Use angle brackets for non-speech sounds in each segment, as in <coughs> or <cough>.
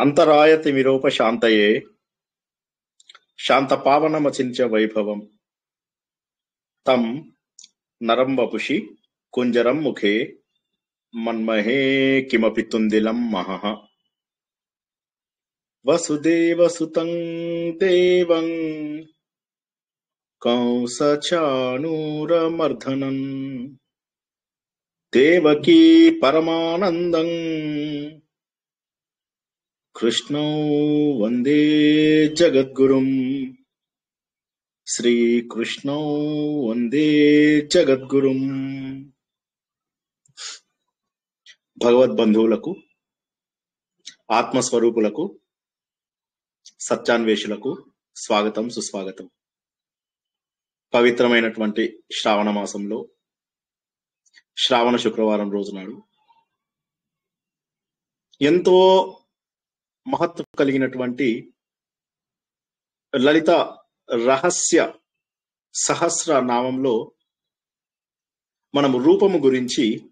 अन्तरायतिविरूपशान्तये शान्तपावनमचिञ्च वैभवं तं नरं वपुषि कुञ्जरं मुखे मन्महे किमपि तुन्दिलं महः वसुदेवसुतं देवं कंसचानूरमर्दनम् देवकी परमानन्दम् దేవకీ పరమానందం కృష్ణౌ వందే జగద్గురుం. శ్రీకృష్ణౌ వందే జగద్గురుం. భగవద్బంధువులకు ఆత్మస్వరూపులకు సత్యాన్వేషులకు స్వాగతం సుస్వాగతం. పవిత్రమైనటువంటి శ్రావణ మాసంలో శ్రావణ శుక్రవారం రోజు నాడు ఎంతో మహత్వం కలిగినటువంటి లలిత రహస్య సహస్ర నామంలో మనం రూపము గురించి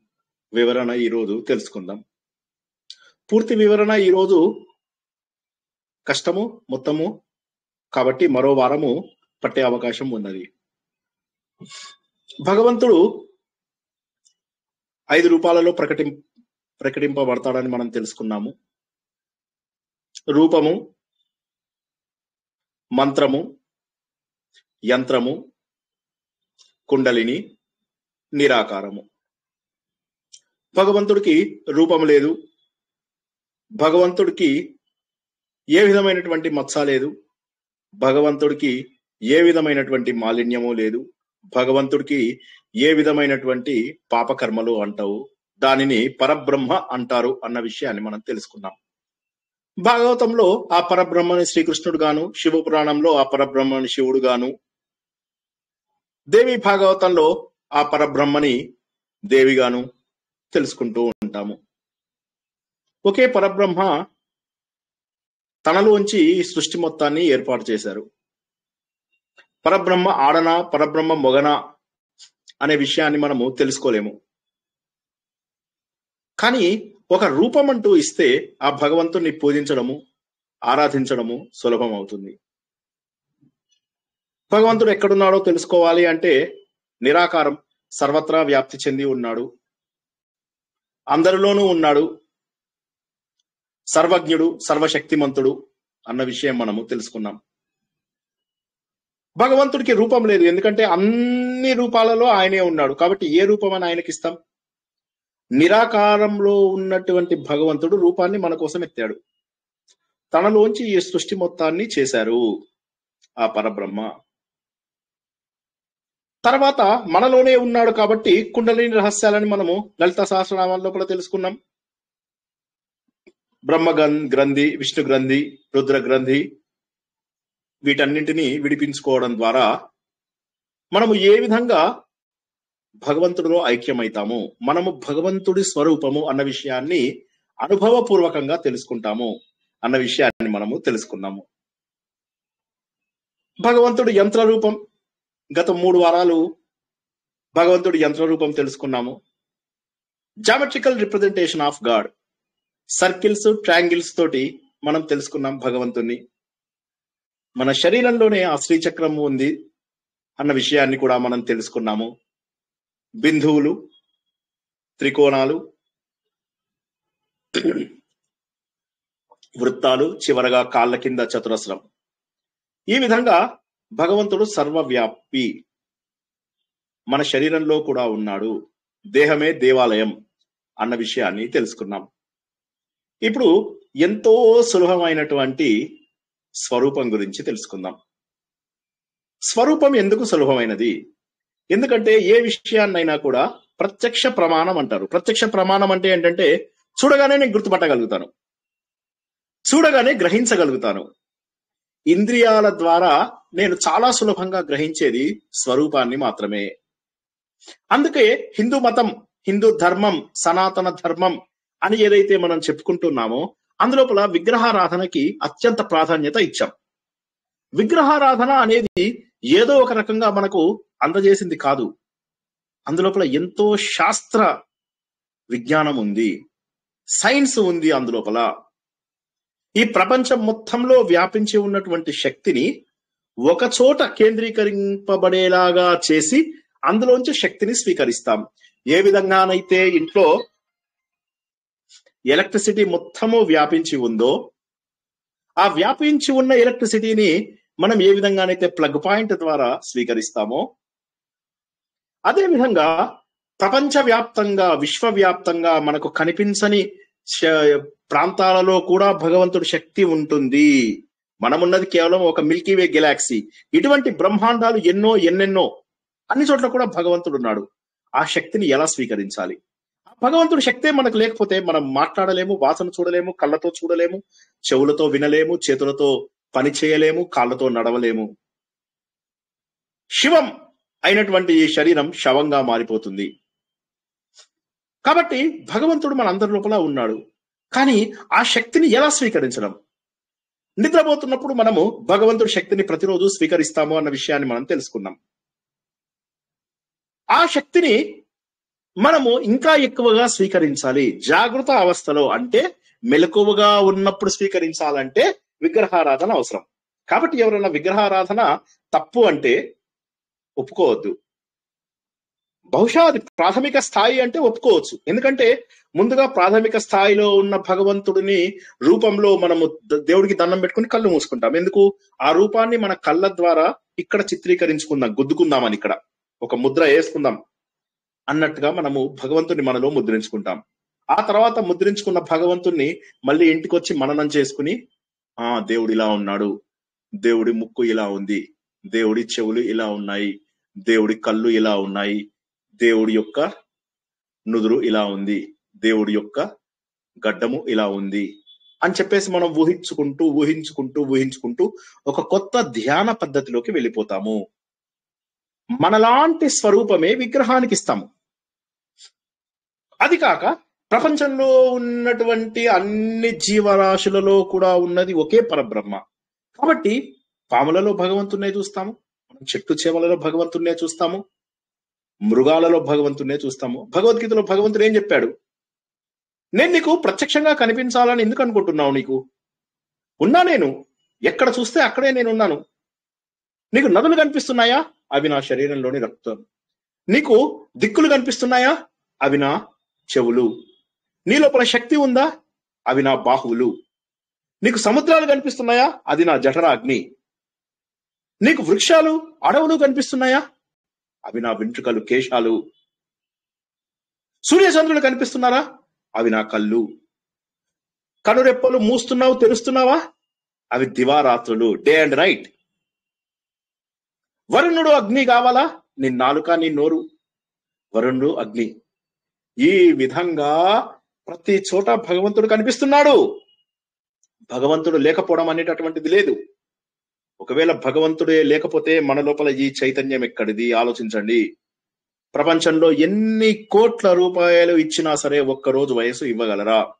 వివరణ ఈరోజు తెలుసుకుందాం. పూర్తి వివరణ ఈరోజు కష్టము మొత్తము కాబట్టి మరో వారము పట్టే అవకాశం ఉన్నది. భగవంతుడు ఐదు రూపాలలో ప్రకటిం ప్రకటింపబడతాడని మనం తెలుసుకున్నాము. రూపము మంత్రము యంత్రము కుండలిని నిరాకారము. భగవంతుడికి రూపం లేదు. భగవంతుడికి ఏ విధమైనటువంటి మత్స లేదు. భగవంతుడికి ఏ విధమైనటువంటి మాలిన్యము లేదు. భగవంతుడికి ఏ విధమైనటువంటి పాపకర్మలు అంటావు. దానిని పరబ్రహ్మ అంటారు అన్న విషయాన్ని మనం తెలుసుకున్నాం భాగవతంలో ఆ పరబ్రహ్మని శ్రీకృష్ణుడు గాను శివ పురాణంలో ఆ పరబ్రహ్మని శివుడు గాను దేవి భాగవతంలో ఆ పరబ్రహ్మని దేవిగాను తెలుసుకుంటూ ఉంటాము. ఒకే పరబ్రహ్మ తనలోంచి సృష్టి మొత్తాన్ని ఏర్పాటు చేశారు. పరబ్రహ్మ ఆడన పరబ్రహ్మ మొగన అనే విషయాన్ని మనము తెలుసుకోలేము. కానీ ఒక రూపం అంటూ ఇస్తే ఆ భగవంతుణ్ణి పూజించడము ఆరాధించడము సులభం అవుతుంది భగవంతుడు ఎక్కడున్నాడో తెలుసుకోవాలి అంటే నిరాకారం సర్వత్రా వ్యాప్తి చెంది ఉన్నాడు. అందరిలోనూ ఉన్నాడు. సర్వజ్ఞుడు సర్వశక్తిమంతుడు అన్న విషయం మనము తెలుసుకున్నాం. భగవంతుడికి రూపం లేదు. ఎందుకంటే అన్ని రూపాలలో ఆయనే ఉన్నాడు. కాబట్టి ఏ రూపం అని ఆయనకి ఇస్తాం నిరాకారంలో ఉన్నటువంటి భగవంతుడు రూపాన్ని మన కోసం ఎత్తాడు. తనలోంచి ఈ సృష్టి మొత్తాన్ని చేశారు ఆ పరబ్రహ్మ. తర్వాత మనలోనే ఉన్నాడు కాబట్టి కుండలిని రహస్యాలని మనము లలిత సహస్రనామాల లోపల తెలుసుకున్నాం. బ్రహ్మ గ్రంథి విష్ణు గ్రంథి రుద్ర గ్రంథి వీటన్నింటినీ విడిపించుకోవడం ద్వారా మనము ఏ విధంగా భగవంతుడిలో ఐక్యమైతాము. మనము భగవంతుడి స్వరూపము అన్న విషయాన్ని అనుభవపూర్వకంగా తెలుసుకుంటాము అన్న విషయాన్ని మనము తెలుసుకున్నాము. భగవంతుడు యంత్ర రూపం గత మూడు వారాలు భగవంతుడి యంత్ర రూపం తెలుసుకున్నాము. Geometrical representation of God circles triangles తోటి మనం తెలుసుకున్నాం భగవంతుణ్ణి. మన శరీరంలోనే ఆ శ్రీచక్రము ఉంది అన్న విషయాన్ని కూడా మనం తెలుసుకున్నాము. బిందువులు త్రికోణాలు వృత్తాలు చివరగా కాళ్ళ కింద చతురస్రం. ఈ విధంగా భగవంతుడు సర్వవ్యాప్తి మన శరీరంలో కూడా ఉన్నాడు. దేహమే దేవాలయం అన్న విషయాన్ని తెలుసుకున్నాం. ఇప్పుడు ఎంతో సులభమైనటువంటి స్వరూపం గురించి తెలుసుకుందాం. స్వరూపం ఎందుకు సులభమైనది? ఎందుకంటే ఏ విషయాన్నైనా కూడా ప్రత్యక్ష ప్రమాణం అంటారు. ప్రత్యక్ష ప్రమాణం అంటే ఏంటంటే చూడగానే నేను గుర్తుపట్టగలుగుతాను. చూడగానే గ్రహించగలుగుతాను. ఇంద్రియాల ద్వారా నేను చాలా సులభంగా గ్రహించేది స్వరూపాన్ని మాత్రమే. అందుకే హిందూ మతం హిందూ ధర్మం సనాతన ధర్మం అని ఏదైతే మనం చెప్పుకుంటున్నామో అందులోపల విగ్రహారాధనకి అత్యంత ప్రాధాన్యత ఇచ్చాం. విగ్రహారాధన అనేది ఏదో ఒక రకంగా మనకు అందజేసింది కాదు. అందులోపల ఎంతో శాస్త్ర విజ్ఞానం ఉంది. సైన్స్ ఉంది అందులోపల ఈ ప్రపంచం మొత్తంలో వ్యాపించి ఉన్నటువంటి శక్తిని ఒక చోట కేంద్రీకరింపబడేలాగా చేసి అందులోంచి శక్తిని స్వీకరిస్తాం. ఏ విధంగానైతే ఇంట్లో ఎలక్ట్రిసిటీ మొత్తము వ్యాపించి ఉందో ఆ వ్యాపించి ఉన్న ఎలక్ట్రిసిటీని మనం ఏ విధంగానైతే ప్లగ్ పాయింట్ ద్వారా స్వీకరిస్తామో అదే విధంగా ప్రపంచవ్యాప్తంగా విశ్వవ్యాప్తంగా మనకు కనిపించని ప్రాంతాలలో కూడా భగవంతుడి శక్తి ఉంటుంది. మనమున్నది కేవలం ఒక మిల్కీవే గెలాక్సీ. ఇటువంటి బ్రహ్మాండాలు ఎన్నో ఎన్నెన్నో అన్ని చోట్ల కూడా భగవంతుడు ఉన్నాడు. ఆ శక్తిని ఎలా స్వీకరించాలి? భగవంతుడు భగవంతుడి శక్తే మనకు లేకపోతే మనం మాట్లాడలేము వాసన చూడలేము కళ్ళతో చూడలేము చెవులతో వినలేము చేతులతో పని చేయలేము కాళ్ళతో నడవలేము. శివం అయినటువంటి ఈ శరీరం శవంగా మారిపోతుంది. కాబట్టి భగవంతుడు మన అందరి లోపల ఉన్నాడు. కానీ ఆ శక్తిని ఎలా స్వీకరించడం? నిద్రపోతున్నప్పుడు మనము భగవంతుడి శక్తిని ప్రతిరోజు స్వీకరిస్తాము అన్న విషయాన్ని మనం తెలుసుకున్నాం. ఆ శక్తిని మనము ఇంకా ఎక్కువగా స్వీకరించాలి. జాగృత అవస్థలో అంటే మెలకువగా ఉన్నప్పుడు స్వీకరించాలంటే విగ్రహారాధన అవసరం. కాబట్టి ఎవరైనా విగ్రహారాధన తప్పు అంటే ఒప్పుకోవద్దు. బహుశా అది ప్రాథమిక స్థాయి అంటే ఒప్పుకోవచ్చు. ఎందుకంటే ముందుగా ప్రాథమిక స్థాయిలో ఉన్న భగవంతుడిని రూపంలో మనము దేవుడికి దండం పెట్టుకుని కళ్ళు మూసుకుంటాం. ఎందుకు? ఆ రూపాన్ని మన కళ్ళ ద్వారా ఇక్కడ చిత్రీకరించుకుందాం గుద్దుకుందామని ఇక్కడ. ఒక ముద్ర వేసుకుందాం. అన్నట్టుగా మనము భగవంతుని మనలో ముద్రించుకుంటాం. ఆ తర్వాత ముద్రించుకున్న భగవంతుణ్ణి మళ్ళీ ఇంటికి వచ్చి మననం చేసుకుని ఆ దేవుడు ఇలా ఉన్నాడు. దేవుడి ముక్కు ఇలా ఉంది. దేవుడి చెవులు ఇలా ఉన్నాయి. దేవుడి కళ్ళు ఇలా ఉన్నాయి. దేవుడి యొక్క నుదురు ఇలా ఉంది. దేవుడి యొక్క గడ్డము ఇలా ఉంది. అని చెప్పేసి మనం ఊహించుకుంటూ ఊహించుకుంటూ ఊహించుకుంటూ ఒక కొత్త ధ్యాన పద్ధతిలోకి వెళ్ళిపోతాము. మనలాంటి స్వరూపమే విగ్రహానికి ఇస్తాము. అది కాక ప్రపంచంలో ఉన్నటువంటి అన్ని జీవరాశులలో కూడా ఉన్నది ఒకే పరబ్రహ్మ. కాబట్టి పాములలో భగవంతునే చూస్తాము. మనం చెట్టు చేమలలో భగవంతున్నే చూస్తాము మృగాలలో భగవంతున్నే చూస్తాము. భగవద్గీతలో భగవంతుడు ఏం చెప్పాడు? నేను నీకు ప్రత్యక్షంగా కనిపించాలని ఎందుకు అనుకుంటున్నావు నీకు? ఉన్నా నేను ఎక్కడ చూస్తే అక్కడే నేను ఉన్నాను నీకు నదులు కనిపిస్తున్నాయా? అవి నా శరీరంలోని రక్తం. నీకు దిక్కులు కనిపిస్తున్నాయా? అవి నా చెవులు. నీ లోపల శక్తి ఉందా? అవి నా బాహువులు. నీకు సముద్రాలు కనిపిస్తున్నాయా? అది నా జఠరాగ్ని. నీకు వృక్షాలు అడవులు కనిపిస్తున్నాయా? అవి నా వెంట్రుకలు కేశాలు. సూర్యచంద్రులు కనిపిస్తున్నారా? అవి నా కళ్ళు. కనురెప్పలు మూస్తున్నావు తెరుస్తున్నావా? అవి దివారాత్రులు డే అండ్ రైట్ వరుణుడు అగ్ని కావాలా? నీ నాలుక నీ నోరు. వరుణుడు అగ్ని. ఈ విధంగా ప్రతి చోట భగవంతుడు కనిపిస్తున్నాడు. భగవంతుడు లేకపోవడం అనేటటువంటిది లేదు. ఒకవేళ భగవంతుడే లేకపోతే మన లోపల ఈ చైతన్యం ఎక్కడిది? ఆలోచించండి. ప్రపంచంలో ఎన్ని కోట్ల రూపాయలు ఇచ్చినా సరే ఒక్క రోజు వయసు ఇవ్వగలరా?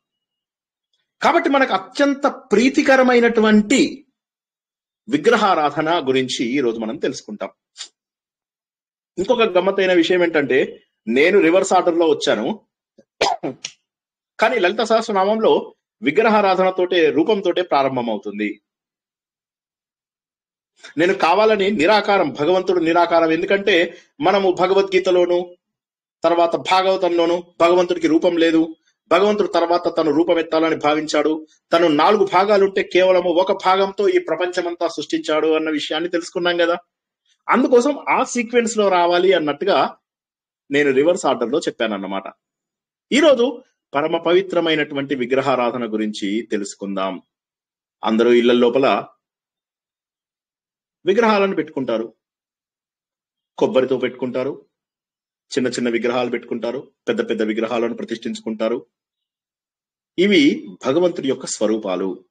కాబట్టి మనకు అత్యంత ప్రీతికరమైనటువంటి విగ్రహారాధన గురించి ఈ రోజు మనం తెలుసుకుంటాం. ఇంకొక గమ్మత్తైన విషయం ఏంటంటే నేను రివర్స్ ఆర్డర్లో వచ్చాను. కానీ లలిత సహస్రనామంలో విగ్రహారాధనతోటే రూపంతోటే ప్రారంభమవుతుంది. నేను కావాలని నిరాకారం భగవంతుడు నిరాకారం. ఎందుకంటే మనము భగవద్గీతలోను తర్వాత భాగవతంలోను భగవంతుడికి రూపం లేదు. భగవంతుడు తర్వాత తను రూపం ఎత్తాలని భావించాడు. తను నాలుగు భాగాలుంటే కేవలము ఒక భాగంతో ఈ ప్రపంచమంతా సృష్టించాడు అన్న విషయాన్ని తెలుసుకున్నాం కదా. అందుకోసం ఆ సీక్వెన్స్లో రావాలి అన్నట్టుగా నేను రివర్స్ ఆర్డర్లో చెప్పాను అన్నమాట ఈరోజు పరమ పవిత్రమైనటువంటి విగ్రహారాధన గురించి తెలుసుకుందాం. అందరూ ఇళ్ళ లోపల విగ్రహాలను పెట్టుకుంటారు. కొబ్బరితో పెట్టుకుంటారు. చిన్న చిన్న విగ్రహాలు పెట్టుకుంటారు. పెద్ద పెద్ద విగ్రహాలను ప్రతిష్ఠించుకుంటారు. ఇవి భగవంతుడి యొక్క స్వరూపాలు.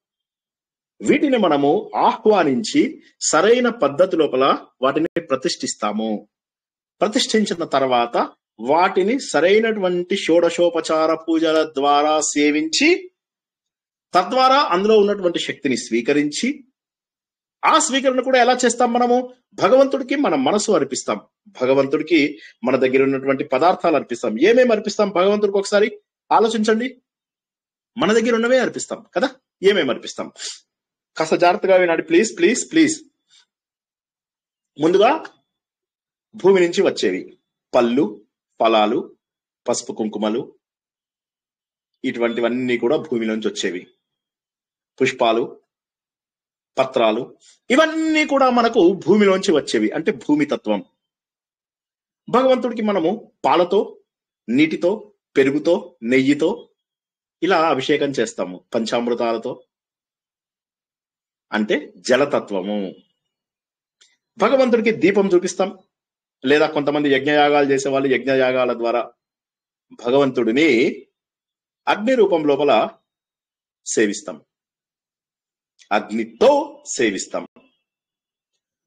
వీటిని మనము ఆహ్వానించి సరైన పద్ధతి లోపల వాటిని ప్రతిష్ఠిస్తాము. ప్రతిష్ఠించిన తర్వాత వాటిని సరైనటువంటి షోడశోపచార పూజల ద్వారా సేవించి తద్వారా అందులో ఉన్నటువంటి శక్తిని స్వీకరించి ఆ స్వీకరణ కూడా ఎలా చేస్తాం మనము? భగవంతుడికి మన మనసు అర్పిస్తాం. భగవంతుడికి మన దగ్గర ఉన్నటువంటి పదార్థాలు అర్పిస్తాం. ఏమేమి అర్పిస్తాం భగవంతుడికి ఒకసారి? ఆలోచించండి. మన దగ్గర ఉన్నవే అర్పిస్తాం కదా? ఏమేమి అర్పిస్తాం? కాస్త జాగ్రత్తగా వినాడు. Please please please. ముందుగా భూమి నుంచి వచ్చేవి. పళ్ళు ఫలాలు పసుపు కుంకుమలు ఇటువంటివన్నీ కూడా భూమిలోంచి వచ్చేవి. పుష్పాలు పత్రాలు. ఇవన్నీ కూడా మనకు భూమిలోంచి వచ్చేవి. అంటే భూమి తత్వం. భగవంతుడికి మనము పాలతో నీటితో పెరుగుతో నెయ్యితో ఇలా అభిషేకం చేస్తాము. పంచామృతాలతో. అంటే జలతత్వము. భగవంతుడికి దీపం చూపిస్తాం. లేదా కొంతమంది యజ్ఞయాగాలు చేసే వాళ్ళు యజ్ఞయాగాల ద్వారా భగవంతుడిని అగ్ని రూపం లోపల సేవిస్తాం. అగ్నితో సేవిస్తాం.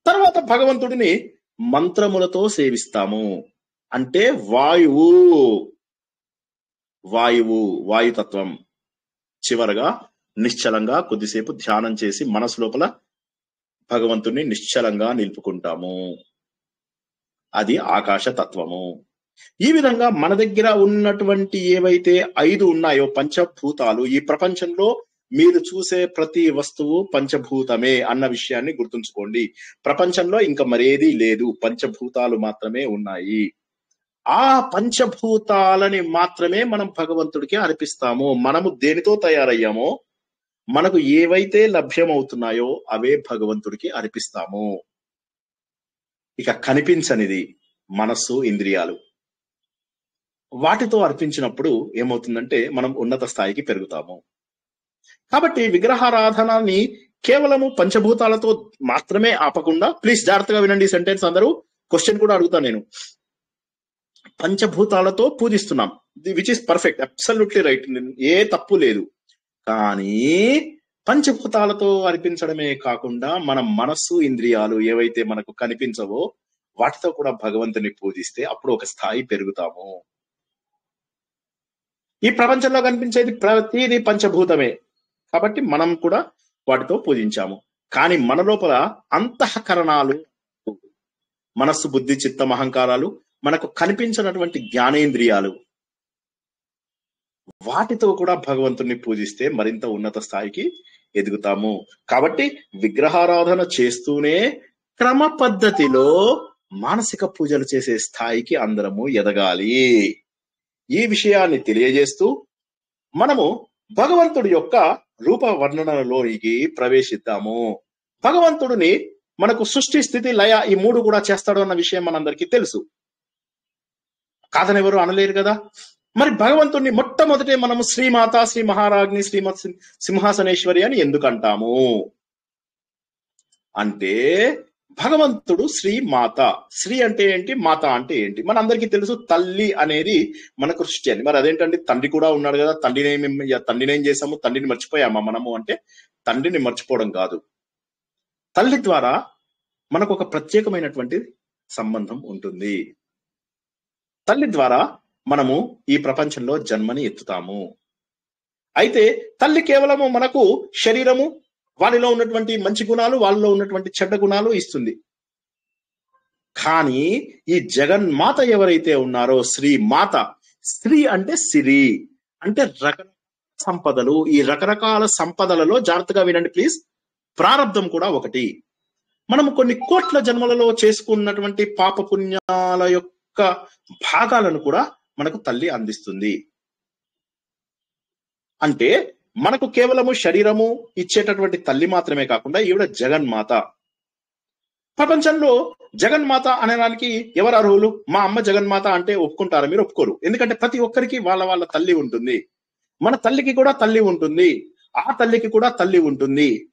తర్వాత భగవంతుడిని మంత్రములతో సేవిస్తాము. అంటే వాయువు. వాయువు వాయుతత్వం. చివరగా నిశ్చలంగా కొద్దిసేపు ధ్యానం చేసి మనసు లోపల భగవంతుణ్ణి నిశ్చలంగా నిలుపుకుంటాము. అది ఆకాశ తత్వము. ఈ విధంగా మన దగ్గర ఉన్నటువంటి ఏవైతే ఐదు ఉన్నాయో పంచభూతాలు ఈ ప్రపంచంలో మీరు చూసే ప్రతి వస్తువు పంచభూతమే అన్న విషయాన్ని గుర్తుంచుకోండి. ప్రపంచంలో ఇంకా మరేదీ లేదు. పంచభూతాలు మాత్రమే ఉన్నాయి. ఆ పంచభూతాలని మాత్రమే మనం భగవంతుడికి అర్పిస్తాము. మనము దేనితో తయారయ్యామో మనకు ఏవైతే లభ్యమవుతున్నాయో అవే భగవంతుడికి అర్పిస్తాము. ఇక కనిపించనిది మనస్సు ఇంద్రియాలు. వాటితో అర్పించినప్పుడు ఏమవుతుందంటే మనం ఉన్నత స్థాయికి పెరుగుతాము. కాబట్టి విగ్రహారాధనని కేవలము పంచభూతాలతో మాత్రమే ఆపకుండా ప్లీజ్ జాగ్రత్తగా వినండి సెంటెన్స్ అందరూ. క్వశ్చన్ కూడా అడుగుతాను నేను. పంచభూతాలతో పూజిస్తున్నాం. Which is perfect absolutely right ఏ తప్పు లేదు. కానీ పంచభూతాలతో అర్పించడమే కాకుండా మన మనస్సు ఇంద్రియాలు ఏవైతే మనకు కనిపించవో వాటితో కూడా భగవంతుని పూజిస్తే అప్పుడు ఒక స్థాయి పెరుగుతాము. ఈ ప్రపంచంలో కనిపించేది ప్రతిది పంచభూతమే. కాబట్టి మనం కూడా వాటితో పూజించాము. కానీ మన లోపల అంతఃకరణాలు మనస్సు బుద్ధి చిత్తం అహంకారాలు మనకు కనిపించినటువంటి జ్ఞానేంద్రియాలు. వాటితో కూడా భగవంతుణ్ణి పూజిస్తే మరింత ఉన్నత స్థాయికి ఎదుగుతాము. కాబట్టి విగ్రహారాధన చేస్తూనే క్రమ పద్ధతిలో మానసిక పూజలు చేసే స్థాయికి అందరము ఎదగాలి. ఈ విషయాన్ని తెలియజేస్తూ మనము భగవంతుడి యొక్క రూప వర్ణనలోనికి ప్రవేశిద్దాము. భగవంతుడిని మనకు సృష్టి స్థితి లయ ఈ మూడు కూడా చేస్తాడు అన్న విషయం మనందరికీ తెలుసు. కాదనెవరు అనలేరు కదా? మరి భగవంతుడిని మొట్టమొదటే మనము శ్రీమాత శ్రీ మహారాజ్ని శ్రీమత్ సింహాసనేశ్వరి అని ఎందుకు అంటాము అంటే భగవంతుడు శ్రీ మాత. శ్రీ అంటే ఏంటి? మాత అంటే ఏంటి? మన అందరికీ తెలుసు తల్లి అనేది మనకు కృషి అని మరి అదేంటంటే తండ్రి కూడా ఉన్నాడు కదా. తండ్రిని తండ్రిని ఏం చేసాము తండ్రిని మర్చిపోయామా మనము అంటే తండ్రిని మర్చిపోవడం కాదు. తల్లి ద్వారా మనకు ఒక ప్రత్యేకమైనటువంటి సంబంధం ఉంటుంది. తల్లి ద్వారా మనము ఈ ప్రపంచంలో జన్మని ఎత్తుతాము. అయితే తల్లి కేవలము మనకు శరీరము వారిలో ఉన్నటువంటి మంచి గుణాలు వాళ్ళలో ఉన్నటువంటి చెడ్డ గుణాలు ఇస్తుంది. కానీ ఈ జగన్మాత ఎవరైతే ఉన్నారో శ్రీ మాత స్త్రీ అంటే సిరి అంటే రకరకాల సంపదలు. ఈ రకరకాల సంపదలలో జాగ్రత్తగా వినండి ప్లీజ్. ప్రారంధం కూడా ఒకటి. మనం కొన్ని కోట్ల జన్మలలో చేసుకున్నటువంటి పాప పుణ్యాల యొక్క భాగాలను కూడా మనకు తల్లి అందిస్తుంది. అంటే మనకు కేవలము శరీరము ఇచ్చేటటువంటి తల్లి మాత్రమే కాకుండా ఈవిడ జగన్మాత. ప్రపంచంలో జగన్మాత అనడానికి ఎవరు అర్హులు? మా అమ్మ జగన్మాత అంటే ఒప్పుకుంటారా? మీరు ఒప్పుకోరు. ఎందుకంటే ప్రతి ఒక్కరికి వాళ్ళ వాళ్ళ తల్లి ఉంటుంది. మన తల్లికి కూడా తల్లి ఉంటుంది. ఆ తల్లికి కూడా తల్లి ఉంటుంది.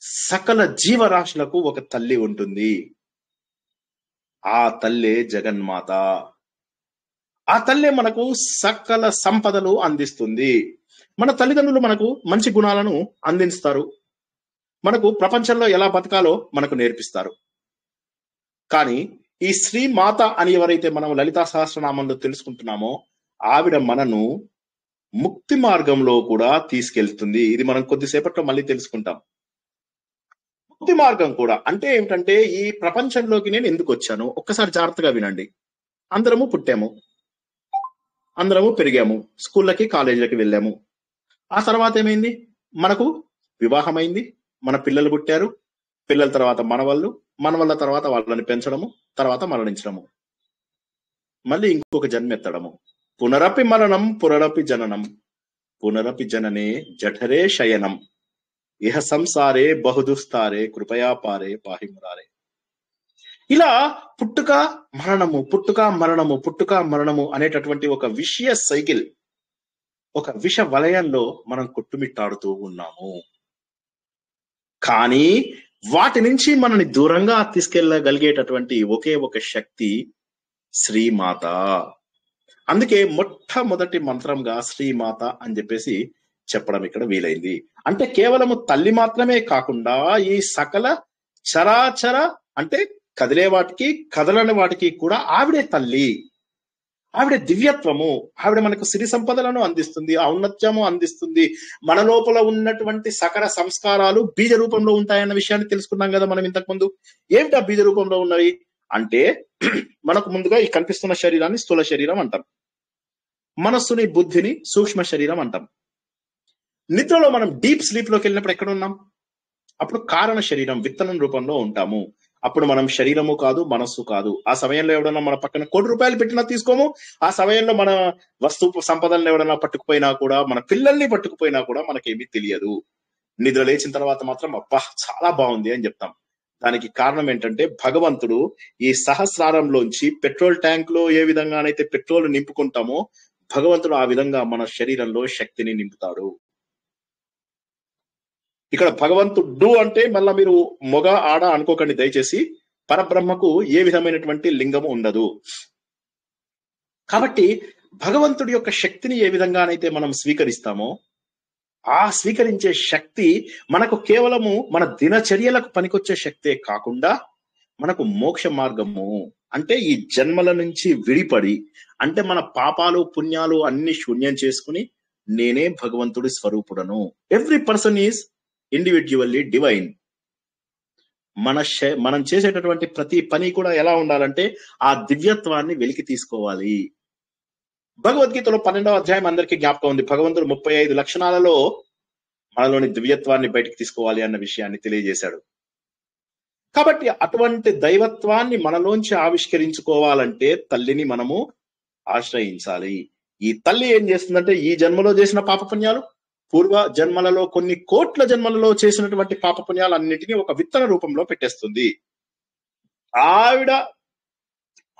సకల జీవరాశులకు ఒక తల్లి ఉంటుంది. ఆ తల్లే జగన్మాత. ఆ తల్లే మనకు సకల సంపదలు అందిస్తుంది. మన తల్లిదండ్రులు మనకు మంచి గుణాలను అందిస్తారు. మనకు ప్రపంచంలో ఎలా బతకాలో మనకు నేర్పిస్తారు. కానీ ఈ శ్రీ మాత అని ఎవరైతే మనం లలితా సహస్రనామంలో తెలుసుకుంటున్నామో ఆవిడ మనను ముక్తి మార్గంలో కూడా తీసుకెళ్తుంది. ఇది మనం కొద్దిసేపట్లో మళ్ళీ తెలుసుకుంటాం. ముక్తి మార్గం కూడా అంటే ఏమిటంటే ఈ ప్రపంచంలోకి నేను ఎందుకు వచ్చాను? ఒక్కసారి జాగ్రత్తగా వినండి. అందరము పుట్టాము. అందరము పెరిగాము. స్కూళ్ళకి కాలేజీలకి వెళ్ళాము. ఆ తర్వాత ఏమైంది? మనకు వివాహమైంది. మన పిల్లలు పుట్టారు. పిల్లల తర్వాత మనవళ్ళు. మనవళ్ళ తర్వాత వాళ్ళని పెంచడము తర్వాత మరణించడము. మళ్ళీ ఇంకొక జన్మ ఎత్తడము పునరపి మరణం పునరపి జననం. పునరపి జననే జఠరే శయనం. ఇహ సంసారే బహుదుస్తారే కృపయా పారే పాహి మురారే. ఇలా పుట్టుక మరణము పుట్టుక మరణము పుట్టుక మరణము అనేటటువంటి ఒక విషయ సైకిల్ ఒక విష వలయంలో మనం కొట్టుమిట్టాడుతూ ఉన్నాము. కానీ వాటి నుంచి మనని దూరంగా తీసుకెళ్ళగలిగేటటువంటి ఒకే ఒక శక్తి శ్రీమాత. అందుకే మొట్టమొదటి మంత్రంగా శ్రీమాత అని చెప్పేసి చెప్పడం ఇక్కడ వీలైంది. అంటే కేవలము తల్లి మాత్రమే కాకుండా ఈ సకల చరాచర అంటే కదిలే వాటికి కదలని వాటికి కూడా ఆవిడే తల్లి. ఆవిడ దివ్యత్వము ఆవిడ మనకు సిరి సంపదలను అందిస్తుంది ఔన్నత్యము అందిస్తుంది. మన లోపల ఉన్నటువంటి సకల సంస్కారాలు బీజ రూపంలో ఉంటాయన్న విషయాన్ని తెలుసుకున్నాం కదా మనం ఇంతకు ముందు ఏమిటి ఆ బీజ రూపంలో ఉన్నవి? అంటే <clears throat> మనకు ముందుగా ఈ కనిపిస్తున్న శరీరాన్ని స్థూల శరీరం అంటాం. మనస్సుని బుద్ధిని సూక్ష్మ శరీరం అంటాం. నిద్రలో మనం డీప్ స్లీప్లోకి వెళ్ళినప్పుడు ఎక్కడ ఉన్నాం? అప్పుడు కారణ శరీరం విత్తనం రూపంలో ఉంటాము. అప్పుడు మనం శరీరము కాదు మనస్సు కాదు. ఆ సమయంలో ఎవడన్నా మన పక్కన కోటి రూపాయలు పెట్టినా తీసుకోము. ఆ సమయంలో మన వస్తు సంపదలను ఎవడన్నా పట్టుకుపోయినా కూడా మన పిల్లల్ని పట్టుకుపోయినా కూడా మనకేమీ తెలియదు. నిద్ర లేచిన తర్వాత మాత్రం అబ్బా చాలా బాగుంది అని చెప్తాం. దానికి కారణం ఏంటంటే భగవంతుడు ఈ సహస్రారంలోంచి పెట్రోల్ ట్యాంక్లో ఏ విధంగానైతే పెట్రోల్ నింపుకుంటామో భగవంతుడు ఆ విధంగా మన శరీరంలో శక్తిని నింపుతాడు. ఇక్కడ భగవంతుడు అంటే మళ్ళా మీరు మొగ ఆడ అనుకోకండి దయచేసి. పరబ్రహ్మకు ఏ విధమైనటువంటి లింగము ఉండదు. కాబట్టి భగవంతుడి యొక్క శక్తిని ఏ విధంగానైతే మనం స్వీకరిస్తామో ఆ స్వీకరించే శక్తి మనకు కేవలము మన దినచర్యలకు పనికొచ్చే శక్తే కాకుండా మనకు మోక్ష మార్గము. అంటే ఈ జన్మల నుంచి విడిపడి అంటే మన పాపాలు పుణ్యాలు అన్ని శూన్యం చేసుకుని నేనే భగవంతుడి స్వరూపుడను. Every person is individually divine మన మనం చేసేటటువంటి ప్రతి పని కూడా ఎలా ఉండాలంటే ఆ దివ్యత్వాన్ని వెలికి తీసుకోవాలి. భగవద్గీతలో పన్నెండవ అధ్యాయం అందరికీ జ్ఞాపకం ఉంది. భగవంతుడు ముప్పై ఐదు లక్షణాలలో మనలోని దివ్యత్వాన్ని బయటికి తీసుకోవాలి అన్న విషయాన్ని తెలియజేశాడు. కాబట్టి అటువంటి దైవత్వాన్ని మనలోంచి ఆవిష్కరించుకోవాలంటే తల్లిని మనము ఆశ్రయించాలి. ఈ తల్లి ఏం చేస్తుందంటే ఈ జన్మలో చేసిన పాపపుణ్యాలు పూర్వ జన్మలలో కొన్ని కోట్ల జన్మలలో చేసినటువంటి పాప అన్నిటినీ ఒక విత్తన రూపంలో పెట్టేస్తుంది. ఆవిడ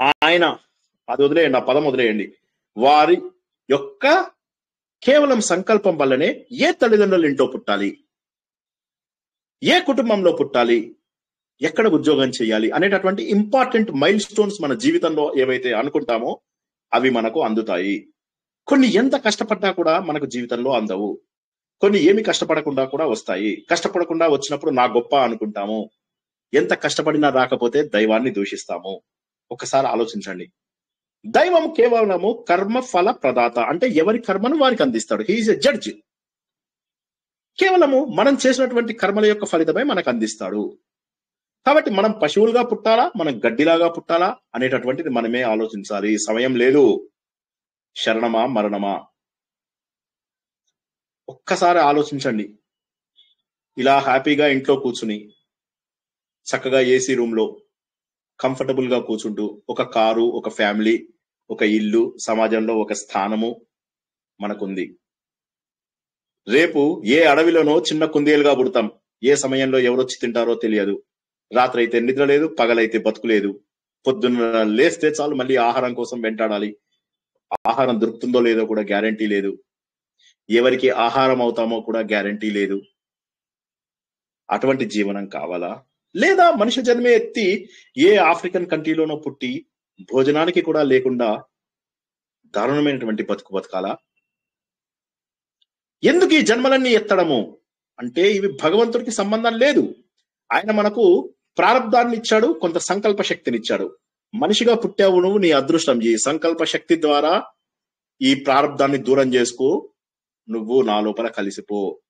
ఆయన అది వదిలేయండి ఆ పదం వదిలేయండి. వారి యొక్క కేవలం సంకల్పం వల్లనే ఏ తల్లిదండ్రులు ఇంట్లో పుట్టాలి? ఏ కుటుంబంలో పుట్టాలి? ఎక్కడ ఉద్యోగం చేయాలి? అనేటటువంటి ఇంపార్టెంట్ మైల్ స్టోన్స్ మన జీవితంలో ఏవైతే అనుకుంటామో అవి మనకు అందుతాయి. కొన్ని ఎంత కష్టపడ్డా కూడా మనకు జీవితంలో అందవు. కొన్ని ఏమి కష్టపడకుండా కూడా వస్తాయి. కష్టపడకుండా వచ్చినప్పుడు నా గొప్ప అనుకుంటాము. ఎంత కష్టపడినా రాకపోతే దైవాన్ని దూషిస్తాము. ఒకసారి ఆలోచించండి. దైవం కేవలము కర్మ ఫల ప్రదాత. అంటే ఎవరి కర్మను వారికి అందిస్తాడు. హీఈస్ ఎ జడ్జ్ కేవలము మనం చేసినటువంటి కర్మల యొక్క ఫలితమే మనకు అందిస్తాడు. కాబట్టి మనం పశువులుగా పుట్టాలా? మనం గడ్డిలాగా పుట్టాలా? అనేటటువంటిది మనమే ఆలోచించాలి. సమయం లేదు. శరణమా మరణమా? ఒక్కసారి ఆలోచించండి. ఇలా హ్యాపీగా ఇంట్లో కూర్చుని చక్కగా ఏసీ రూమ్లో కంఫర్టబుల్గా కూర్చుంటూ ఒక కారు ఒక ఫ్యామిలీ ఒక ఇల్లు సమాజంలో ఒక స్థానము మనకుంది. రేపు ఏ అడవిలోనో చిన్న కుందేలుగా పుడతాం. ఏ సమయంలో ఎవరొచ్చి తింటారో తెలియదు. రాత్రి అయితే నిద్ర లేదు పగలైతే బతుకులేదు పొద్దున్న లేస్తే చాలు మళ్ళీ ఆహారం కోసం వెంటాడాలి. ఆహారం దొరుకుతుందో లేదో కూడా గ్యారంటీ లేదు. ఎవరికి ఆహారం అవుతామో కూడా గ్యారంటీ లేదు. అటువంటి జీవనం కావాలా? లేదా మనిషి జన్మే ఎత్తి ఏ ఆఫ్రికన్ కంట్రీలోనో పుట్టి భోజనానికి కూడా లేకుండా దారుణమైనటువంటి బతుకు బతకాలా? ఎందుకు ఈ జన్మలన్నీ ఎత్తడము? అంటే ఇవి భగవంతుడికి సంబంధం లేదు. ఆయన మనకు ప్రారంధాన్ని ఇచ్చాడు కొంత సంకల్ప శక్తిని ఇచ్చాడు. మనిషిగా పుట్టావు నువ్వు నీ అదృష్టం. ఈ సంకల్ప శక్తి ద్వారా ఈ ప్రారంధాన్ని దూరం చేసుకో. నువ్వు నా లోపల కలిసిపో.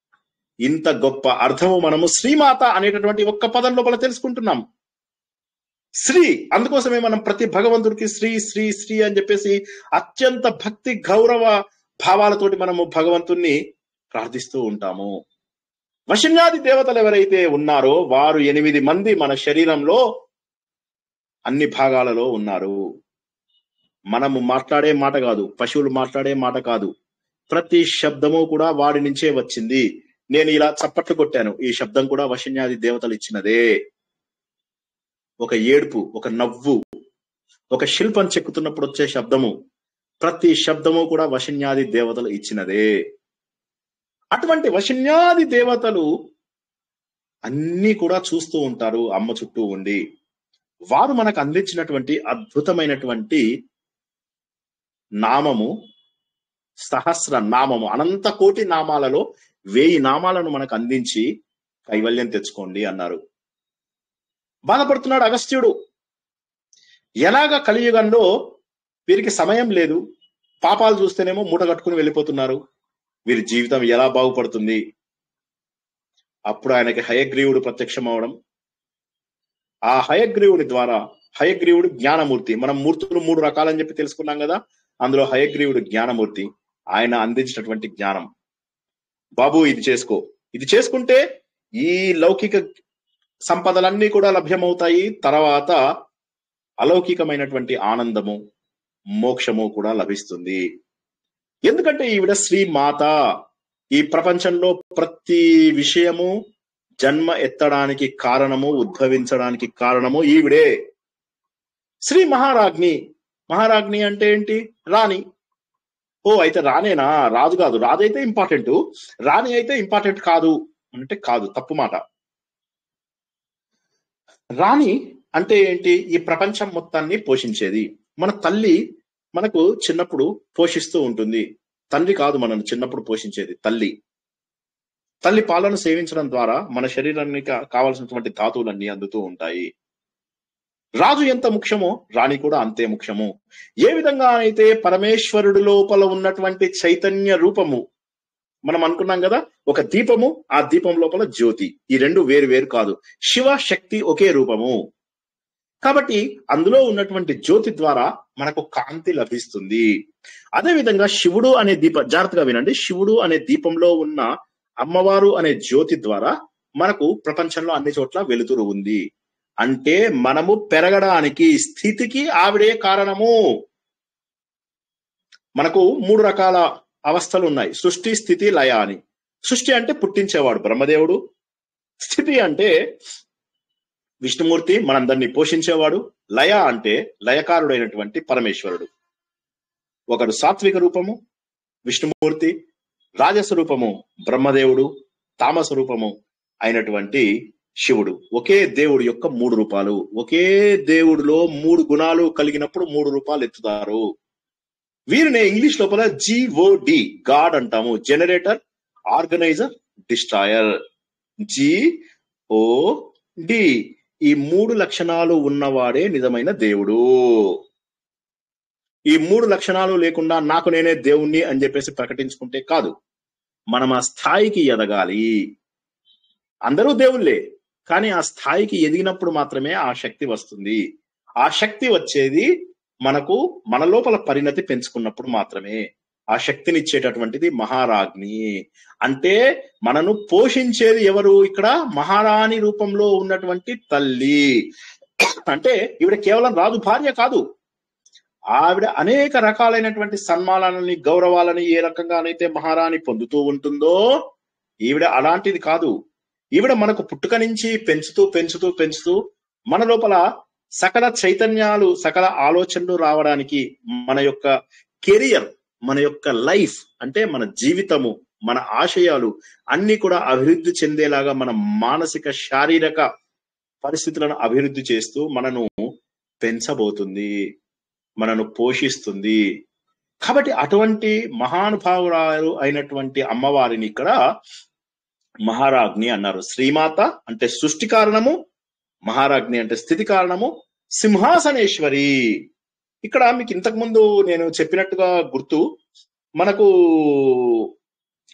ఇంత గొప్ప అర్థము మనము శ్రీమాత అనేటటువంటి ఒక్క పదం లోపల తెలుసుకుంటున్నాం. శ్రీ అందుకోసమే మనం ప్రతి భగవంతుడికి శ్రీ శ్రీ శ్రీ అని చెప్పేసి అత్యంత భక్తి గౌరవ భావాలతోటి మనము భగవంతుణ్ణి ప్రార్థిస్తూ ఉంటాము. వశన్యాది దేవతలు ఎవరైతే ఉన్నారో వారు ఎనిమిది మంది మన శరీరంలో అన్ని భాగాలలో ఉన్నారు. మనము మాట్లాడే మాట కాదు పశువులు మాట్లాడే మాట కాదు. ప్రతి శబ్దము కూడా వాడి నుంచే వచ్చింది. నేను ఇలా చప్పట్లు కొట్టాను. ఈ శబ్దం కూడా వశన్యాది దేవతలు ఇచ్చినదే. ఒక ఏడుపు ఒక నవ్వు ఒక శిల్పం చెక్కుతున్నప్పుడు వచ్చే శబ్దము ప్రతి శబ్దము కూడా వశన్యాది దేవతలు ఇచ్చినదే. అటువంటి వశన్యాది దేవతలు అన్ని కూడా చూస్తూ ఉంటారు అమ్మ చుట్టూ ఉండి. వారు మనకు అందించినటువంటి అద్భుతమైనటువంటి నామము సహస్ర నామము అనంత కోటి నామాలలో వేయి నామాలను మనకు అందించి కైవల్యం తెచ్చుకోండి అన్నారు. బాధపడుతున్నాడు అగస్త్యుడు. ఎలాగ కలియుగంలో వీరికి సమయం లేదు పాపాలు చూస్తేనేమో మూట కట్టుకుని వెళ్ళిపోతున్నారు వీరి జీవితం ఎలా బాగుపడుతుంది? అప్పుడు ఆయనకి హయగ్రీవుడు ప్రత్యక్షం అవడం ఆ హయగ్రీవుడి ద్వారా హయగ్రీవుడు జ్ఞానమూర్తి. మనం మూర్తులు మూడు రకాలని చెప్పి తెలుసుకున్నాం కదా అందులో హయగ్రీవుడు జ్ఞానమూర్తి ఆయన అందించినటువంటి జ్ఞానం. బాబు ఇది చేసుకో. ఇది చేసుకుంటే ఈ లౌకిక సంపదలన్నీ కూడా లభ్యమవుతాయి. తర్వాత అలౌకికమైనటువంటి ఆనందము మోక్షము కూడా లభిస్తుంది. ఎందుకంటే ఈవిడ శ్రీ మాత. ఈ ప్రపంచంలో ప్రతి విషయము జన్మ ఎత్తడానికి కారణము ఉద్భవించడానికి కారణము ఈవిడే. శ్రీ మహారాజ్ని మహారాజ్ని అంటే ఏంటి? రాణి. ఓ అయితే రానేనా? రాజు కాదు. రాజు అయితే ఇంపార్టెంట్ రాణి అయితే ఇంపార్టెంట్ కాదు. అంటే కాదు తప్పు మాట. రాణి అంటే ఏంటి? ఈ ప్రపంచం మొత్తాన్ని పోషించేది. మన తల్లి మనకు చిన్నప్పుడు పోషిస్తూ ఉంటుంది. తండ్రి కాదు మనను చిన్నప్పుడు పోషించేది తల్లి. తల్లి పాలను సేవించడం ద్వారా మన శరీరానికి కావాల్సినటువంటి కావలసినటువంటి ధాతువులన్నీ అందుతూ ఉంటాయి. రాజు ఎంత ముఖ్యమో రాణి కూడా అంతే ముఖ్యము. ఏ విధంగా అయితే పరమేశ్వరుడు లోపల ఉన్నటువంటి చైతన్య రూపము మనం అనుకున్నాం కదా ఒక దీపము ఆ దీపం లోపల జ్యోతి. ఈ రెండు వేరు వేరు కాదు. శివ శక్తి ఒకే రూపము. కాబట్టి అందులో ఉన్నటువంటి జ్యోతి ద్వారా మనకు కాంతి లభిస్తుంది. అదే విధంగా శివుడు అనే దీప జాగ్రత్తగా వినండి శివుడు అనే దీపంలో ఉన్న అమ్మవారు అనే జ్యోతి ద్వారా మనకు ప్రపంచంలో అన్ని చోట్ల వెలుతురు ఉంది. అంటే మనము పెరగడానికి స్థితికి ఆవిడే కారణము. మనకు మూడు రకాల అవస్థలు ఉన్నాయి సృష్టి స్థితి లయ అని. సృష్టి అంటే పుట్టించేవాడు బ్రహ్మదేవుడు. స్థితి అంటే విష్ణుమూర్తి మనందరినీ పోషించేవాడు. లయ అంటే లయకారుడైనటువంటి పరమేశ్వరుడు. ఒకడు సాత్విక రూపము విష్ణుమూర్తి రాజస్వరూపము బ్రహ్మదేవుడు తామస రూపము అయినటువంటి శివుడు. ఒకే దేవుడు యొక్క మూడు రూపాలు. ఒకే దేవుడిలో మూడు గుణాలు కలిగినప్పుడు మూడు రూపాలు ఎత్తుతారు. వీరిని ఇంగ్లీష్ లోపల జిఓడి గాడ్ అంటాము. Generator organizer destroyer G O D ఈ మూడు లక్షణాలు ఉన్నవాడే నిజమైన దేవుడు. ఈ మూడు లక్షణాలు లేకుండా నాకు నేనే దేవుణ్ణి అని చెప్పేసి ప్రకటించుకుంటే కాదు. మనం ఆ స్థాయికి ఎదగాలి. అందరూ దేవుళ్ళే. కానీ ఆ స్థాయికి ఎదిగినప్పుడు మాత్రమే ఆ శక్తి వస్తుంది. ఆ శక్తి వచ్చేది మనకు మన లోపల పరిణతి పెంచుకున్నప్పుడు మాత్రమే. ఆ శక్తిని ఇచ్చేటటువంటిది మహారాజ్ని. అంటే మనను పోషించేది ఎవరు? ఇక్కడ మహారాణి రూపంలో ఉన్నటువంటి తల్లి. అంటే ఈవిడ కేవలం రాజు భార్య కాదు. ఆవిడ అనేక రకాలైనటువంటి సన్మానాలని గౌరవాలని ఏ రకంగానైతే మహారాణి పొందుతూ ఉంటుందో ఈవిడ అలాంటిది కాదు. ఈవిడ మనకు పుట్టుక నుంచి పెంచుతూ పెంచుతూ పెంచుతూ మన లోపల సకల చైతన్యాలు సకల ఆలోచనలు రావడానికి మన యొక్క కెరియర్ మన యొక్క లైఫ్ అంటే మన జీవితము మన ఆశయాలు అన్ని కూడా అభివృద్ధి చెందేలాగా మన మానసిక శారీరక పరిస్థితులను అభివృద్ధి చేస్తూ మనను పెంచబోతుంది మనను పోషిస్తుంది. కాబట్టి అటువంటి మహానుభావురాలు అయినటువంటి అమ్మవారిని ఇక్కడ మహారాజ్ని అన్నారు. శ్రీమాత అంటే సృష్టి కారణము మహారాజ్ని అంటే స్థితి కారణము సింహాసనేశ్వరి. ఇక్కడ మీకు ఇంతకు ముందు నేను చెప్పినట్టుగా గుర్తు మనకు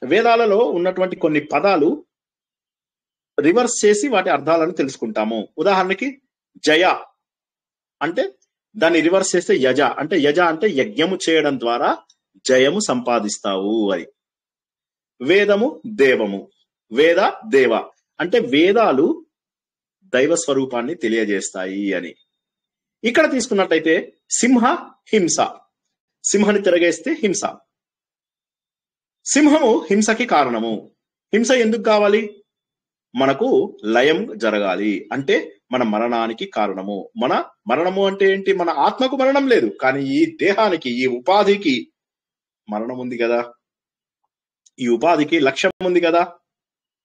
వేదాలలో ఉన్నటువంటి కొన్ని పదాలు రివర్స్ చేసి వాటి అర్థాలను తెలుసుకుంటాము. ఉదాహరణకి జయ అంటే దాన్ని రివర్స్ చేస్తే యజ అంటే యజ అంటే యజ్ఞము చేయడం ద్వారా జయము సంపాదిస్తావు అని. వేదము దేవము. వేద దేవ. అంటే వేదాలు దైవ స్వరూపాన్ని తెలియజేస్తాయి అని. ఇక్కడ తీసుకున్నట్టయితే సింహ హింస. సింహని తిరగేస్తే హింస. సింహము హింసకి కారణము. హింస ఎందుకు కావాలి? మనకు లయం జరగాలి. అంటే మన మరణానికి కారణము. మన మరణము అంటే ఏంటి? మన ఆత్మకు మరణం లేదు. కానీ ఈ దేహానికి ఈ ఉపాధికి మరణం ఉంది కదా. ఈ ఉపాధికి లక్ష్యం ఉంది కదా.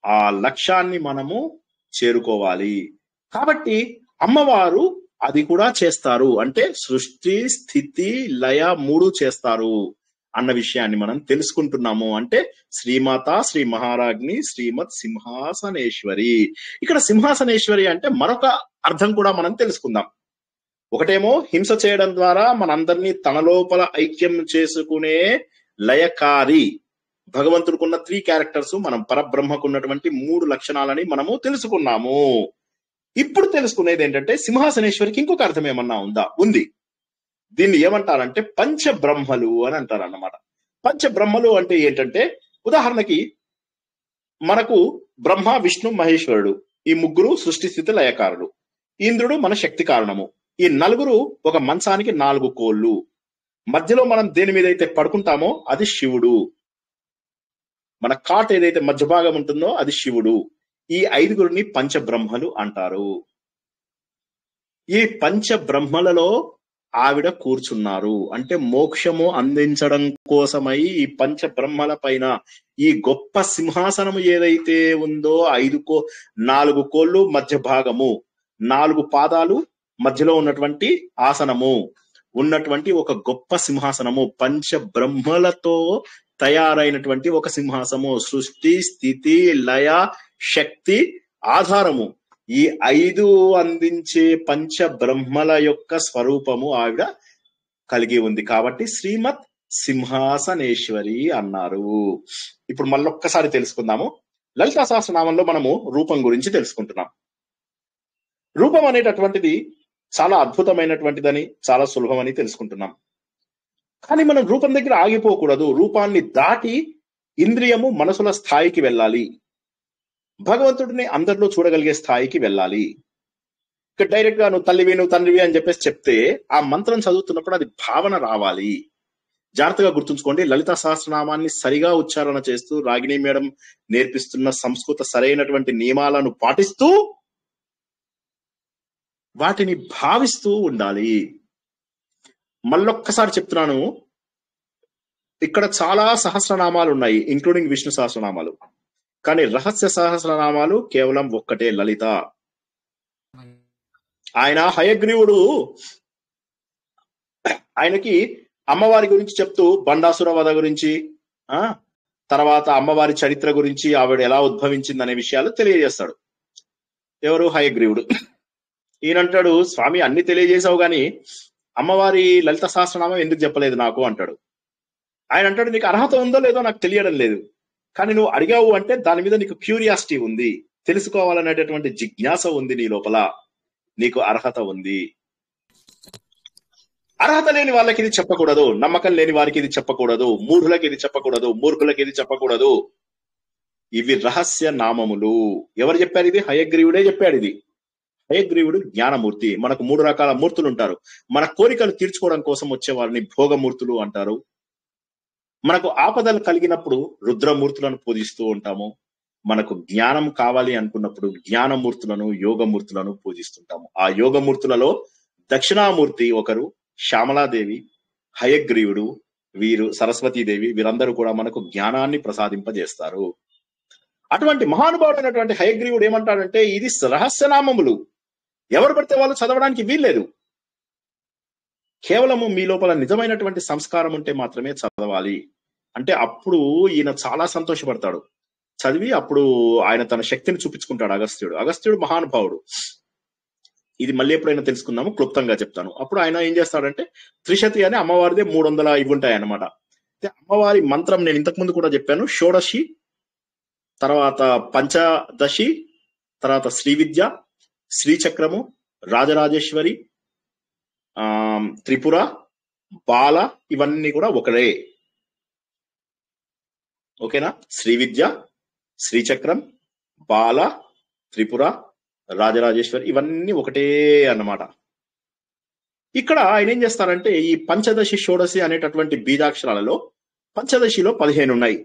ఆ లక్ష్యాన్ని మనము చేరుకోవాలి. కాబట్టి అమ్మవారు అది కూడా చేస్తారు. అంటే సృష్టి స్థితి లయ మూడు చేస్తారు అన్న విషయాన్ని మనం తెలుసుకుంటున్నాము. అంటే శ్రీమాత శ్రీ మహారాజ్ని శ్రీమత్ సింహాసనేశ్వరి. ఇక్కడ సింహాసనేశ్వరి అంటే మరొక అర్థం కూడా మనం తెలుసుకుందాం. ఒకటేమో హింస చేయడం ద్వారా మనందరినీ తన లోపల ఐక్యం చేసుకునే లయకారి. భగవంతుడికున్న త్రీ క్యారెక్టర్స్ మనం పరబ్రహ్మకు ఉన్నటువంటి మూడు లక్షణాలని మనము తెలుసుకున్నాము. ఇప్పుడు తెలుసుకునేది ఏంటంటే సింహాసనేశ్వరికి ఇంకొక అర్థం ఏమన్నా ఉందా? ఉంది. దీన్ని ఏమంటారంటే పంచబ్రహ్మలు అని అంటారు అన్నమాట పంచబ్రహ్మలు అంటే ఏంటంటే ఉదాహరణకి మనకు బ్రహ్మ విష్ణు మహేశ్వరుడు ఈ ముగ్గురు సృష్టి స్థితి లయకారుడు ఇంద్రుడు మన శక్తి కారణము. ఈ నలుగురు ఒక మంచానికి నాలుగు కోళ్ళు. మధ్యలో మనం దేని మీద అయితే పడుకుంటామో అది శివుడు. మన కాట్ ఏదైతే మధ్య భాగం ఉంటుందో అది శివుడు. ఈ ఐదుగురిని పంచబ్రహ్మలు అంటారు. ఈ పంచబ్రహ్మలలో ఆవిడ కూర్చున్నారు. అంటే మోక్షము అందించడం కోసమై ఈ పంచ బ్రహ్మల పైన ఈ గొప్ప సింహాసనము ఏదైతే ఉందో ఐదు కో నాలుగు కోళ్ళు మధ్య భాగము. నాలుగు పాదాలు మధ్యలో ఉన్నటువంటి ఆసనము. ఉన్నటువంటి ఒక గొప్ప సింహాసనము. పంచ బ్రహ్మలతో తయారైనటువంటి ఒక సింహాసము. సృష్టి స్థితి లయ శక్తి ఆధారము. ఈ ఐదు అందించే పంచ బ్రహ్మల యొక్క స్వరూపము ఆవిడ కలిగి ఉంది. కాబట్టి శ్రీమత్ సింహాసనేశ్వరి అన్నారు. ఇప్పుడు మళ్ళొక్కసారి తెలుసుకుందాము. లలితా సహస్రనామంలో మనము రూపం గురించి తెలుసుకుంటున్నాం. రూపం అనేటటువంటిది చాలా అద్భుతమైనటువంటిదని చాలా సులభమని తెలుసుకుంటున్నాం. కానీ మనం రూపం దగ్గర ఆగిపోకూడదు. రూపాన్ని దాటి ఇంద్రియము మనసుల స్థాయికి వెళ్ళాలి. భగవంతుడిని అందరిలో చూడగలిగే స్థాయికి వెళ్ళాలి. ఇక డైరెక్ట్గా నువ్వు తల్లివి నువ్వు తండ్రివి అని చెప్పేసి చెప్తే ఆ మంత్రం చదువుతున్నప్పుడు అది భావన రావాలి. జాగ్రత్తగా గుర్తుంచుకోండి. లలిత సహస్రనామాన్ని సరిగా ఉచ్చారణ చేస్తూ రాగిణి మేడం నేర్పిస్తున్న సంస్కృత సరైనటువంటి నియమాలను పాటిస్తూ వాటిని భావిస్తూ ఉండాలి. మళ్ళొక్కసారి చెప్తున్నాను. ఇక్కడ చాలా సహస్రనామాలు ఉన్నాయి ఇంక్లూడింగ్ విష్ణు సహస్రనామాలు. కానీ రహస్య సహస్రనామాలు కేవలం ఒక్కటే లలిత. ఆయన హయగ్రీవుడు. ఆయనకి అమ్మవారి గురించి చెప్తూ బండాసుర వధ గురించి ఆ తర్వాత అమ్మవారి చరిత్ర గురించి ఆవిడ ఎలా ఉద్భవించింది అనే విషయాలు తెలియజేస్తాడు. ఎవరు? హయగ్రీవుడు. ఈయనంటాడు స్వామి అన్ని తెలియజేశావు గాని అమ్మవారి లలిత సహస్రనామం ఎందుకు చెప్పలేదు నాకు అంటాడు. ఆయన అంటాడు నీకు అర్హత ఉందో లేదో నాకు తెలియడం లేదు. కానీ నువ్వు అడిగావు అంటే దాని మీద నీకు క్యూరియాసిటీ ఉంది. తెలుసుకోవాలనేటటువంటి జిజ్ఞాస ఉంది నీ లోపల. నీకు అర్హత ఉంది. అర్హత లేని వాళ్ళకి ఇది చెప్పకూడదు. నమ్మకం లేని వారికి ఇది చెప్పకూడదు. మూఢులకి ఇది చెప్పకూడదు. మూర్ఖులకి ఇది చెప్పకూడదు. ఇవి రహస్య నామములు. ఎవరు చెప్పారు ఇది? హయగ్రీవుడే చెప్పాడు ఇది. హయగ్రీవుడు జ్ఞానమూర్తి. మనకు మూడు రకాల మూర్తులు ఉంటారు. మన కోరికలు తీర్చుకోవడం కోసం వచ్చే వారిని భోగమూర్తులు అంటారు. మనకు ఆపదలు కలిగినప్పుడు రుద్రమూర్తులను పూజిస్తూ ఉంటాము. మనకు జ్ఞానం కావాలి అనుకున్నప్పుడు జ్ఞానమూర్తులను యోగమూర్తులను పూజిస్తుంటాము. ఆ యోగమూర్తులలో దక్షిణామూర్తి ఒకరు శ్యామలాదేవి హయగ్రీవుడు వీరు సరస్వతీదేవి వీరందరూ కూడా మనకు జ్ఞానాన్ని ప్రసాదింపజేస్తారు. అటువంటి మహానుభావుడైనటువంటి హయగ్రీవుడు ఏమంటాడంటే ఇది రహస్యనామములు ఎవరు పడితే వాళ్ళు చదవడానికి వీల్లేదు. కేవలము మీ లోపల నిజమైనటువంటి సంస్కారం ఉంటే మాత్రమే చదవాలి. అంటే అప్పుడు ఈయన చాలా సంతోషపడతాడు. చదివి అప్పుడు ఆయన తన శక్తిని చూపించుకుంటాడు అగస్త్యుడు. అగస్త్యుడు మహానుభావుడు. ఇది మళ్ళీ ఎప్పుడైనా తెలుసుకుందాము క్లుప్తంగా చెప్తాను. అప్పుడు ఆయన ఏం చేస్తాడంటే త్రిశతి అని అమ్మవారిదే మూడు వందల ఇవి ఉంటాయి అనమాట అమ్మవారి మంత్రం నేను ఇంతకు ముందు కూడా చెప్పాను. షోడశి తర్వాత పంచదశి తర్వాత శ్రీ విద్య శ్రీచక్రము రాజరాజేశ్వరి ఆ త్రిపుర బాల ఇవన్నీ కూడా ఒకడే ఓకేనా? శ్రీ విద్య శ్రీచక్రం బాల త్రిపుర రాజరాజేశ్వరి ఇవన్నీ ఒకటే అన్నమాట. ఇక్కడ ఆయన ఏం చేస్తారంటే ఈ పంచదశి షోడశి అనేటటువంటి బీజాక్షరాలలో పంచదశిలో పదిహేను ఉన్నాయి.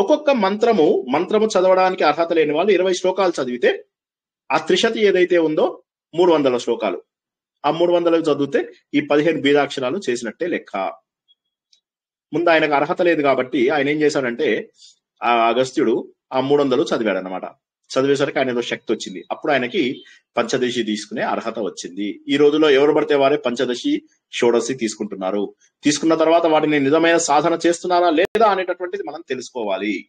ఒక్కొక్క మంత్రము మంత్రము చదవడానికి అర్హత లేని వాళ్ళు ఇరవై శ్లోకాలు చదివితే ఆ త్రిశతి ఏదైతే ఉందో మూడు వందల శ్లోకాలు. ఆ మూడు వందలు చదివితే ఈ పదిహేను బీజాక్షరాలు చేసినట్టే లెక్క. ముందు ఆయనకు అర్హత లేదు కాబట్టి ఆయన ఏం చేశాడంటే ఆ అగస్త్యుడు ఆ మూడు వందలు చదివాడు అనమాట చదివేసరికి ఆయన ఏదో శక్తి వచ్చింది. అప్పుడు ఆయనకి పంచదశి తీసుకునే అర్హత వచ్చింది. ఈ రోజులో ఎవరు పడితే వారే పంచదశి షోడశి తీసుకుంటున్నారు. తీసుకున్న తర్వాత వాటిని నిజమైన సాధన చేస్తున్నారా లేదా అనేటటువంటిది మనం తెలుసుకోవాలి.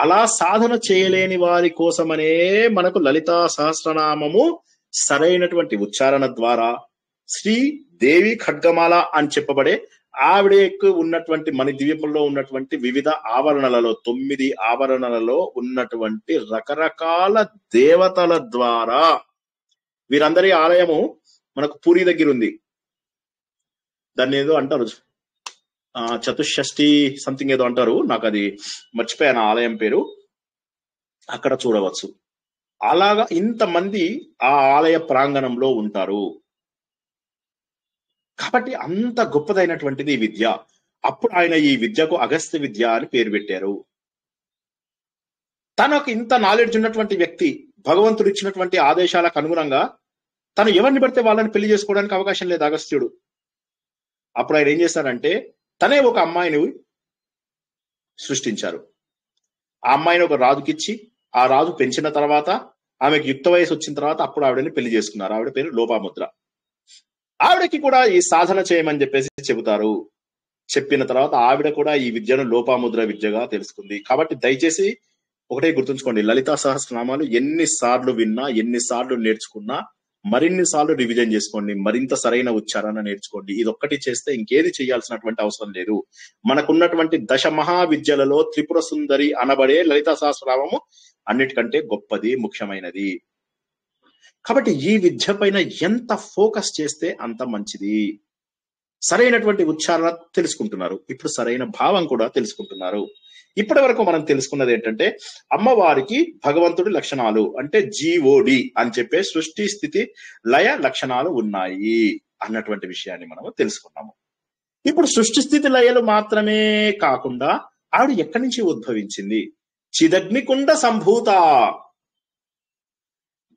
అలా సాధన చేయలేని వారి కోసమనే మనకు లలితా సహస్రనామము సరైనటువంటి ఉచ్చారణ ద్వారా శ్రీ దేవి ఖడ్గమాల అని చెప్పబడే ఆవిడ ఉన్నటువంటి మన ద్వీపంలో ఉన్నటువంటి వివిధ ఆవరణలలో తొమ్మిది ఆవరణలలో ఉన్నటువంటి రకరకాల దేవతల ద్వారా వీరందరి ఆలయము మనకు పూరి దగ్గర ఉంది. దాన్ని ఏదో అంటారు. చతుషష్ఠి సంథింగ్ ఏదో అంటారు. నాకు అది మర్చిపోయాను ఆలయం పేరు. అక్కడ చూడవచ్చు. అలాగా ఇంతమంది ఆ ఆలయ ప్రాంగణంలో ఉంటారు. కాబట్టి అంత గొప్పదైనటువంటిది ఈ విద్య. అప్పుడు ఆయన ఈ విద్యకు అగస్త్య విద్య అని పేరు పెట్టారు. తనకు ఇంత నాలెడ్జ్ ఉన్నటువంటి వ్యక్తి భగవంతుడు ఇచ్చినటువంటి ఆదేశాలకు అనుగుణంగా తను ఎవరిని పడితే వాళ్ళని పెళ్ళి చేసుకోవడానికి అవకాశం లేదు అగస్త్యుడు. అప్పుడు ఆయన ఏం చేశారంటే తనే ఒక అమ్మాయిని సృష్టించారు. ఆ అమ్మాయిని ఒక రాజుకిచ్చి ఆ రాజు పెంచిన తర్వాత ఆమెకు యుక్త వయసు వచ్చిన తర్వాత అప్పుడు ఆవిడని పెళ్ళి చేసుకున్నారు. ఆవిడ పేరు లోపాముద్ర. ఆవిడకి కూడా ఈ సాధన చేయమని చెప్పేసి చెబుతారు. చెప్పిన తర్వాత ఆవిడ కూడా ఈ విద్యను లోపాముద్ర విద్యగా తెలుసుకుంది. కాబట్టి దయచేసి ఒకటే గుర్తుంచుకోండి. లలితా సహస్రనామాలు ఎన్నిసార్లు విన్నా ఎన్నిసార్లు నేర్చుకున్నా మరిన్ని సార్లు రివిజన్ చేసుకోండి మరింత సరైన ఉచ్చారణ నేర్చుకోండి. ఇది ఒక్కటి చేస్తే ఇంకేది చేయాల్సినటువంటి అవసరం లేదు. మనకున్నటువంటి దశ మహావిద్యలలో త్రిపుర సుందరి అనబడే లలిత సహస్రనామము అన్నిటికంటే గొప్పది ముఖ్యమైనది. కాబట్టి ఈ విద్య పైన ఎంత ఫోకస్ చేస్తే అంత మంచిది. సరైనటువంటి ఉచ్చారణ తెలుసుకుంటున్నారు. ఇప్పుడు సరైన భావం కూడా తెలుసుకుంటున్నారు. ఇప్పటి వరకు మనం తెలుసుకున్నది ఏంటంటే అమ్మవారికి భగవంతుడి లక్షణాలు అంటే జీవోడి అని చెప్పే సృష్టి స్థితి లయ లక్షణాలు ఉన్నాయి అన్నటువంటి విషయాన్ని మనము తెలుసుకున్నాము. ఇప్పుడు సృష్టి స్థితి లయలు మాత్రమే కాకుండా ఆవిడ ఎక్కడి నుంచి ఉద్భవించింది? చిదగ్నికుండ సంభూత.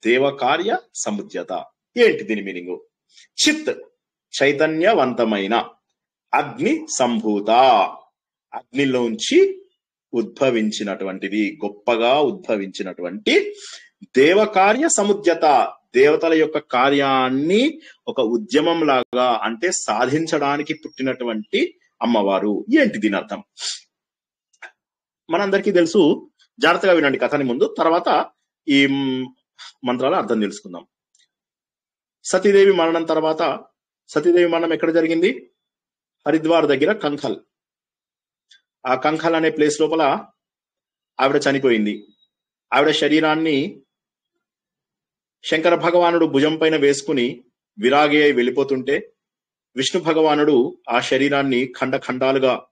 దేవకార్య సముద్యత. ఏంటి దీని మీనింగ్? చిత్ చైతన్యవంతమైన అగ్ని సంభూత. అగ్నిలోంచి ఉద్భవించినటువంటిది గొప్పగా ఉద్భవించినటువంటి దేవకార్య సముద్యత. దేవతల యొక్క కార్యాన్ని ఒక ఉద్యమం లాగా అంటే సాధించడానికి పుట్టినటువంటి అమ్మవారు. ఏంటి దీని అర్థం? మనందరికీ తెలుసు జాగ్రత్తగా వినండి కథని ముందు. తర్వాత ఈ మంత్రాల అర్థం తెలుసుకుందాం. సతీదేవి మరణం తర్వాత సతీదేవి మరణం ఎక్కడ జరిగింది? హరిద్వార్ దగ్గర కంఖల్ ఆ కంఖల్ అనే ప్లేస్ లోపల ఆవిడ చనిపోయింది. ఆవిడ శరీరాన్ని శంకర భగవానుడు భుజం పైన వేసుకుని విరాగి అయి వెళ్ళిపోతుంటే విష్ణు భగవానుడు ఆ శరీరాన్ని ఖండ ఖండాలుగా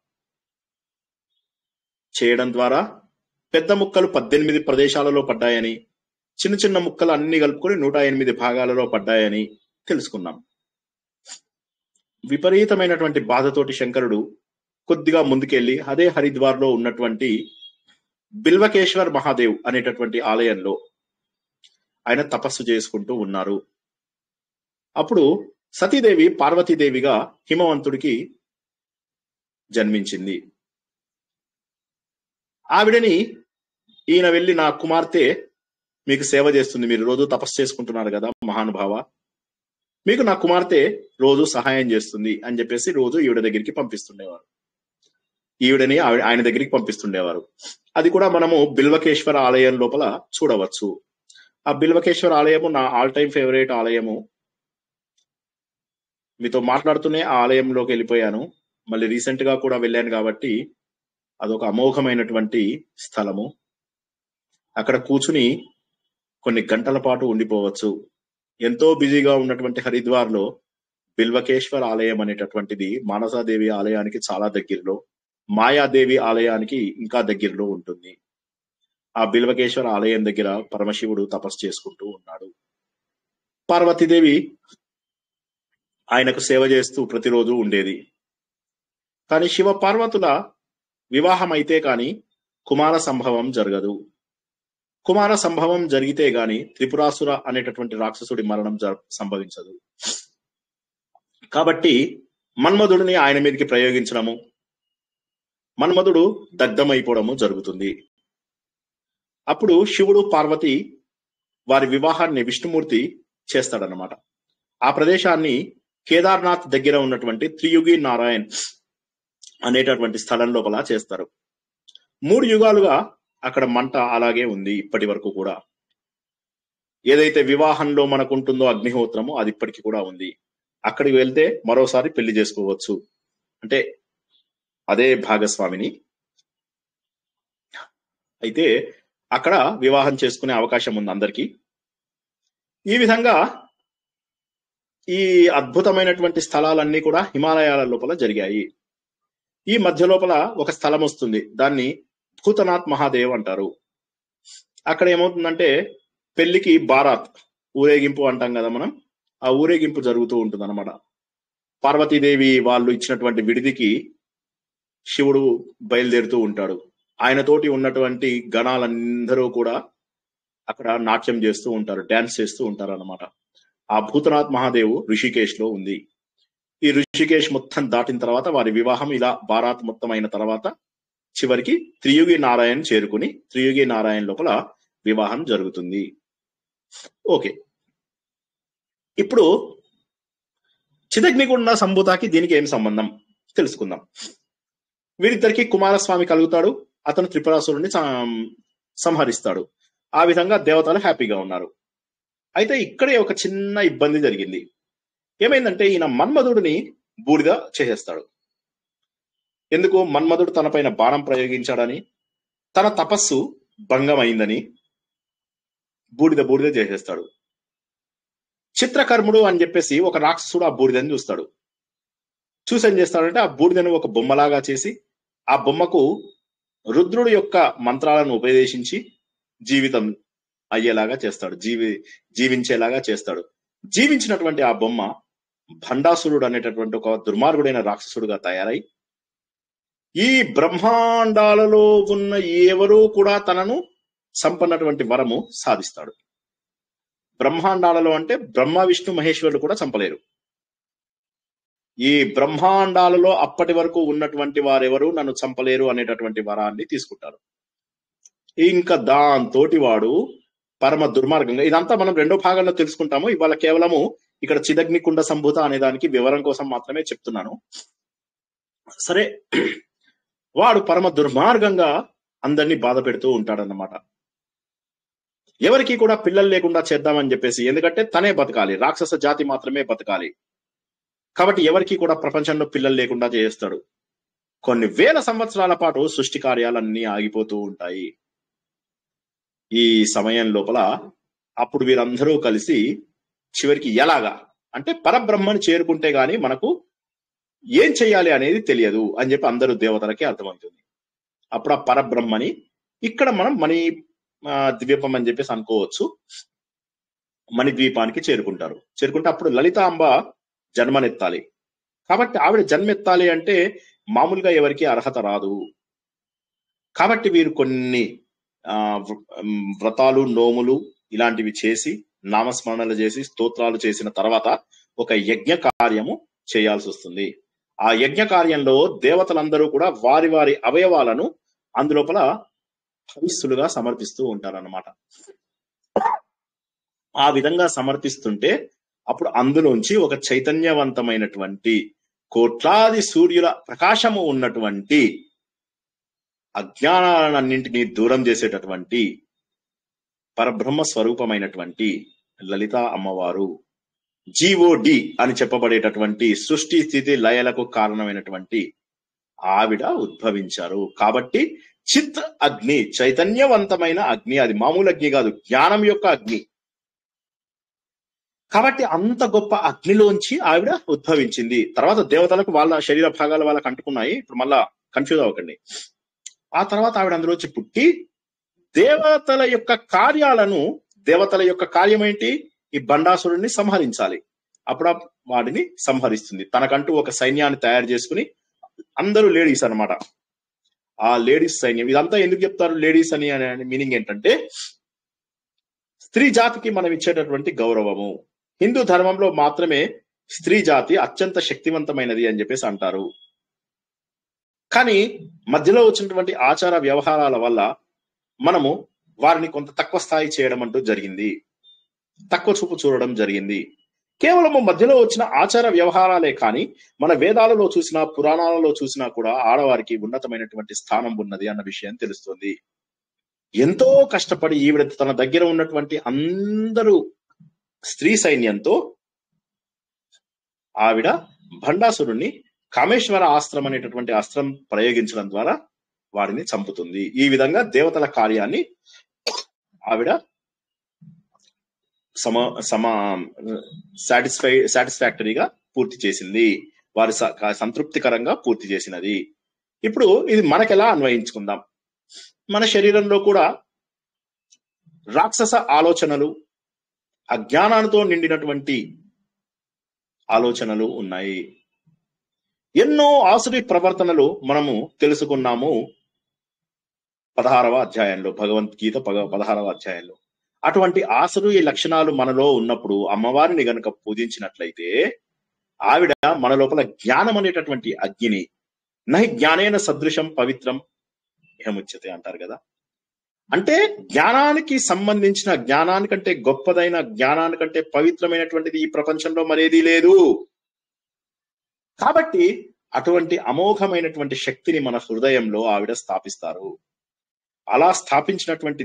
చేయడం ద్వారా పెద్ద ముక్కలు పద్దెనిమిది ప్రదేశాలలో పడ్డాయని చిన్న చిన్న ముక్కలు అన్ని కలుపుకొని నూట ఎనిమిది భాగాలలో పడ్డాయని తెలుసుకున్నాం. విపరీతమైనటువంటి బాధతోటి శంకరుడు కొద్దిగా ముందుకెళ్ళి అదే హరిద్వార్లో ఉన్నటువంటి బిల్వకేశ్వర్ మహాదేవ్ అనేటటువంటి ఆలయంలో ఆయన తపస్సు చేసుకుంటూ ఉన్నారు. అప్పుడు సతీదేవి పార్వతీదేవిగా హిమవంతుడికి జన్మించింది. ఆవిడని ఈయన వెళ్ళి నా కుమార్తె మీకు సేవ చేస్తుంది మీరు రోజు తపస్సు చేసుకుంటున్నారు కదా మహానుభావ మీకు నా కుమార్తె రోజు సహాయం చేస్తుంది అని చెప్పేసి రోజు ఈవిడ దగ్గరికి పంపిస్తుండేవారు. ఈవిడని ఆయన దగ్గరికి పంపిస్తుండేవారు. అది కూడా మనము బిల్వకేశ్వర ఆలయం లోపల చూడవచ్చు. ఆ బిల్వకేశ్వర ఆలయము నా ఆల్ టైమ్ ఫేవరెట్ ఆలయము. మీతో మాట్లాడుతూనే ఆ ఆలయంలోకి వెళ్ళిపోయాను. మళ్ళీ రీసెంట్గా కూడా వెళ్ళాను కాబట్టి అదొక అమోఘమైనటువంటి స్థలము. అక్కడ కూర్చుని కొన్ని గంటల పాటు ఉండిపోవచ్చు. ఎంతో బిజీగా ఉన్నటువంటి హరిద్వార్లో బిల్వకేశ్వర్ ఆలయం అనేటటువంటిది మానసాదేవి ఆలయానికి చాలా దగ్గరలో. మాయాదేవి ఆలయానికి ఇంకా దగ్గరలో ఉంటుంది. ఆ బిల్వకేశ్వర ఆలయం దగ్గర పరమశివుడు తపస్సు చేసుకుంటూ ఉన్నాడు. పార్వతీదేవి ఆయనకు సేవ చేస్తూ ప్రతిరోజు ఉండేది. కానీ శివ పార్వతుల వివాహం అయితే కాని కుమార సంభవం జరగదు. కుమార సంభవం జరిగితే గాని త్రిపురాసుర అనేటటువంటి రాక్షసుడి మరణం జర సంభవించదు. కాబట్టి మన్మధుడిని ఆయన మీదకి ప్రయోగించడము మన్మధుడు దగ్ధమైపోవడము జరుగుతుంది. అప్పుడు శివుడు పార్వతి వారి వివాహాన్ని విష్ణుమూర్తి చేస్తాడనమాట ఆ ప్రదేశాన్ని కేదార్నాథ్ దగ్గర ఉన్నటువంటి త్రియుగి నారాయణ్ అనేటటువంటి స్థలం లోపల చేస్తారు. మూడు యుగాలుగా అక్కడ మంట అలాగే ఉంది ఇప్పటి వరకు కూడా. ఏదైతే వివాహంలో మనకు ఉంటుందో అది ఇప్పటికి కూడా ఉంది. అక్కడికి వెళ్తే మరోసారి పెళ్ళి చేసుకోవచ్చు. అంటే అదే భాగస్వామిని. అయితే అక్కడ వివాహం చేసుకునే అవకాశం ఉంది అందరికీ. ఈ విధంగా ఈ అద్భుతమైనటువంటి స్థలాలన్నీ కూడా హిమాలయాల లోపల జరిగాయి. ఈ మధ్య లోపల ఒక స్థలం వస్తుంది. దాన్ని భూతనాథ్ మహాదేవ్ అంటారు. అక్కడ ఏమవుతుందంటే పెళ్ళికి బారాత్ ఊరేగింపు అంటాం కదా మనం. ఆ ఊరేగింపు జరుగుతూ ఉంటుంది అనమాట పార్వతీదేవి వాళ్ళు ఇచ్చినటువంటి విడిదికి శివుడు బయలుదేరుతూ ఉంటాడు. ఆయనతోటి ఉన్నటువంటి గణాలందరూ కూడా అక్కడ నాట్యం చేస్తూ ఉంటారు డాన్స్ చేస్తూ ఉంటారు అనమాట ఆ భూతనాథ్ మహాదేవు ఋషికేశ్లో ఉంది. ఈ ఋషికేశ్ మొత్తం దాటిన తర్వాత వారి వివాహం ఇలా బారాత్ మొత్తం అయిన తర్వాత చివరికి త్రియుగి నారాయణ్ చేరుకుని త్రియుగి నారాయణ్ లోపల వివాహం జరుగుతుంది. ఓకే. ఇప్పుడు చిదగ్నిగుండ సంభూతాకి దీనికి ఏం సంబంధం? తెలుసుకుందాం. వీరిద్దరికి కుమారస్వామి కలుగుతాడు అతను త్రిపురాసురుణ్ణి సంహరిస్తాడు. ఆ విధంగా దేవతలు హ్యాపీగా ఉన్నారు. అయితే ఇక్కడే ఒక చిన్న ఇబ్బంది జరిగింది. ఏమైందంటే ఈయన మన్మధుడిని బూడిద చేసేస్తాడు. ఎందుకు? మన్మధుడు తనపైన బాణం ప్రయోగించాడని తన తపస్సు భంగమైందని బూడిద బూడిద చేసేస్తాడు. చిత్రకర్ముడు అని చెప్పేసి ఒక రాక్షసుడు ఆ బూడిదని చూస్తాడు. చూసి ఏం చేస్తాడంటే ఆ బూడిదను ఒక బొమ్మలాగా చేసి ఆ బొమ్మకు రుద్రుడు యొక్క మంత్రాలను ఉపదేశించి జీవితం అయ్యేలాగా చేస్తాడు జీవి జీవించేలాగా చేస్తాడు. జీవించినటువంటి ఆ బొమ్మ భండాసురుడు అనేటటువంటి ఒక దుర్మార్గుడైన రాక్షసుడుగా తయారై ఈ బ్రహ్మాండాలలో ఉన్న ఎవరూ కూడా తనను చంపనటువంటి వరము సాధిస్తాడు. బ్రహ్మాండాలలో అంటే బ్రహ్మ విష్ణు మహేశ్వరుడు కూడా చంపలేరు. ఈ బ్రహ్మాండాలలో అప్పటి వరకు ఉన్నటువంటి వారెవరు నన్ను చంపలేరు అనేటటువంటి వరాన్ని తీసుకుంటారు. ఇంకా దాంతోటి వాడు పరమ దుర్మార్గంగా ఇదంతా మనం రెండో భాగంలో తెలుసుకుంటాము. ఇవాళ కేవలము ఇక్కడ చిదగ్నికుండ సంభూత అనే దానికి వివరం కోసం మాత్రమే చెప్తున్నాను. సరే వాడు పరమ దుర్మార్గంగా అందరినీ బాధ పెడుతూ ఉంటాడన్నమాట. ఎవరికి కూడా పిల్లలు లేకుండా చేద్దామని చెప్పేసి ఎందుకంటే తనే బతకాలి రాక్షస జాతి మాత్రమే బతకాలి. కాబట్టి ఎవరికి కూడా ప్రపంచంలో పిల్లలు లేకుండా చేస్తాడు. కొన్ని వేల సంవత్సరాల పాటు సృష్టి కార్యాలన్నీ ఆగిపోతూ ఉంటాయి. ఈ సమయం లోపల అప్పుడు వీరందరూ కలిసి చివరికి ఎలాగా? అంటే పరబ్రహ్మని చేరుకుంటే గాని మనకు ఏం చేయాలి అనేది తెలియదు అని చెప్పి అందరూ దేవతలకి అర్థమవుతుంది. అప్పుడు ఆ పరబ్రహ్మని ఇక్కడ మనం మణి ఆ, ద్వీపం అని చెప్పేసి అనుకోవచ్చు. మణిద్వీపానికి చేరుకుంటారు. చేరుకుంటే అప్పుడు లలితాంబ జన్మనెత్తాలి. కాబట్టి ఆవిడ జన్మెత్తాలి అంటే మామూలుగా ఎవరికి అర్హత రాదు. కాబట్టి వీరు కొన్ని ఆ వ్రతాలు నోములు ఇలాంటివి చేసి నామస్మరణలు చేసి స్తోత్రాలు చేసిన తర్వాత ఒక యజ్ఞ కార్యము చేయాల్సి వస్తుంది. ఆ యజ్ఞ కార్యంలో దేవతలందరూ కూడా వారి వారి అవయవాలను అందులోపల హవిస్సులుగా సమర్పిస్తూ ఉంటారన్నమాట. ఆ విధంగా సమర్పిస్తుంటే అప్పుడు అందులోంచి ఒక చైతన్యవంతమైనటువంటి కోట్లాది సూర్యుల ప్రకాశము ఉన్నటువంటి అజ్ఞానాలన్నింటినీ దూరం చేసేటటువంటి పరబ్రహ్మ స్వరూపమైనటువంటి లలిత అమ్మవారు జీఓడి అని చెప్పబడేటటువంటి సృష్టి స్థితి లయలకు కారణమైనటువంటి ఆవిడ ఉద్భవించారు. కాబట్టి చిత్ అగ్ని చైతన్యవంతమైన అగ్ని అది మామూలు అగ్ని కాదు జ్ఞానం యొక్క అగ్ని. కాబట్టి అంత గొప్ప అగ్నిలోంచి ఆవిడ ఉద్భవించింది. తర్వాత దేవతలకు వాళ్ళ శరీర భాగాలు వాళ్ళకి అంటుకున్నాయి. ఇప్పుడు మళ్ళా కన్ఫ్యూజ్ అవ్వకండి. ఆ తర్వాత ఆవిడ అందులోంచి పుట్టి దేవతల యొక్క కార్యాలను దేవతల యొక్క కార్యం ఏంటి? ఈ బండాసురుడిని సంహరించాలి. అప్పుడు వాడిని సంహరిస్తుంది. తనకంటూ ఒక సైన్యాన్ని తయారు చేసుకుని అందరూ లేడీస్ అన్నమాట. ఆ లేడీస్ సైన్యం ఇదంతా ఎందుకు చెప్తారు లేడీస్ అని అనే మీనింగ్ ఏంటంటే స్త్రీ జాతికి మనం ఇచ్చేటటువంటి గౌరవము. హిందూ ధర్మంలో మాత్రమే స్త్రీ జాతి అత్యంత శక్తివంతమైనది అని చెప్పేసి అంటారు. కానీ మధ్యలో వచ్చినటువంటి ఆచార వ్యవహారాల వల్ల మనము వారిని కొంత తక్కువ స్థాయి చేయడం అంటూ జరిగింది. తక్కువ చూపు చూడడం జరిగింది. కేవలము మధ్యలో వచ్చిన ఆచార వ్యవహారాలే కానీ మన వేదాలలో చూసినా పురాణాలలో చూసినా కూడా ఆడవారికి ఉన్నతమైనటువంటి స్థానం ఉన్నది అన్న విషయం తెలుస్తుంది. ఎంతో కష్టపడి ఈవిడ తన దగ్గర ఉన్నటువంటి అందరూ స్త్రీ సైన్యంతో ఆవిడ భండాసురుణ్ణి కామేశ్వర ఆస్త్రం అనేటటువంటి అస్త్రం ప్రయోగించడం ద్వారా వాడిని చంపుతుంది. ఈ విధంగా దేవతల కార్యాన్ని ఆవిడ సమ సమ సాటిస్ఫై సాటిస్ఫాక్టరీగా పూర్తి చేసింది. వారి స- సంతృప్తికరంగా పూర్తి చేసినది. ఇప్పుడు ఇది మనకెలా అన్వయించుకుందాం? మన శరీరంలో కూడా రాక్షస ఆలోచనలు అజ్ఞానాలతో నిండినటువంటి ఆలోచనలు ఉన్నాయి. ఎన్నో ఆసురి ప్రవర్తనలు మనము తెలుసుకున్నాము. పదహారవ అధ్యాయంలో భగవద్గీత పదహారవ అధ్యాయంలో. అటువంటి ఆసురు లక్షణాలు మనలో ఉన్నప్పుడు అమ్మవారిని గనుక పూజించినట్లయితే ఆవిడ మన లోపల జ్ఞానం అనేటటువంటి అగ్నిని నహి జ్ఞానేన సదృశం పవిత్రం ఏముచ్యతే అంటారు కదా? అంటే జ్ఞానానికి సంబంధించిన జ్ఞానానికంటే గొప్పదైన జ్ఞానానికంటే పవిత్రమైనటువంటిది ఈ ప్రపంచంలో మరేదీ లేదు. కాబట్టి అటువంటి అమోఘమైనటువంటి శక్తిని మన హృదయంలో ఆవిడ స్థాపిస్తారు. అలా స్థాపించినటువంటి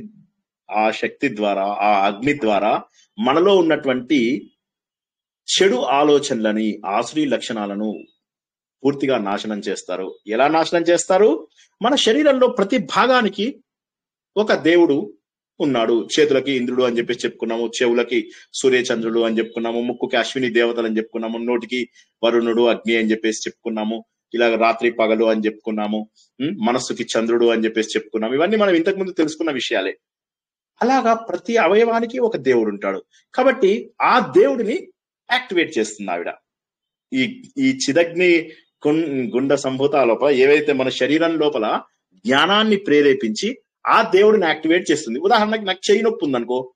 ఆ శక్తి ద్వారా ఆ అగ్ని ద్వారా మనలో ఉన్నటువంటి చెడు ఆలోచనలని ఆసురీ లక్షణాలను పూర్తిగా నాశనం చేస్తారు. ఎలా నాశనం చేస్తారు? మన శరీరంలో ప్రతి భాగానికి ఒక దేవుడు ఉన్నాడు. చేతులకి ఇంద్రుడు అని చెప్పేసి చెప్పుకున్నాము. చెవులకి సూర్యచంద్రుడు అని చెప్పుకున్నాము. ముక్కుకి అశ్విని దేవతలు అని చెప్పుకున్నాము. నోటికి వరుణుడు అగ్ని అని చెప్పేసి చెప్పుకున్నాము. ఇలాగ రాత్రి పగలు అని చెప్పుకున్నాము. మనస్సుకి చంద్రుడు అని చెప్పేసి చెప్పుకున్నాము. ఇవన్నీ మనం ఇంతకు ముందు తెలుసుకున్న విషయాలే. అలాగా ప్రతి అవయవానికి ఒక దేవుడు ఉంటాడు. కాబట్టి ఆ దేవుడిని యాక్టివేట్ చేస్తుంది ఆవిడ. ఈ ఈ చిదగ్ని గుండ సంభూత లోపల ఏవైతే మన శరీరం లోపల జ్ఞానాన్ని ప్రేరేపించి ఆ దేవుడిని యాక్టివేట్ చేస్తుంది. ఉదాహరణకి నాకు చేయి నొప్పి ఉందనుకో.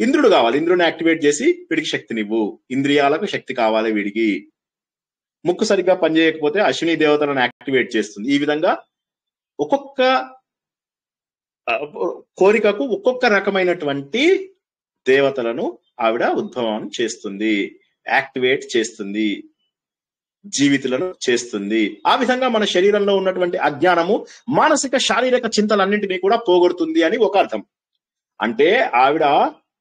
ఇంద్రుడు కావాలి. ఇంద్రుడిని యాక్టివేట్ చేసి వీడికి శక్తినివ్వు ఇంద్రియాలకు శక్తి కావాలి వీడికి. ముక్కు సరిగ్గా పనిచేయకపోతే అశ్విని దేవతలను యాక్టివేట్ చేస్తుంది. ఈ విధంగా ఒక్కొక్క కోరికకు ఒక్కొక్క రకమైనటువంటి దేవతలను ఆవిడ ఉద్భవం చేస్తుంది. యాక్టివేట్ చేస్తుంది. జీవితులను చేస్తుంది. ఆ విధంగా మన శరీరంలో ఉన్నటువంటి అజ్ఞానము మానసిక శారీరక చింతలన్నింటినీ కూడా పోగొడుతుంది అని ఒక అర్థం. అంటే ఆవిడ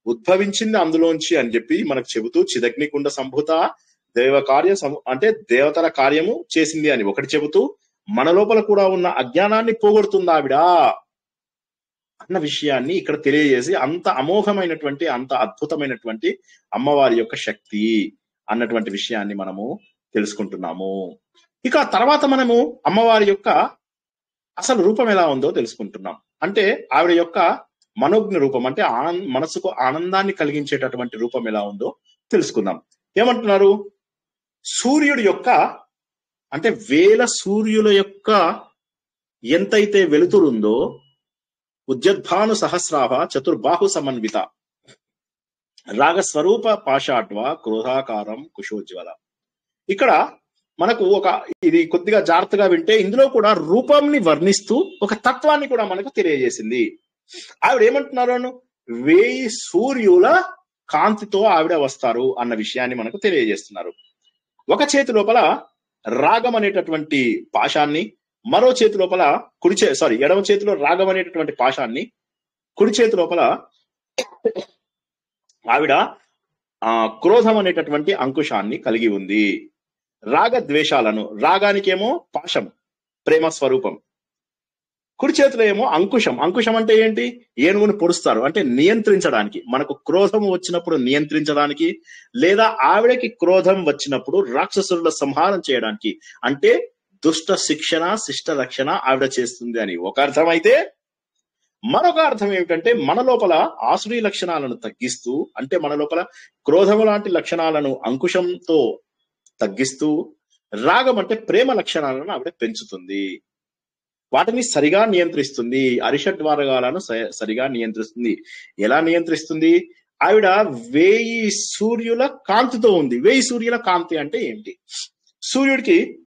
ఉద్భవించింది అందులోంచి అని చెప్పి మనకు చెబుతూ చిదగ్నికుండ సంభూత దేవ కార్య సం- అంటే దేవతల కార్యము చేసింది అని ఒకటి చెబుతూ మన లోపల కూడా ఉన్న అజ్ఞానాన్ని పోగొడుతుంది ఆవిడ అన్న విషయాన్ని ఇక్కడ తెలియజేసి అంత అమోఘమైనటువంటి అంత అద్భుతమైనటువంటి అమ్మవారి యొక్క శక్తి అన్నటువంటి విషయాన్ని మనము తెలుసుకుంటున్నాము. ఇక తర్వాత మనము అమ్మవారి యొక్క అసలు రూపం ఎలా ఉందో తెలుసుకుంటున్నాం. అంటే ఆవిడ యొక్క మనోజ్ఞ రూపం అంటే ఆనంద మనసుకు ఆనందాన్ని కలిగించేటటువంటి రూపం ఎలా ఉందో తెలుసుకుందాం. ఏమంటున్నారు? సూర్యుడి యొక్క అంటే వేల సూర్యుల యొక్క ఎంతైతే వెలుతురుందో ఉద్యద్భాను సహస్రాభ చతుర్బాహు సమన్విత రాగస్వరూప పాషాడ్వ క్రోధాకారం కుశోజ్వల. ఇక్కడ మనకు ఒక ఇది కొద్దిగా జాగ్రత్తగా వింటే ఇందులో కూడా రూపంని వర్ణిస్తూ ఒక తత్వాన్ని కూడా మనకు తెలియజేసింది. ఆవిడ ఏమంటున్నారు వేయి సూర్యుల కాంతితో ఆవిడ వస్తారు అన్న విషయాన్ని మనకు తెలియజేస్తున్నారు. ఒక చేతి లోపల రాగం అనేటటువంటి పాశాన్ని మరో చేతి లోపల కుడి చే సారీ ఎడమ చేతిలో రాగం అనేటటువంటి పాశాన్ని కుడి చేతి లోపల ఆవిడ ఆ క్రోధం అనేటటువంటి అంకుశాన్ని కలిగి ఉంది. రాగ ద్వేషాలను రాగానికేమో పాశం ప్రేమ స్వరూపం. కుడి చేతిలో ఏమో అంకుశం. అంకుశం అంటే ఏంటి? ఏనుగును పొడుస్తారు. అంటే నియంత్రించడానికి. మనకు క్రోధం వచ్చినప్పుడు నియంత్రించడానికి లేదా ఆవిడకి క్రోధం వచ్చినప్పుడు రాక్షసుల సంహారం చేయడానికి. అంటే దుష్ట శిక్షణ శిష్ట రక్షణ ఆవిడ చేస్తుంది అని. ఒక అర్థం అయితే మరొక అర్థం ఏమిటంటే మన లోపల ఆసురీ లక్షణాలను తగ్గిస్తూ అంటే మన లోపల క్రోధము లాంటి లక్షణాలను అంకుశంతో తగ్గిస్తూ రాగం అంటే ప్రేమ లక్షణాలను ఆవిడ పెంచుతుంది. వాటిని సరిగా నియంత్రిస్తుంది. అరిషడ్ వర్గాలను స- సరిగా నియంత్రిస్తుంది. ఎలా నియంత్రిస్తుంది? ఆవిడ వేయి సూర్యుల కాంతితో ఉంది. వేయి సూర్యుల కాంతి అంటే ఏంటి? సూర్యుడికి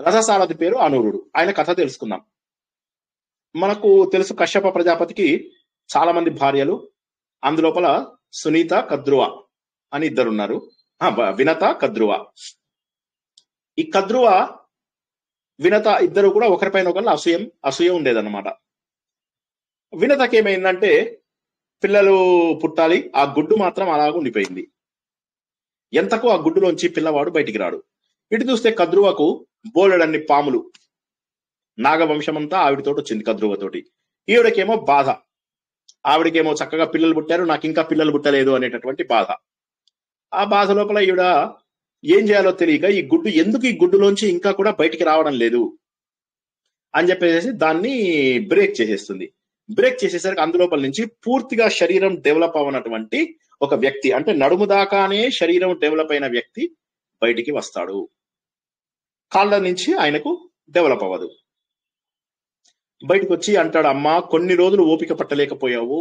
రథసారథి పేరు అనూరుడు. ఆయన కథ తెలుసుకుందాం. మనకు తెలుసు కశ్యప ప్రజాపతికి చాలా మంది భార్యలు. అందులోపల సునీత కద్రువ అని ఇద్దరు ఉన్నారు వినత కద్రువ. ఈ కద్రువ వినత ఇద్దరు కూడా ఒకరిపైన ఒకళ్ళు అసూయం అసూయ ఉండేదన్నమాట. వినతకి ఏమైందంటే పిల్లలు పుట్టాలి ఆ గుడ్డు మాత్రం అలాగ ఉండిపోయింది. ఎంతకు ఆ గుడ్డులోంచి పిల్లవాడు బయటికి రాడు. ఇటు చూస్తే కద్రువకు బోలెడన్ని పాములు. నాగవంశమంతా ఆవిడతోటి వచ్చింది కద్రువతోటి. ఈవిడకేమో బాధ. ఆవిడకేమో చక్కగా పిల్లలు పుట్టారు నాకు ఇంకా పిల్లలు పుట్టలేదు అనేటటువంటి బాధ. ఆ బాధ లోపల ఈవిడ ఏం చేయాలో తెలియక ఈ గుడ్డు ఎందుకు ఈ గుడ్డులోంచి ఇంకా కూడా బయటికి రావడం లేదు అని చెప్పేసి దాన్ని బ్రేక్ చేసేస్తుంది. బ్రేక్ చేసేసరికి అందులోపల నుంచి పూర్తిగా శరీరం డెవలప్ అవ్వనటువంటి ఒక వ్యక్తి అంటే నడుము దాకానే శరీరం డెవలప్ అయిన వ్యక్తి బయటికి వస్తాడు. కాళ్ళ నుంచి ఆయనకు డెవలప్ అవ్వదు. బయటకు వచ్చి అంటాడు అమ్మా కొన్ని రోజులు ఓపిక పట్టలేకపోయావు.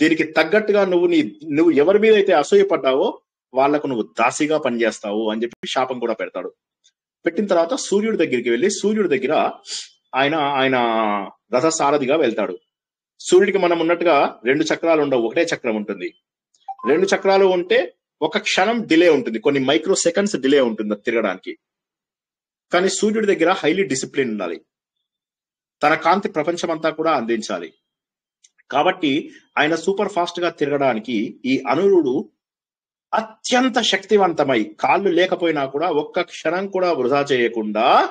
దీనికి తగ్గట్టుగా నువ్వు నీ నువ్వు ఎవరి మీద అయితే అసూయపడ్డావో వాళ్ళకు నువ్వు దాసిగా పనిచేస్తావు అని చెప్పి శాపం కూడా పెడతాడు. పెట్టిన తర్వాత సూర్యుడి దగ్గరికి వెళ్ళి సూర్యుడి దగ్గర ఆయన ఆయన రథసారథిగా వెళ్తాడు. సూర్యుడికి మనం ఉన్నట్టుగా రెండు చక్రాలు ఉండవు ఒకటే చక్రం ఉంటుంది. రెండు చక్రాలు ఉంటే ఒక క్షణం డిలే ఉంటుంది కొన్ని మైక్రో సెకండ్స్ డిలే ఉంటుంది తిరగడానికి. కానీ సూర్యుడి దగ్గర హైలీ డిసిప్లిన్ ఉండాలి. తన కాంతి ప్రపంచమంతా కూడా అందించాలి. కాబట్టి ఆయన సూపర్ ఫాస్ట్గా తిరగడానికి ఈ అనురుడు అత్యంత శక్తివంతమై కాళ్ళు లేకపోయినా కూడా ఒక్క క్షణం కూడా వృధా చేయకుండా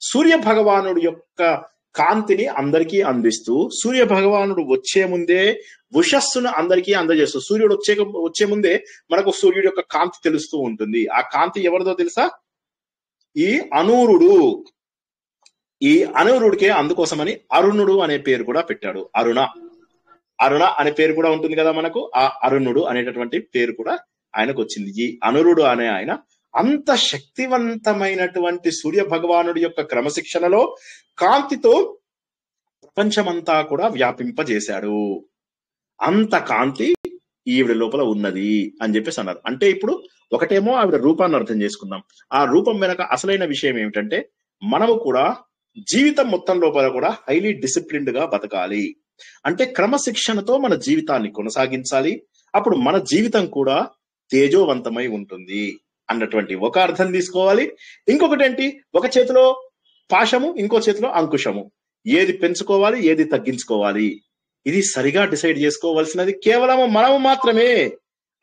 సూర్య భగవానుడు యొక్క కాంతిని అందరికీ అందిస్తూ సూర్య భగవానుడు వచ్చే ముందే ఉషస్సును అందరికీ అందజేస్తూ సూర్యుడు వచ్చే వచ్చే ముందే మనకు సూర్యుడు యొక్క కాంతి తెలుస్తూ ఉంటుంది. ఆ కాంతి ఎవరిదో తెలుసా? ఈ అనూరుడు. ఈ అనూరుడికే అందుకోసమని అరుణుడు అనే పేరు కూడా పెట్టాడు. అరుణ. అరుణ అనే పేరు కూడా ఉంటుంది కదా మనకు. ఆ అరుణుడు అనేటటువంటి పేరు కూడా ఆయనకు వచ్చింది ఈ అనురుడు అనే ఆయన అంత శక్తివంతమైనటువంటి సూర్య భగవానుడి యొక్క క్రమశిక్షణలో కాంతితో ప్రపంచమంతా కూడా వ్యాపింపజేశాడు. అంత కాంతి ఈవిడ లోపల ఉన్నది అని చెప్పేసి అన్నారు. అంటే ఇప్పుడు ఒకటేమో ఆవిడ రూపాన్ని అర్థం చేసుకుందాం. ఆ రూపం వెనక అసలైన విషయం ఏమిటంటే మనము కూడా జీవితం మొత్తం లోపల కూడా హైలీ డిసిప్లిన్డ్గా బతకాలి. అంటే క్రమశిక్షణతో మన జీవితాన్ని కొనసాగించాలి. అప్పుడు మన జీవితం కూడా తేజోవంతమై ఉంటుంది అన్నటువంటి ఒక అర్థం తీసుకోవాలి. ఇంకొకటి ఏంటి ఒక చేతిలో పాశము ఇంకో చేతిలో అంకుశము. ఏది పెంచుకోవాలి ఏది తగ్గించుకోవాలి? ఇది సరిగా డిసైడ్ చేసుకోవాల్సినది కేవలం మనము మాత్రమే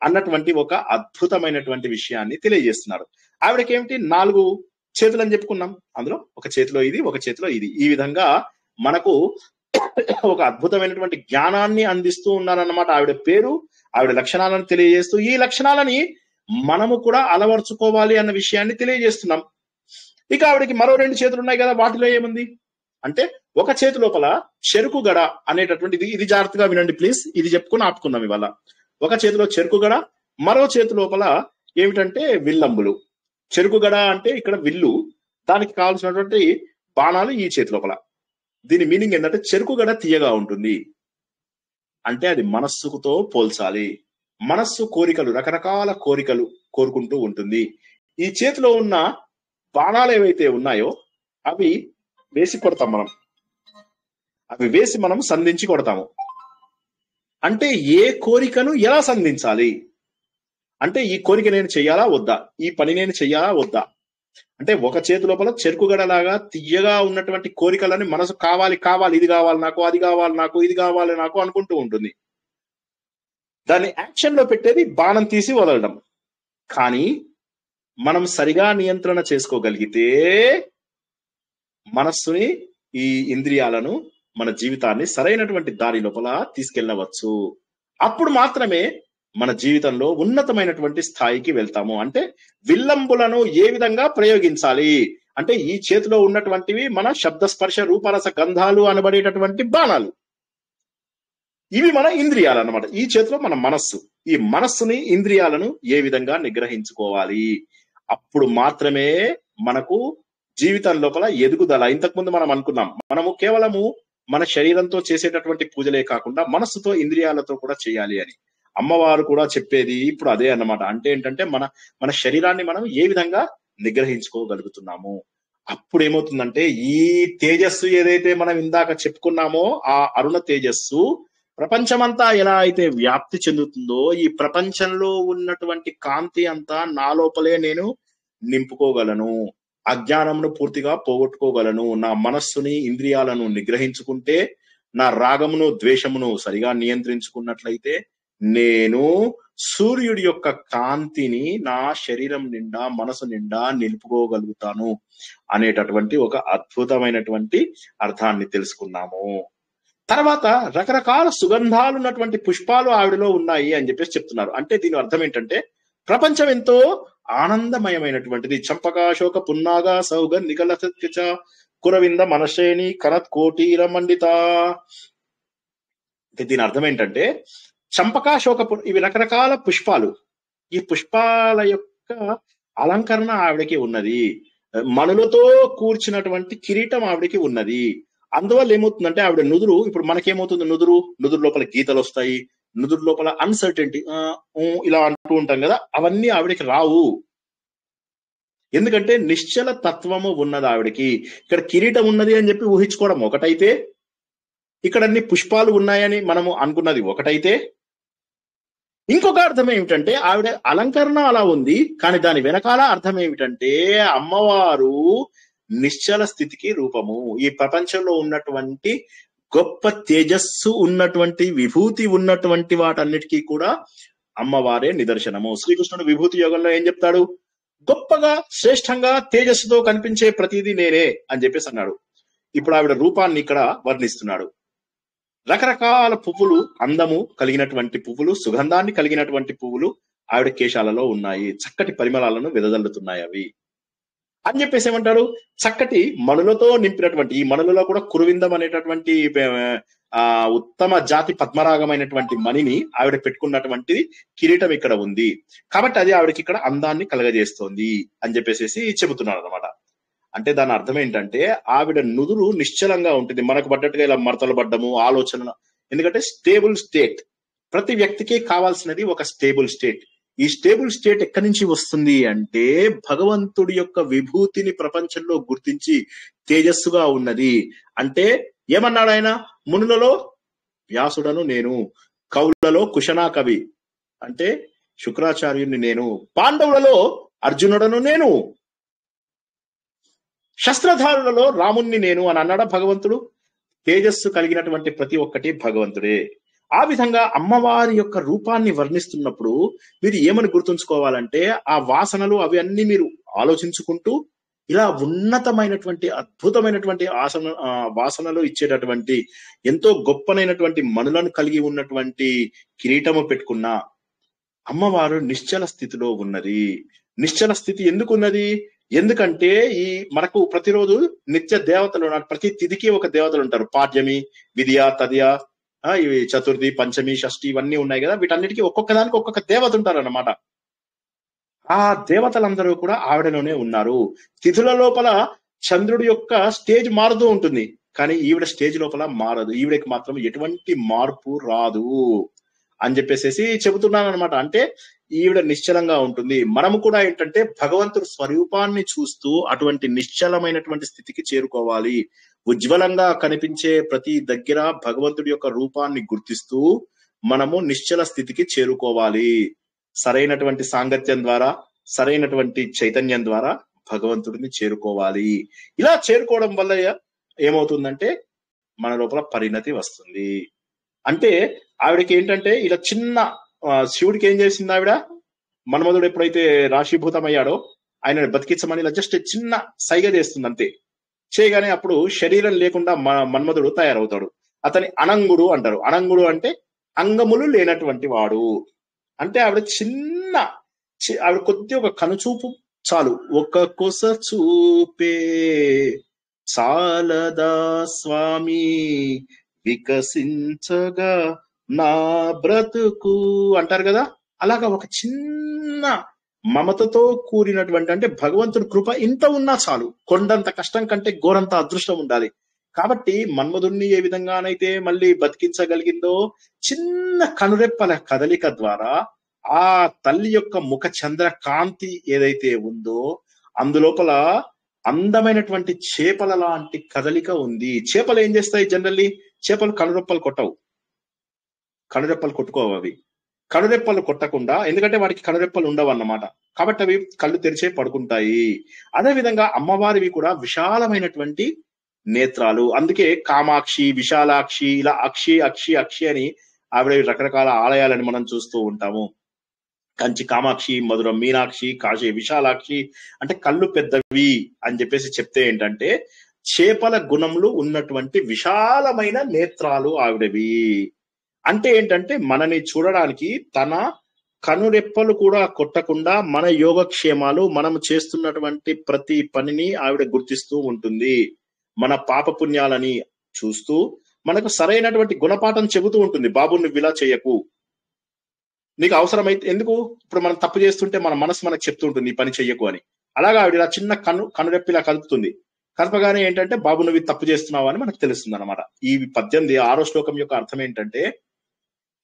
అన్నటువంటి ఒక అద్భుతమైనటువంటి విషయాన్ని తెలియజేస్తున్నారు. ఆవిడకి ఏమిటి నాలుగు చేతులు అని చెప్పుకున్నాం. అందులో ఒక చేతిలో ఇది ఒక చేతిలో ఇది. ఈ విధంగా మనకు ఒక అద్భుతమైనటువంటి జ్ఞానాన్ని అందిస్తూ ఉన్నారన్నమాట ఆవిడ పేరు. ఆవిడ లక్షణాలను తెలియజేస్తూ ఈ లక్షణాలని మనము కూడా అలవర్చుకోవాలి అన్న విషయాన్ని తెలియజేస్తున్నాం. ఇక ఆవిడకి మరో రెండు చేతులు ఉన్నాయి కదా వాటిలో ఏముంది? అంటే ఒక చేతి లోపల చెరుకు గడ అనేటటువంటి ఇది ఇది జాగ్రత్తగా వినండి ప్లీజ్ ఇది చెప్పుకొని ఆపుకుందాం ఇవాళ. ఒక చేతిలో చెరుకు గడ మరో చేతి లోపల ఏమిటంటే విల్లంబులు. చెరుకు గడ అంటే ఇక్కడ విల్లు దానికి కావాల్సినటువంటి బాణాలు ఈ చేతి లోపల. దీని మీనింగ్ ఏంటంటే చెరుకు గడ తీయగా ఉంటుంది. అంటే అది మనస్సుతో పోల్చాలి. మనస్సు కోరికలు రకరకాల కోరికలు కోరుకుంటూ ఉంటుంది. ఈ చేతిలో ఉన్న బాణాలు ఏవైతే ఉన్నాయో అవి వేసి కొడతాం మనం. అవి వేసి మనం సంధించి కొడతాము. అంటే ఏ కోరికను ఎలా సంధించాలి? అంటే ఈ కోరిక నేను చేయాలా? వద్దా. ఈ పని నేను చెయ్యాలా వద్దా. అంటే ఒక చేతి లోపల చెరుకు గడలాగా తీయగా ఉన్నటువంటి కోరికలని మనసు కావాలి కావాలి ఇది కావాలి నాకు అది కావాలి నాకు ఇది కావాలి నాకు అనుకుంటూ ఉంటుంది. దాన్ని యాక్షన్లో పెట్టేది బాణం తీసి వదలడం. కానీ మనం సరిగా నియంత్రణ చేసుకోగలిగితే మనస్సుని ఈ ఇంద్రియాలను మన జీవితాన్ని సరైనటువంటి దారి లోపల తీసుకెళ్ళవచ్చు. అప్పుడు మాత్రమే మన జీవితంలో ఉన్నతమైనటువంటి స్థాయికి వెళ్తాము. అంటే విల్లంబులను ఏ విధంగా ప్రయోగించాలి? అంటే ఈ చేతిలో ఉన్నటువంటివి మన శబ్ద స్పర్శ రూపరస గంధాలు అనబడేటటువంటి బాణాలు. ఇవి మన ఇంద్రియాలు అన్నమాట. ఈ చేతిలో మన మనస్సు. ఈ మనస్సుని ఇంద్రియాలను ఏ విధంగా నిగ్రహించుకోవాలి? అప్పుడు మాత్రమే మనకు జీవితం లోపల ఎదుగుదల. ఇంతకుముందు మనం అనుకున్నాం మనము కేవలము మన శరీరంతో చేసేటటువంటి పూజలే కాకుండా మనస్సుతో ఇంద్రియాలతో కూడా చేయాలి అని. అమ్మవారు కూడా చెప్పేది ఇప్పుడు అదే అన్నమాట. అంటే ఏంటంటే మన మన శరీరాన్ని మనం ఏ విధంగా నిగ్రహించుకోగలుగుతున్నాము? అప్పుడు ఏమవుతుందంటే ఈ తేజస్సు ఏదైతే మనం ఇందాక చెప్పుకున్నామో ఆ అరుణ తేజస్సు ప్రపంచమంతా ఎలా అయితే వ్యాప్తి చెందుతుందో ఈ ప్రపంచంలో ఉన్నటువంటి కాంతి అంతా నా లోపలే నేను నింపుకోగలను. అజ్ఞానమును పూర్తిగా పోగొట్టుకోగలను. నా మనస్సుని ఇంద్రియాలను నిగ్రహించుకుంటే నా రాగమును ద్వేషమును సరిగా నియంత్రించుకున్నట్లయితే నేను సూర్యుడి యొక్క కాంతిని నా శరీరం నిండా మనసు నిండా నిలుపుకోగలుగుతాను అనేటటువంటి ఒక అద్భుతమైనటువంటి అర్థాన్ని తెలుసుకున్నాము. తర్వాత రకరకాల సుగంధాలు ఉన్నటువంటి పుష్పాలు ఆవిడలో ఉన్నాయి అని చెప్పేసి చెప్తున్నారు. అంటే దీని అర్థం ఏంటంటే ప్రపంచం ఎంతో ఆనందమయమైనటువంటిది. చంపకాశోక పున్నాగా సౌగ నిగల కురవింద మనశ్రేణి కనత్ కోటీర మండిత. దీని అర్థం ఏంటంటే చంపకాశోక ఇవి రకరకాల పుష్పాలు. ఈ పుష్పాల యొక్క అలంకరణ ఆవిడకి ఉన్నది. మణులతో కూర్చున్నటువంటి కిరీటం ఆవిడకి ఉన్నది. అందువల్ల ఏమవుతుందంటే ఆవిడ నుదురు ఇప్పుడు మనకేమవుతుంది నుదురు? నుదురు లోపల గీతలు వస్తాయి. నుదురు లోపల అన్సర్టెంటీ ఇలా అంటూ ఉంటాం కదా అవన్నీ ఆవిడకి రావు. ఎందుకంటే నిశ్చల తత్వము ఉన్నది ఆవిడకి. ఇక్కడ కిరీటం ఉన్నది అని చెప్పి ఊహించుకోవడం ఒకటైతే ఇక్కడ అన్ని పుష్పాలు ఉన్నాయని మనము అనుకున్నది ఒకటైతే ఇంకొక అర్థం ఏమిటంటే ఆవిడ అలంకరణ అలా ఉంది కానీ దాని వెనకాల అర్థం ఏమిటంటే అమ్మవారు నిశ్చల స్థితికి రూపము. ఈ ప్రపంచంలో ఉన్నటువంటి గొప్ప తేజస్సు ఉన్నటువంటి విభూతి ఉన్నటువంటి వాటన్నిటికీ కూడా అమ్మవారే నిదర్శనము. శ్రీకృష్ణుడు విభూతి యోగంలో ఏం చెప్తాడు? గొప్పగా శ్రేష్టంగా తేజస్సుతో కనిపించే ప్రతిదీ నేనే అని చెప్పేసి అన్నాడు. ఇప్పుడు ఆవిడ రూపాన్ని ఇక్కడ వర్ణిస్తున్నాడు. రకరకాల పువ్వులు అందము కలిగినటువంటి పువ్వులు సుగంధాన్ని కలిగినటువంటి పువ్వులు ఆవిడ కేశాలలో ఉన్నాయి. చక్కటి పరిమళాలను వెదజల్లుతున్నాయి అవి. అని చెప్పేసి ఏమంటారు? చక్కటి మణులతో నింపినటువంటి ఈ మణులలో కూడా కురువిందం అనేటటువంటి ఆ ఉత్తమ జాతి పద్మరాగమైనటువంటి మణిని ఆవిడ పెట్టుకున్నటువంటిది కిరీటం ఇక్కడ ఉంది. కాబట్టి అది ఆవిడకి ఇక్కడ అందాన్ని కలగజేస్తోంది అని చెప్పేసి చెబుతున్నారు అనమాట అంటే దాని అర్థం ఏంటంటే ఆవిడ నుదురు నిశ్చలంగా ఉంటుంది. మనకు పడ్డట్టుగా ఇలా మరతలు పడ్డము ఆలోచన. ఎందుకంటే స్టేబుల్ స్టేట్ ప్రతి వ్యక్తికి కావాల్సినది ఒక స్టేబుల్ స్టేట్ ఈ స్టేబుల్ స్టేట్ ఎక్కడి నుంచి వస్తుంది అంటే భగవంతుడి యొక్క విభూతిని ప్రపంచంలో గుర్తించి తేజస్సుగా ఉన్నది. అంటే ఏమన్నాడు ఆయన? మునులలో వ్యాసుడను నేను కవులలో కుశనా కవి. అంటే శుక్రాచార్యుని నేను పాండవులలో అర్జునుడను నేను. శస్త్రధారులలో రాముణ్ణి నేను అని అన్నాడా భగవంతుడు? తేజస్సు కలిగినటువంటి ప్రతి ఒక్కటి భగవంతుడే. ఆ విధంగా అమ్మవారి యొక్క రూపాన్ని వర్ణిస్తున్నప్పుడు మీరు ఏమని గుర్తుంచుకోవాలంటే ఆ వాసనలు అవి అన్ని మీరు ఆలోచించుకుంటూ ఇలా ఉన్నతమైనటువంటి అద్భుతమైనటువంటి ఆసన వాసనలు ఇచ్చేటటువంటి ఎంతో గొప్పనైనటువంటి మనులను కలిగి ఉన్నటువంటి కిరీటము పెట్టుకున్న అమ్మవారు నిశ్చల స్థితిలో ఉన్నది. నిశ్చల స్థితి ఎందుకు ఉన్నది ఎందుకంటే ఈ మనకు ప్రతిరోజు నిత్య దేవతలు ప్రతి తిథికి ఒక దేవతలు ఉంటారు. పాడ్యమి విధియ తదియ ఆ, ఇవి చతుర్థి పంచమి షష్ఠి ఇవన్నీ ఉన్నాయి కదా. వీటన్నిటికీ ఒక్కొక్క దానికి ఒక్కొక్క దేవత ఉంటారు అన్నమాట ఆ దేవతలందరూ కూడా ఆవిడలోనే ఉన్నారు. తిథుల లోపల చంద్రుడి యొక్క స్టేజ్ మారుతూ ఉంటుంది. కానీ ఈవిడ స్టేజ్ లోపల మారదు. ఈవిడకి మాత్రం ఎటువంటి మార్పు రాదు అని చెప్పేసి చెబుతున్నాను అనమాట అంటే ఈవిడ నిశ్చలంగా ఉంటుంది. మనము కూడా ఏంటంటే భగవంతుడి స్వరూపాన్ని చూస్తూ అటువంటి నిశ్చలమైనటువంటి స్థితికి చేరుకోవాలి. ఉజ్వలంగా కనిపించే ప్రతి దగ్గర భగవంతుడి యొక్క రూపాన్ని గుర్తిస్తూ మనము నిశ్చల స్థితికి చేరుకోవాలి. సరైనటువంటి సాంగత్యం ద్వారా సరైనటువంటి చైతన్యం ద్వారా భగవంతుడిని చేరుకోవాలి. ఇలా చేరుకోవడం వల్ల ఏమవుతుందంటే మన లోపల పరిణతి వస్తుంది. అంటే ఆవిడకి ఏంటంటే ఇలా చిన్న శివుడికి ఏం చేసింది ఆవిడ? మన్మధుడు ఎప్పుడైతే రాశీభూతం అయ్యాడో ఆయన బతికించమని ఇలా జస్ట్ చిన్న సైగ చేస్తుంది అంతే. చేయగానే అప్పుడు శరీరం లేకుండా మన్మధుడు తయారవుతాడు. అతని అనంగుడు అంటారు. అనంగుడు అంటే అంగములు లేనటువంటి వాడు. అంటే ఆవిడ చిన్న చి- ఆవిడ కొద్ది ఒక కనుచూపు చాలు. ఒక కొస చూపే చాలదా స్వామి? వికసించగా నా బ్రతుకు అంటారు కదా అలాగా ఒక చిన్న మమతతో కూడినటువంటి అంటే భగవంతుడి కృప ఇంత ఉన్నా చాలు. కొండంత కష్టం కంటే ఘోరంత అదృష్టం ఉండాలి. కాబట్టి మన్మధుణ్ణి ఏ విధంగానైతే మళ్ళీ బతికించగలిగిందో చిన్న కనురెప్పల కదలిక ద్వారా ఆ తల్లి యొక్క ముఖ చంద్ర కాంతి ఏదైతే ఉందో అందులోపల అందమైనటువంటి చేపల లాంటి కదలిక ఉంది. చేపలు ఏం చేస్తాయి జనరల్లీ చేపలు కనురెప్పలు కొట్టవు. కనురెప్పలు కొట్టుకోవు అవి. కనురెప్పలు కొట్టకుండా ఎందుకంటే వాటికి కనురెప్పలు ఉండవు అన్నమాట. కాబట్టి అవి కళ్ళు తెరిచే పడుకుంటాయి. అదే విధంగా అమ్మవారివి కూడా విశాలమైనటువంటి నేత్రాలు. అందుకే కామాక్షి విశాలాక్షి ఇలా అక్షి అక్షి అక్షి అని ఆవిడ రకరకాల ఆలయాలని మనం చూస్తూ ఉంటాము. కంచి కామాక్షి మధుర మీనాక్షి కాశీ విశాలాక్షి అంటే కళ్ళు పెద్దవి అని చెప్పేసి చెప్తే ఏంటంటే చేపల గుణములు ఉన్నటువంటి విశాలమైన నేత్రాలు ఆవిడవి. అంటే ఏంటంటే మనని చూడడానికి తన కనురెప్పలు కూడా కొట్టకుండా మన యోగక్షేమాలు మనం చేస్తున్నటువంటి ప్రతి పనిని ఆవిడ గుర్తిస్తూ ఉంటుంది. మన పాపపుణ్యాలని చూస్తూ మనకు సరైనటువంటి గుణపాఠం చెబుతూ ఉంటుంది. బాబు నువ్వు ఇలా చేయకు. నీకు అవసరమైతే ఎందుకు? ఇప్పుడు మనం తప్పు చేస్తుంటే మన మనసు మనకు చెప్తూ ఉంటుంది ఈ పని చెయ్యకు అని. అలాగా ఆవిడ ఇలా చిన్న కను కనురెప్పిలా కలుపుతుంది కలపగానే ఏంటంటే బాబు నువ్వు తప్పు చేస్తున్నావు అని మనకు తెలుస్తుంది అనమాట ఈ పద్దెనిమిది ఆరో శ్లోకం యొక్క అర్థం ఏంటంటే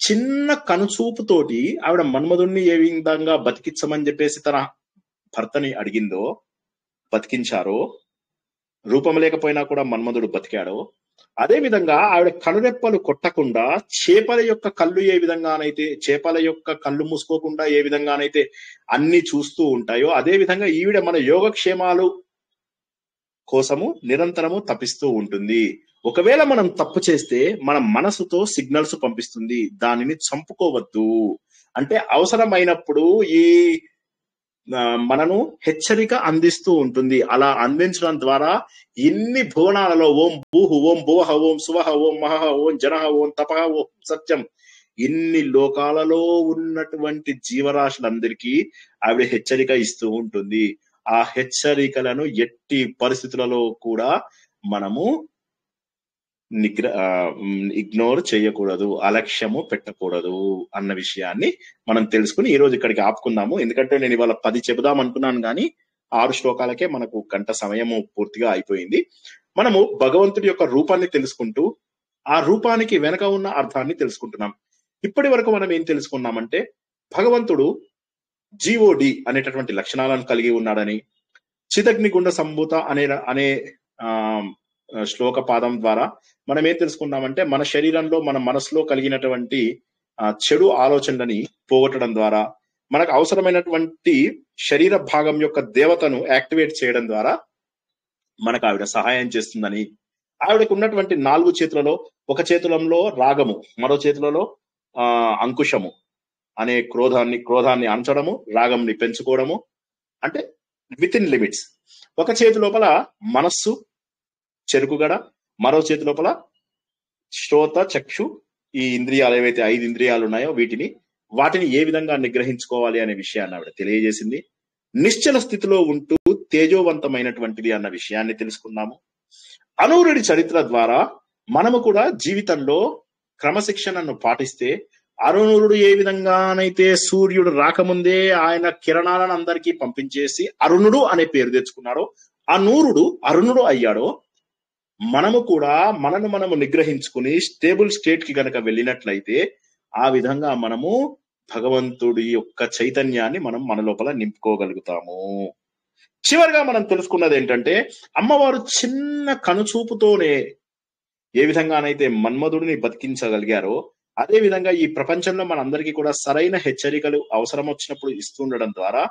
చిన్న కనుచూపుతోటి ఆవిడ మన్మధుణ్ణి ఏ విధంగా బతికించమని చెప్పేసి తన భర్తని అడిగిందో బతికించారో రూపం లేకపోయినా కూడా మన్మధుడు బతికాడో అదే విధంగా ఆవిడ కనురెప్పలు కొట్టకుండా చేపల యొక్క కళ్ళు ఏ విధంగానైతే చేపల యొక్క కళ్ళు మూసుకోకుండా ఏ విధంగానైతే అన్ని చూస్తూ ఉంటాయో అదే విధంగా ఈవిడ మన యోగక్షేమాలు కోసము నిరంతరము తపిస్తూ ఉంటుంది. ఒకవేళ మనం తప్పు చేస్తే మన మనసుతో సిగ్నల్స్ పంపిస్తుంది. దానిని చంపుకోవద్దు. అంటే అవసరమైనప్పుడు ఈ మనను హెచ్చరిక అందిస్తూ ఉంటుంది. అలా అందించడం ద్వారా ఇన్ని భువనాలలో ఓం భూహు ఓం భువహ ఓం సువహ ఓం మహహ ఓం జనహ ఓం తపహ ఓం సత్యం. ఇన్ని లోకాలలో ఉన్నటువంటి జీవరాశులందరికీ ఆవిడ హెచ్చరిక ఇస్తూ ఉంటుంది. ఆ హెచ్చరికలను ఎట్టి పరిస్థితులలో కూడా మనము నిగ్ర ఇగ్నోర్ చేయకూడదు అలక్ష్యము పెట్టకూడదు అన్న విషయాన్ని మనం తెలుసుకుని ఈ రోజు ఇక్కడికి ఆపుకుందాము. ఎందుకంటే నేను ఇవాళ పది చెబుదాం అనుకున్నాను కానీ ఆరు శ్లోకాలకే మనకు గంట సమయము పూర్తిగా అయిపోయింది. మనము భగవంతుడి యొక్క రూపాన్ని తెలుసుకుంటూ ఆ రూపానికి వెనక ఉన్న అర్థాన్ని తెలుసుకుంటున్నాం. ఇప్పటి వరకు మనం ఏం తెలుసుకున్నామంటే భగవంతుడు జీఓడి అనేటటువంటి లక్షణాలను కలిగి ఉన్నాడని చిదగ్నిగుండ సంభూత అనే అనే ఆ శ్లోక పాదం ద్వారా మనం ఏం తెలుసుకున్నామంటే మన శరీరంలో మన మనసులో కలిగినటువంటి చెడు ఆలోచనలని పోగొట్టడం ద్వారా మనకు అవసరమైనటువంటి శరీర భాగం యొక్క దేవతను యాక్టివేట్ చేయడం ద్వారా మనకు ఆవిడ సహాయం చేస్తుందని. ఆవిడకు ఉన్నటువంటి నాలుగు చేతులలో ఒక చేతులంలో రాగము మరో చేతులలో ఆ అంకుశము అనే క్రోధాన్ని క్రోధాన్ని అంచడము రాగంని పెంచుకోవడము అంటే విత్ ఇన్ లిమిట్స్ ఒక చేతి లోపల మనస్సు చెరుకుగడ మరో చేతి లోపల శ్రోత చక్షు ఈ ఇంద్రియాలు ఏవైతే ఐదు ఇంద్రియాలు ఉన్నాయో వీటిని వాటిని ఏ విధంగా నిగ్రహించుకోవాలి అనే విషయాన్ని ఆవిడ తెలియజేసింది. నిశ్చల స్థితిలో ఉంటూ తేజోవంతమైనటువంటిది అన్న విషయాన్ని తెలుసుకున్నాము అనూరుడి చరిత్ర ద్వారా మనము కూడా జీవితంలో క్రమశిక్షణను పాటిస్తే అరుణుడు ఏ విధంగానైతే సూర్యుడు రాకముందే ఆయన కిరణాలను అందరికీ పంపించేసి అరుణుడు అనే పేరు తెచ్చుకున్నాడో ఆ నూరుడు అరుణుడు అయ్యాడో మనము కూడా మనను మనము నిగ్రహించుకుని స్టేబుల్ స్టేట్కి గనక వెళ్ళినట్లయితే ఆ విధంగా మనము భగవంతుడి యొక్క చైతన్యాన్ని మనం మన లోపల నింపుకోగలుగుతాము. చివరిగా మనం తెలుసుకున్నది ఏంటంటే అమ్మవారు చిన్న కనుచూపుతోనే ఏ విధంగానైతే మన్మధుడిని బతికించగలిగారో అదే విధంగా ఈ ప్రపంచంలో మనందరికీ కూడా సరైన హెచ్చరికలు అవసరం వచ్చినప్పుడు ఇస్తుండడం ద్వారా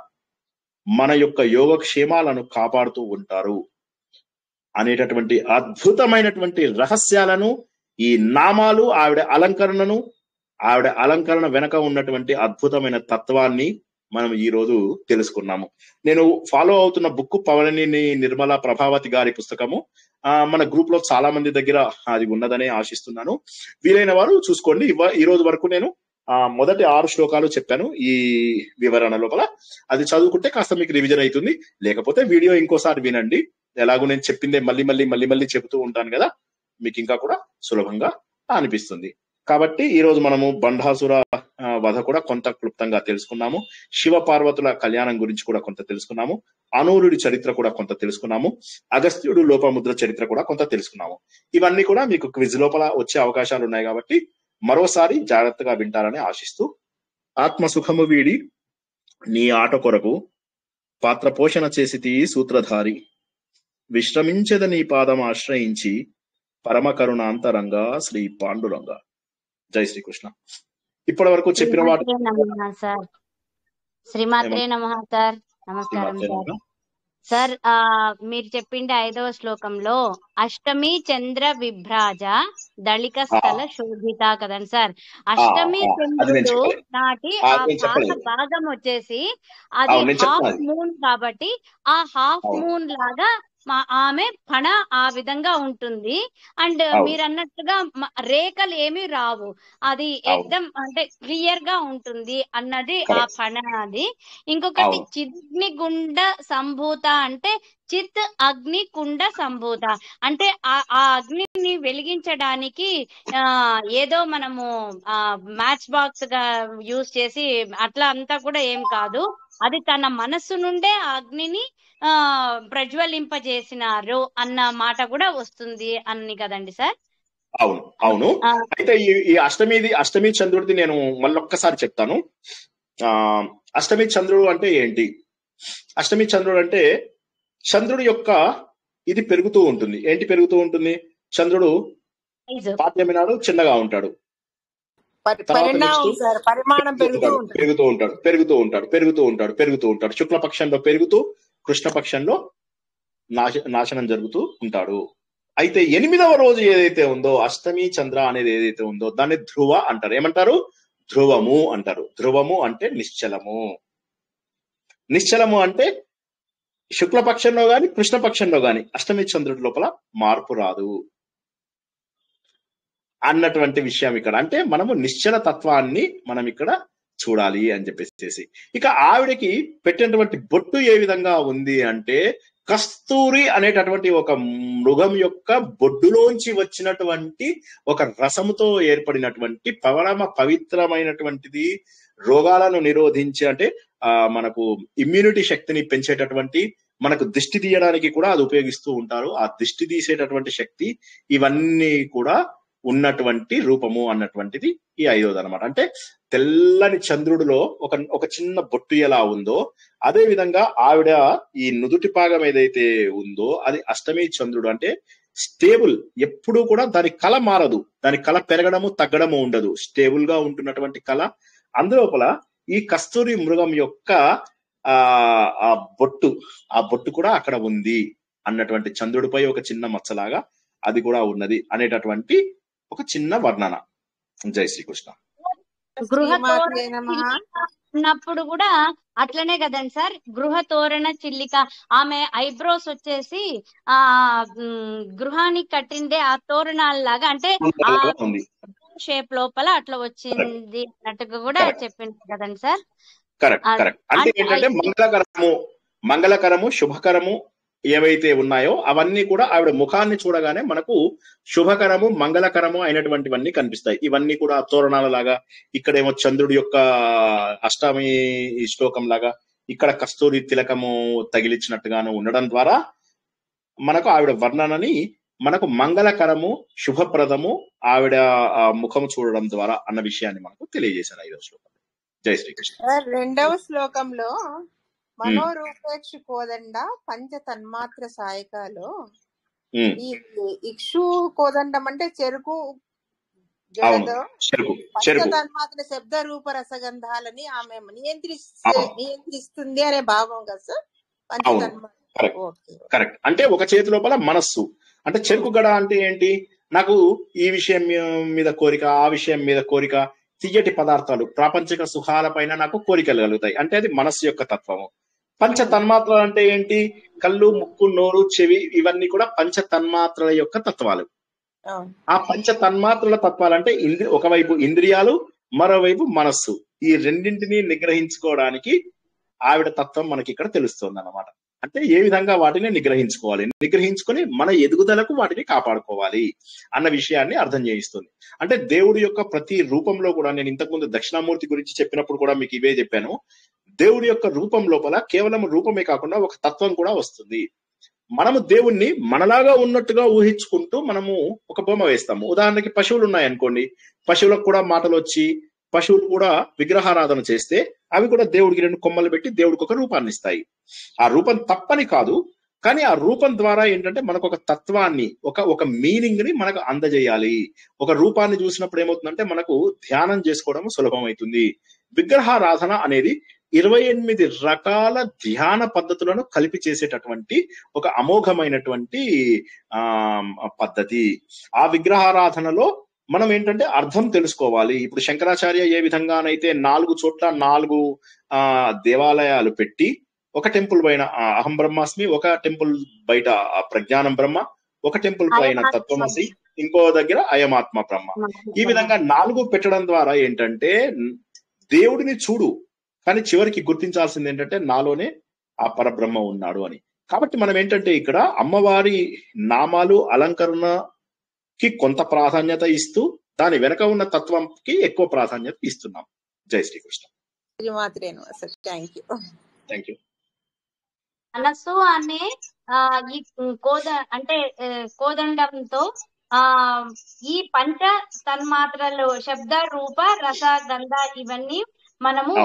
మన యొక్క యోగక్షేమాలను కాపాడుతూ ఉంటారు. అనేటటువంటి అద్భుతమైనటువంటి రహస్యాలను ఈ నామాలు ఆవిడ అలంకరణను ఆవిడ అలంకరణ వెనక ఉన్నటువంటి అద్భుతమైన తత్వాన్ని మనం ఈ రోజు తెలుసుకున్నాము. నేను ఫాలో అవుతున్న బుక్ పవనని నిర్మల ప్రభావతి గారి పుస్తకము. ఆ మన గ్రూప్లో చాలా మంది దగ్గర అది ఉన్నదని ఆశిస్తున్నాను. వీలైన వారు చూసుకోండి. ఈ రోజు వరకు నేను ఆ మొదటి ఆరు శ్లోకాలు చెప్పాను ఈ వివరణ లోపల. అది చదువుకుంటే కాస్త మీకు రివిజన్ అవుతుంది. లేకపోతే వీడియో ఇంకోసారి వినండి. ఎలాగో నేను చెప్పిందే మళ్ళీ మళ్ళీ మళ్ళీ మళ్ళీ చెబుతూ ఉంటాను కదా మీకు ఇంకా కూడా సులభంగా అనిపిస్తుంది. కాబట్టి ఈ రోజు మనము బండాసుర వధ కూడా కొంత క్లుప్తంగా తెలుసుకున్నాము. శివ పార్వతుల కళ్యాణం గురించి కూడా కొంత తెలుసుకున్నాము. అనూరుడి చరిత్ర కూడా కొంత తెలుసుకున్నాము. అగస్త్యుడు లోపముద్ర చరిత్ర కూడా కొంత తెలుసుకున్నాము. ఇవన్నీ కూడా మీకు క్విజ్ లోపల వచ్చే అవకాశాలు ఉన్నాయి కాబట్టి మరోసారి జాగ్రత్తగా వింటారని ఆశిస్తూ ఆత్మ సుఖము వీడి నీ ఆట కొరకు పాత్ర పోషణ చేసి సూత్రధారి. విశ్రమించద నీ పాదం ఆశ్రయించి పరమ కరుణాంతరంగా శ్రీ పాండురంగా. జై శ్రీకృష్ణ. ఇప్పటి వరకు చెప్పిన వాటి శ్రీమాత్రే నమః సార్. నమస్కారం సార్ మీరు చెప్పిండే ఐదవ శ్లోకంలో అష్టమి చంద్ర విభ్రాజ దళిక స్థల శోభిత కదండి సార్ అష్టమి చంద్రుడు. నాటి ఆ, భాగ వచ్చేసి అది హాఫ్. మూన్ కాబట్టి ఆ హాఫ్. మూన్ లాగా మా ఆమె పణ ఆ విధంగా ఉంటుంది అండ్. మీరు అన్నట్టుగా రేఖలు ఏమీ రావు అది. ఎగ్దం అంటే క్లియర్గా ఉంటుంది అన్నది ఆ. పణ అది ఇంకొకటి అవును. చిద్ని గుండ సంభూత అంటే చిత్ అగ్ని కుండ సంభూత అంటే ఆ ఆ అగ్నిని వెలిగించడానికి ఆ ఏదో మనము ఆ మ్యాచ్ బాక్స్గా యూజ్ చేసి అట్లా అంతా కూడా ఏం కాదు అది తన మనస్సు నుండే అగ్నిని ఆ ప్రజ్వలింపజేసినారు అన్న మాట కూడా వస్తుంది అని కదండి సార్? అవును అవును. అయితే ఈ ఈ అష్టమిది అష్టమి చంద్రుడిది నేను మళ్ళొక్కసారి చెప్తాను. ఆ అష్టమి చంద్రుడు అంటే ఏంటి? అష్టమి చంద్రుడు అంటే చంద్రుడి యొక్క ఇది పెరుగుతూ ఉంటుంది. ఏంటి పెరుగుతూ ఉంటుంది? చంద్రుడు size. పాఠ్యమి నాడు చిన్నగా ఉంటాడు పరి- తర్వాత పరిణామం next సార్ పరిమాణం పెరుగుతూ ఉంటాడు, పెరుగుతూ ఉంటాడు పెరుగుతూ ఉంటాడు పెరుగుతూ ఉంటాడు పెరుగుతూ ఉంటాడు. శుక్ల పక్షంలో పెరుగుతూ కృష్ణ పక్షంలో నాశ నాశనం జరుగుతూ ఉంటాడు. అయితే ఎనిమిదవ రోజు ఏదైతే ఉందో అష్టమి చంద్ర అనేది ఏదైతే ఉందో దాన్ని ధ్రువ అంటారు. ఏమంటారు? ధ్రువము అంటారు. ధ్రువము అంటే నిశ్చలము. నిశ్చలము అంటే శుక్ల పక్షంలో గాని కృష్ణ పక్షంలో గాని అష్టమి చంద్రుడి లోపల మార్పు రాదు. అన్నటువంటి విషయం ఇక్కడ. అంటే మనము నిశ్చల తత్వాన్ని మనం ఇక్కడ చూడాలి అని చెప్పేసి ఇక ఆవిడకి పెట్టినటువంటి బొట్టు ఏ విధంగా ఉంది అంటే కస్తూరి అనేటటువంటి ఒక మృగం యొక్క బొడ్డులోంచి వచ్చినటువంటి ఒక రసముతో ఏర్పడినటువంటి పవరమ పవిత్రమైనటువంటిది రోగాలను నిరోధించి అంటే ఆ మనకు ఇమ్యూనిటీ శక్తిని పెంచేటటువంటి మనకు దిష్టి తీయడానికి కూడా అది ఉపయోగిస్తూ ఉంటారు. ఆ దిష్టి తీసేటటువంటి శక్తి ఇవన్నీ కూడా ఉన్నటువంటి రూపము అన్నటువంటిది ఈ ఐదోది అనమాట అంటే తెల్లని చంద్రుడిలో ఒక ఒక చిన్న బొట్టు ఎలా ఉందో అదే విధంగా ఆవిడ ఈ నుదుటి భాగం ఏదైతే ఉందో అది అష్టమి చంద్రుడు. అంటే స్టేబుల్. ఎప్పుడూ కూడా దాని కళ మారదు. దాని కళ పెరగడము తగ్గడము ఉండదు. స్టేబుల్గా ఉంటున్నటువంటి కళ. అందులోపల ఈ కస్తూరి మృగం యొక్క ఆ ఆ బొట్టు ఆ బొట్టు కూడా అక్కడ ఉంది అన్నటువంటి చంద్రుడిపై ఒక చిన్న మచ్చలాగా అది కూడా ఉన్నది అనేటటువంటి ఒక చిన్న వర్ణన. జై శ్రీకృష్ణ. గృహ ఉన్నప్పుడు కూడా అట్లనే కదండి సార్? గృహ తోరణ చిల్లిక ఆమె ఐబ్రోస్ వచ్చేసి ఆ గృహానికి కట్టిండే ఆ తోరణాలలాగా. అంటే ఆ ఉంది. షేప్ లోపల అట్లా వచ్చింది అన్నట్టుగా కూడా. చెప్పింది కదండి సార్? Correct correct. అంటే అంటే ఏంటంటే మంగళకరము మంగళకరము శుభకరము ఏవైతే ఉన్నాయో అవన్నీ కూడా ఆవిడ ముఖాన్ని చూడగానే మనకు శుభకరము మంగళకరము అయినటువంటివన్నీ కనిపిస్తాయి. ఇవన్నీ కూడా తోరణాల లాగా ఇక్కడేమో చంద్రుడి యొక్క అష్టమి శ్లోకం లాగా ఇక్కడ కస్తూరి తిలకము తగిలించినట్టుగాను ఉండడం ద్వారా మనకు ఆవిడ వర్ణనని మనకు మంగళకరము శుభప్రదము ఆవిడ ముఖము చూడడం ద్వారా అన్న విషయాన్ని మనకు తెలియజేశారు ఐదవ శ్లోకం. జై శ్రీకృష్ణ. రెండవ శ్లోకంలో మనోరూపేక్ష కోదండ పంచ తన్మాత్ర సాయకాలో ఈ ఇక్షు కోదండం అంటే చెరుకు అవును. గెలతో చెరుకు పంచ చెరుకు. తన్మాత్ర శబ్ద రూప రసగంధాలని ఆమె నియంత్రిస్తే. నియంత్రిస్తుంది అనే భావం కదా సార్? పంచ అవును. తన్మాత్ర కరెక్ట్. అంటే ఒక చేతి లోపల మనస్సు. అంటే చెరుకు గడ అంటే ఏంటి? నాకు ఈ విషయం మీద కోరిక ఆ విషయం మీద కోరిక తీయటి పదార్థాలు ప్రాపంచిక సుఖాల పైన నాకు కోరికలు కలుగుతాయి. అంటే అది మనస్సు యొక్క తత్వము. పంచ తన్మాత్రలు అంటే ఏంటి? కళ్ళు ముక్కు నోరు చెవి ఇవన్నీ కూడా పంచ తన్మాత్రల యొక్క తత్వాలు. ఆ. పంచ తన్మాత్రల తత్వాలంటే ఇంద్రి ఒకవైపు ఇంద్రియాలు మరోవైపు మనస్సు. ఈ రెండింటిని నిగ్రహించుకోవడానికి ఆవిడ తత్వం మనకి ఇక్కడ తెలుస్తుంది అన్నమాట అంటే ఏ విధంగా వాటిని నిగ్రహించుకోవాలి? నిగ్రహించుకొని మన ఎదుగుదలకు వాటిని కాపాడుకోవాలి అన్న విషయాన్ని అర్థం చేయిస్తుంది. అంటే దేవుడి యొక్క ప్రతి రూపంలో కూడా నేను ఇంతకుముందు దక్షిణామూర్తి గురించి చెప్పినప్పుడు కూడా మీకు ఇవే చెప్పాను. దేవుడి యొక్క రూపం లోపల కేవలం రూపమే కాకుండా ఒక తత్వం కూడా వస్తుంది. మనము దేవుణ్ణి మనలాగా ఉన్నట్టుగా ఊహించుకుంటూ మనము ఒక బొమ్మ వేస్తాము. ఉదాహరణకి పశువులు ఉన్నాయనుకోండి పశువులకు కూడా మాటలు వచ్చి పశువులు కూడా విగ్రహారాధన చేస్తే అవి కూడా దేవుడికి రెండు కొమ్మలు పెట్టి దేవుడికి ఒక రూపాన్ని ఇస్తాయి. ఆ రూపం తప్పని కాదు. కానీ ఆ రూపం ద్వారా ఏంటంటే మనకు ఒక తత్వాన్ని ఒక ఒక మీనింగ్ని మనకు అందజేయాలి. ఒక రూపాన్ని చూసినప్పుడు ఏమవుతుందంటే మనకు ధ్యానం చేసుకోవడం సులభం అవుతుంది. విగ్రహారాధన అనేది ఇరవై ఎనిమిది రకాల ధ్యాన పద్ధతులను కలిపి చేసేటటువంటి ఒక అమోఘమైనటువంటి ఆ పద్ధతి. ఆ విగ్రహారాధనలో మనం ఏంటంటే అర్థం తెలుసుకోవాలి. ఇప్పుడు శంకరాచార్య ఏ విధంగానైతే నాలుగు చోట్ల నాలుగు ఆ దేవాలయాలు పెట్టి ఒక టెంపుల్ పైన అహం బ్రహ్మాస్మి ఒక టెంపుల్ బయట ప్రజ్ఞానం బ్రహ్మ ఒక టెంపుల్ పైన తత్వమసి ఇంకో దగ్గర అయమాత్మ బ్రహ్మ. ఈ విధంగా నాలుగు పెట్టడం ద్వారా ఏంటంటే దేవుడిని చూడు కానీ చివరికి గుర్తించాల్సింది ఏంటంటే నాలోనే ఆ పరబ్రహ్మ ఉన్నాడు అని. కాబట్టి మనం ఏంటంటే ఇక్కడ అమ్మవారి నామాలు అలంకరణకి కొంత ప్రాధాన్యత ఇస్తూ దాని వెనక ఉన్న తత్వంకి ఎక్కువ ప్రాధాన్యత ఇస్తున్నాం. జై Shrikrishna. Thank you thank you మనస్సు అనే ఆ ఈ కోద అంటే కోదండంతో ఆ ఈ పంచ తన్మాత్రలు శబ్ద రూప రస గంధ ఇవన్నీ మనము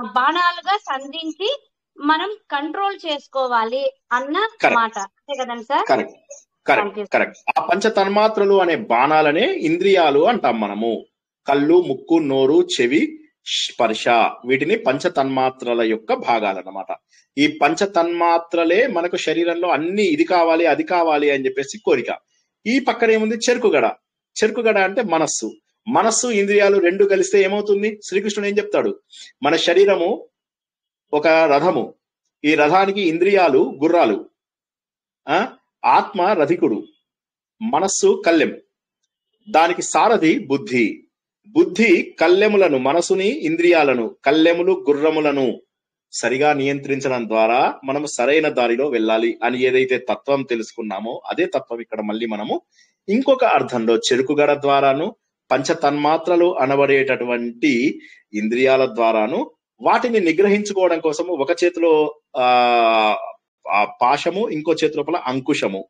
బాణాలుగా సంధించి మనం కంట్రోల్ చేసుకోవాలి అన్న. మాట. అంతే కదండి సార్? కరెక్ట్ కరెక్ట్ ఆ పంచ తన్మాత్రలు అనే బాణాలనే ఇంద్రియాలు అంటాం మనము. కళ్ళు ముక్కు నోరు చెవి స్పర్శ వీటిని పంచ తన్మాత్రల యొక్క భాగాలు అన్నమాట ఈ పంచ తన్మాత్రలే మనకు శరీరంలో అన్ని ఇది కావాలి అది కావాలి అని చెప్పేసి కోరిక. ఈ పక్కన ఏముంది? చెరుకుగడ. చెరుకుగడ అంటే మనస్సు. మనస్సు ఇంద్రియాలు రెండు కలిస్తే ఏమవుతుంది? శ్రీకృష్ణుడు ఏం చెప్తాడు? మన శరీరము ఒక రథము. ఈ రథానికి ఇంద్రియాలు గుర్రాలు. ఆ? ఆత్మ రధికుడు మనస్సు కళ్ళెం దానికి సారథి బుద్ధి. బుద్ధి కళ్ళెములను మనసుని ఇంద్రియాలను కళ్ళెములు గుర్రములను సరిగా నియంత్రించడం ద్వారా మనము సరైన దారిలో వెళ్ళాలి అని ఏదైతే తత్వం తెలుసుకున్నామో అదే తత్వం ఇక్కడ మళ్ళీ మనము ఇంకొక అర్థంలో చెరుకుగడ ద్వారాను పంచ తన్మాత్రలు అనబడేటటువంటి ఇంద్రియాల ద్వారాను వాటిని నిగ్రహించుకోవడం కోసము ఒక చేతిలో ఆ పాశము ఇంకో చేతి లోపల అంకుశము.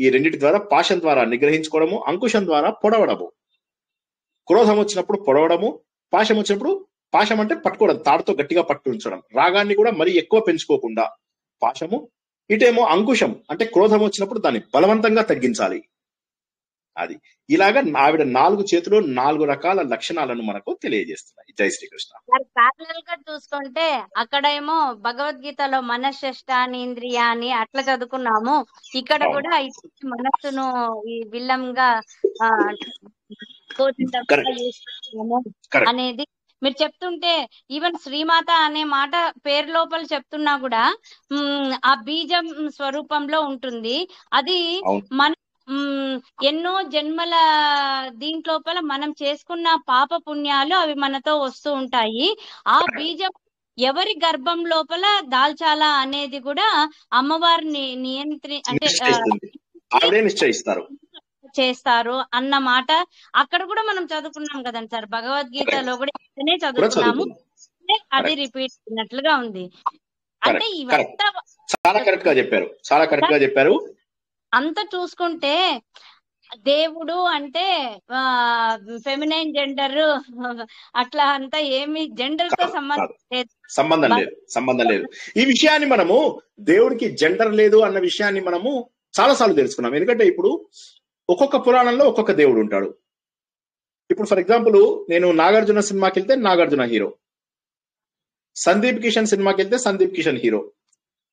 ఈ రెండింటి ద్వారా పాశం ద్వారా నిగ్రహించుకోవడము అంకుశం ద్వారా పొడవడము. క్రోధం వచ్చినప్పుడు పొడవడము పాశం వచ్చినప్పుడు పాశం అంటే పట్టుకోవడం తాడుతో గట్టిగా పట్టు ఉంచడం. రాగాన్ని కూడా మరీ ఎక్కువ పెంచుకోకుండా పాశము ఇటేమో అంకుశం అంటే క్రోధం వచ్చినప్పుడు దాన్ని బలవంతంగా తగ్గించాలి. అది ఇలాగా ఆవిడ నాలుగు చేతులు నాలుగు రకాల లక్షణాలను మనకు తెలియజేస్తున్నాయి జై శ్రీకృష్ణ మరి ప్యారలల్గా చూసుకుంటే అక్కడేమో భగవద్గీతలో మనశ్శష్టాని ఇంద్రియాని అట్లా చదువుకున్నాము ఇక్కడ. కూడా మనస్సును ఈ విల్లంగా. అనేది మీరు చెప్తుంటే ఈవెన్ శ్రీమాత అనే మాట పేరు లోపల చెప్తున్నా కూడా ఆ బీజం స్వరూపంలో ఉంటుంది అది. మన ఎన్నో జన్మల దీంట్లోపల మనం చేసుకున్న పాప పుణ్యాలు అవి మనతో వస్తూ ఉంటాయి. ఆ బీజం ఎవరి గర్భం లోపల దాల్చాలా అనేది కూడా అమ్మవారిని నియంత్రి అంటే నిశ్చయిస్తారు. చేస్తారు అన్న మాట అక్కడ కూడా మనం చదువుకున్నాం కదండి సార్. భగవద్గీతలో కూడా కూడా చదువుకున్నాము. అది. రిపీట్ అయినట్లుగా ఉంది. అంటే. ఇవంతా చాలా కరెక్ట్గా చెప్పారు. చాలా కరెక్ట్గా చెప్పారు. అంతా చూసుకుంటే దేవుడు అంటే ఫెమినైన్ జెండర్ అట్లా అంతా ఏమి జెండర్తో సంబంధం. లేదు. సంబంధం లేదు సంబంధం లేదు. ఈ విషయాన్ని మనము దేవుడికి జెండర్ లేదు అన్న విషయాన్ని మనము చాలా సార్లు తెలుసుకున్నాం. ఎందుకంటే ఇప్పుడు ఒక్కొక్క పురాణంలో ఒక్కొక్క దేవుడు ఉంటాడు. ఇప్పుడు ఫర్ ఎగ్జాంపుల్ నేను నాగార్జున సినిమాకి వెళ్తే నాగార్జున హీరో సందీప్ కిషన్ సినిమాకి వెళ్తే సందీప్ కిషన్ హీరో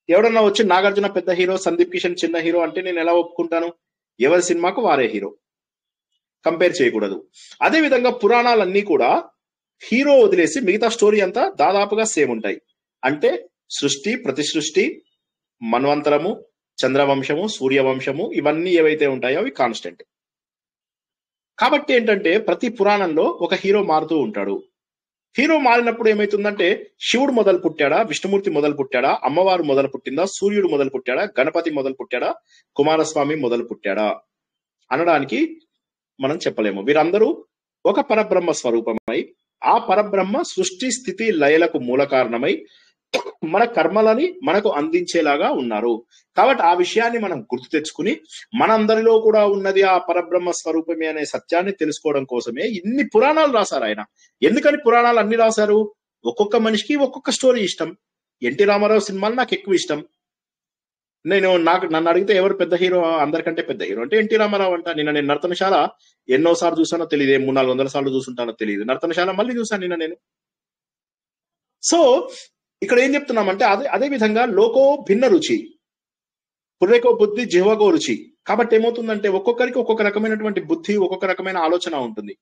ఎవడన్నా వచ్చి నాగార్జున పెద్ద హీరో సందీప్ కిషన్ చిన్న హీరో అంటే నేను ఎలా ఒప్పుకుంటాను? ఎవరి సినిమాకు వారే హీరో. కంపేర్ చేయకూడదు. అదే విధంగా పురాణాలన్నీ కూడా హీరో వదిలేసి మిగతా స్టోరీ అంతా దాదాపుగా సేమ్ ఉంటాయి. అంటే సృష్టి ప్రతి సృష్టి మన్వంతరము చంద్రవంశము సూర్యవంశము ఇవన్నీ ఏవైతే ఉంటాయో అవి కాన్స్టెంట్. కాబట్టి ఏంటంటే ప్రతి పురాణంలో ఒక హీరో మారుతూ ఉంటాడు. హీరో మారినప్పుడు ఏమైతుందంటే శివుడు మొదలు పుట్టాడా విష్ణుమూర్తి మొదలు పుట్టాడా అమ్మవారు మొదలు పుట్టిందా సూర్యుడు మొదలు పుట్టాడా గణపతి మొదలు పుట్టాడా కుమారస్వామి మొదలు పుట్టాడా అనడానికి మనం చెప్పలేము. వీరందరూ ఒక పరబ్రహ్మ స్వరూపమై ఆ పరబ్రహ్మ సృష్టి స్థితి లయలకు మూల కారణమై మన కర్మలని మనకు అందించేలాగా ఉన్నారు. కాబట్టి ఆ విషయాన్ని మనం గుర్తు తెచ్చుకుని మనందరిలో కూడా ఉన్నది ఆ పరబ్రహ్మ స్వరూపమే అనే సత్యాన్ని తెలుసుకోవడం కోసమే ఇన్ని పురాణాలు రాశారు ఆయన. ఎందుకని పురాణాలు అన్ని రాశారు? ఒక్కొక్క మనిషికి ఒక్కొక్క స్టోరీ ఇష్టం. ఎన్టీ రామారావు సినిమాలు నాకు ఎక్కువ ఇష్టం. నేను నాకు నన్ను అడిగితే ఎవరు పెద్ద హీరో? అందరికంటే పెద్ద హీరో అంటే ఎన్టీ రామారావు అంట. నిన్న నేను నర్తనశాల ఎన్నో సార్లు చూసానో తెలియదు. మూడు నాలుగు వందల సార్లు చూసుంటానో తెలియదు. నర్తనశాల మళ్ళీ చూసాను నిన్న నేను. సో ఇక్కడ ఏం చెప్తున్నామంటే అదే అదే విధంగా లోకో భిన్న రుచి పుర్రెకో బుద్ధి జిహ్వకో రుచి. కాబట్టి ఏమవుతుందంటే ఒక్కొక్కరికి ఒక్కొక్క రకమైనటువంటి బుద్ధి ఒక్కొక్క రకమైన ఆలోచన ఉంటుంది.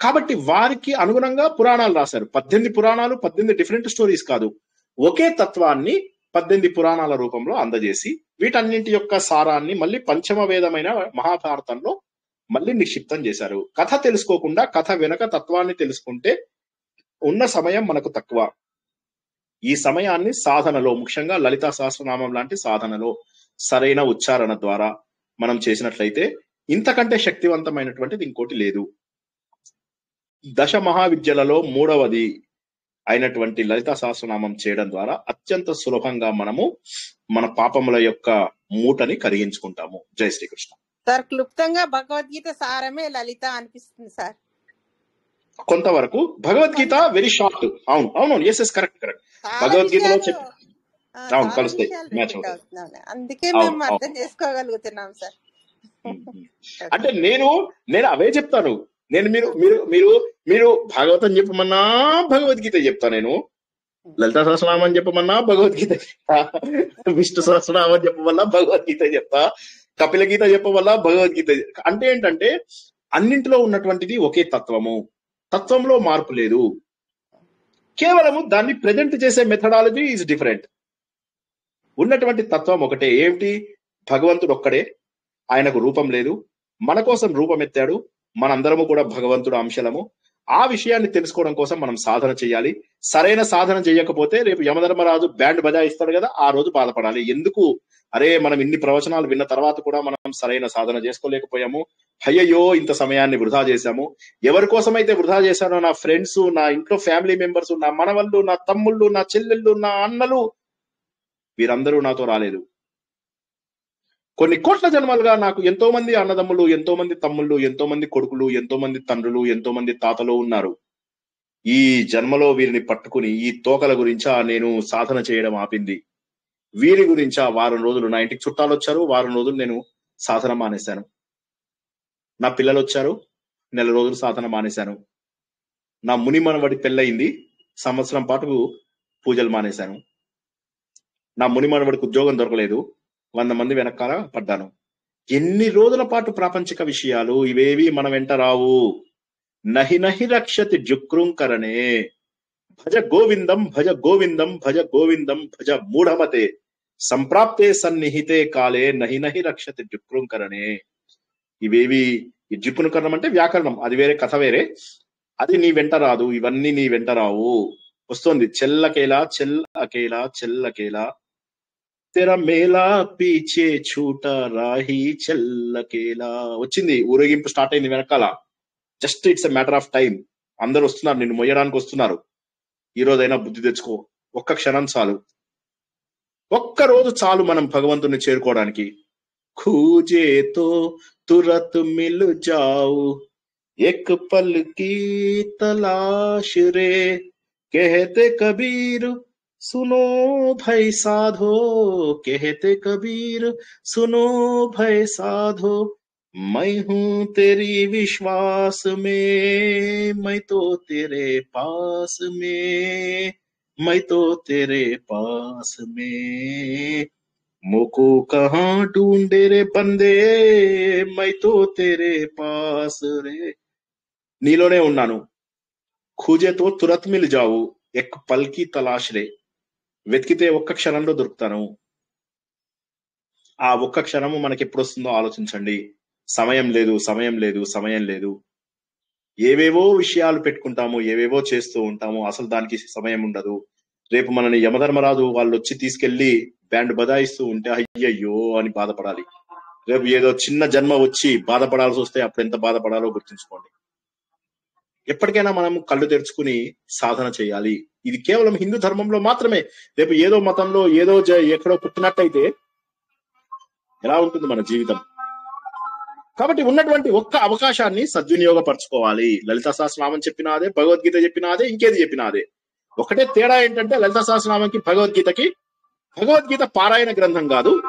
కాబట్టి వారికి అనుగుణంగా పురాణాలు రాశారు. పద్దెనిమిది పురాణాలు పద్దెనిమిది డిఫరెంట్ స్టోరీస్ కాదు. ఒకే తత్వాన్ని పద్దెనిమిది పురాణాల రూపంలో అందజేసి వీటన్నింటి యొక్క సారాన్ని మళ్ళీ పంచమ వేదమైన మహాభారతంలో మళ్ళీ నిక్షిప్తం చేశారు. కథ తెలుసుకోకుండా కథ వెనక తత్వాన్ని తెలుసుకుంటే ఉన్న సమయం మనకు తక్కువ. ఈ సమయాన్ని సాధనలో ముఖ్యంగా లలితా సహస్రనామం లాంటి సాధనలో సరైన ఉచ్చారణ ద్వారా మనం చేసినట్లయితే ఇంతకంటే శక్తివంతమైనటువంటిది ఇంకోటి లేదు. దశ మహావిద్యలలో మూడవది అయినటువంటి లలితా సహస్రనామం చేయడం ద్వారా అత్యంత సులభంగా మనము మన పాపముల యొక్క మూటని కరిగించుకుంటాము. జై శ్రీకృష్ణ. సార్ క్లుప్తంగా భగవద్గీత సారమే లలిత అనిపిస్తుంది సార్. కొంతవరకు భగవద్గీత వెరీ షార్ట్ అవును అవును ఎస్ ఎస్ కరెక్ట్ కరెక్ట్ భగవద్గీతలో చెప్ప అవును, కలుస్తాయి. మ్యాచ్ అవుతాయి. అందుకే మేము అర్థం. చేసుకోగలుగుతున్నాం సార్ <laughs> అంటే నేను నేను అవే చెప్తాను నేను మీరు మీరు మీరు మీరు భాగవతం చెప్పమన్నా భగవద్గీత చెప్తా నేను లలిత సహస్రనామం చెప్పమన్నా భగవద్గీత చెప్తా విష్ణు సహస్రనామం చెప్పమన్నా భగవద్గీత చెప్తా కపిల గీత చెప్పమన్నా భగవద్గీత. అంటే ఏంటంటే అన్నింటిలో ఉన్నటువంటిది ఒకే తత్వము తత్వంలో మార్పు లేదు కేవలము దాన్ని ప్రజెంట్ చేసే మెథడాలజీ ఈజ్ డిఫరెంట్ ఉన్నటువంటి తత్వం ఒకటే. ఏమిటి? భగవంతుడు ఒక్కడే. ఆయనకు రూపం లేదు. మన కోసం రూపం ఎత్తాడు. మనందరము కూడా భగవంతుడు అంశలము. ఆ విషయాన్ని తెలుసుకోవడం కోసం మనం సాధన చేయాలి. సరైన సాధన చేయకపోతే రేపు యమధర్మరాజు బ్యాండ్ బజాయిస్తాడు కదా ఆ రోజు బాధపడాలి. ఎందుకు? అరే మనం ఇన్ని ప్రవచనాలు విన్న తర్వాత కూడా మనం సరైన సాధన చేసుకోలేకపోయాము. అయ్యయ్యో ఇంత సమయాన్ని వృధా చేశాము. ఎవరి కోసమైతే వృధా చేశానో నా ఫ్రెండ్స్ నా ఇంట్లో ఫ్యామిలీ మెంబర్స్ నా మనవళ్ళు నా తమ్ముళ్ళు నా చెల్లెళ్ళు నా అన్నలు వీరందరూ నాతో రాలేదు. కొన్ని కోట్ల జన్మలుగా నాకు ఎంతో మంది అన్నదమ్ములు ఎంతో మంది తమ్ముళ్ళు ఎంతో మంది కొడుకులు ఎంతో మంది తండ్రులు ఎంతో మంది తాతలు ఉన్నారు. ఈ జన్మలో వీరిని పట్టుకుని ఈ తోకల గురించా నేను సాధన చేయడం ఆపింది. వీరి గురించా వారం రోజులు నా ఇంటికి చుట్టాలు వచ్చారు వారం రోజులు నేను సాధన మానేశాను. నా పిల్లలు వచ్చారు నెల రోజులు సాధన మానేశాను. నా ముని మనవడి పెళ్ళయింది సంవత్సరం పాటు పూజలు మానేశాను. నా ముని మనవడికి ఉద్యోగం దొరకలేదు వంద మంది వెనకాల పడ్డాను. ఎన్ని రోజుల పాటు ప్రాపంచిక విషయాలు ఇవేవి మన వెంట రావు. నహి నహి రక్షతి జుక్రుంకరణే భజ గోవిందం భజ గోవిందం భజ గోవిందం భజ మూఢమతే. సంప్రాప్తే సన్నిహితే కాలే నహి నహి రక్షతి జుక్రుంకరణే ఇవేవి ఈ జిప్పునుకరణం అంటే వ్యాకరణం. అది వేరే కథ వేరే. అది నీ వెంట రాదు. ఇవన్నీ నీ వెంట రావు. వస్తుంది. చెల్లకేలా చెల్లకేలా చెల్లకేలా. తెర మేలా పీచే చూట రాహి చెల్లకేలా వచ్చింది ఊరేగింపు స్టార్ట్ అయింది వెనకాల just it's a matter of time అందరు వస్తున్నారు నిన్ను మొయ్యడానికి వస్తున్నారు ఈ రోజైనా బుద్ధి తెచ్చుకో ఒక్క క్షణం చాలు ఒక్క రోజు చాలు మనం భగవంతుని చేరుకోవడానికి కూజే తో తురత్ మిల్ జావు ఎక్ పల్ కీ తలాష్ రే कहते कबीर सुनो भय साधो कहते कबीर सुनो भय साधो मैं हूँ तेरी विश्वास में मैं तो तेरे पास में मैं तो तेरे पास में मोको कहाँ ढूंढे रे बंदे मैं तो तेरे पास रे నీలోనే ఉన్నాను ఖూజేతో తురత్ మిల్ జావు ఎక్ పల్కి తలాష్ రే వెతికితే ఒక్క క్షణంలో దొరుకుతాను. ఆ ఒక్క క్షణము మనకి ఎప్పుడు వస్తుందో ఆలోచించండి. సమయం లేదు సమయం లేదు సమయం లేదు. ఏవేవో విషయాలు పెట్టుకుంటాము ఏవేవో చేస్తూ ఉంటాము అసలు దానికి సమయం ఉండదు. రేపు మనని యమధర్మరాజు వాళ్ళు వచ్చి తీసుకెళ్ళి బ్యాండ్ బదాయిస్తూ ఉంటే అయ్యయ్యో అని బాధపడాలి. రేపు ఏదో చిన్న జన్మ వచ్చి బాధపడాల్సి వస్తే అప్పుడు ఎంత బాధపడాలో గుర్తుంచుకోండి. ఎప్పటికైనా మనం కళ్ళు తెరుచుకుని సాధన చేయాలి. ఇది కేవలం హిందూ ధర్మంలో మాత్రమే. రేపు ఏదో మతంలో ఏదో ఎక్కడో పుట్టినట్టయితే ఎలా ఉంటుంది మన జీవితం? కాబట్టి ఉన్నటువంటి ఒక్క అవకాశాన్ని సద్వినియోగపరచుకోవాలి. లలిత సహస్రనామం చెప్పినా అదే భగవద్గీత చెప్పినా అదే ఇంకేది చెప్పినా అదే ఒకటే తేడా ఏంటంటే లలిత సహస్రనామంకి భగవద్గీతకి భగవద్గీత పారాయణ గ్రంథం కాదు.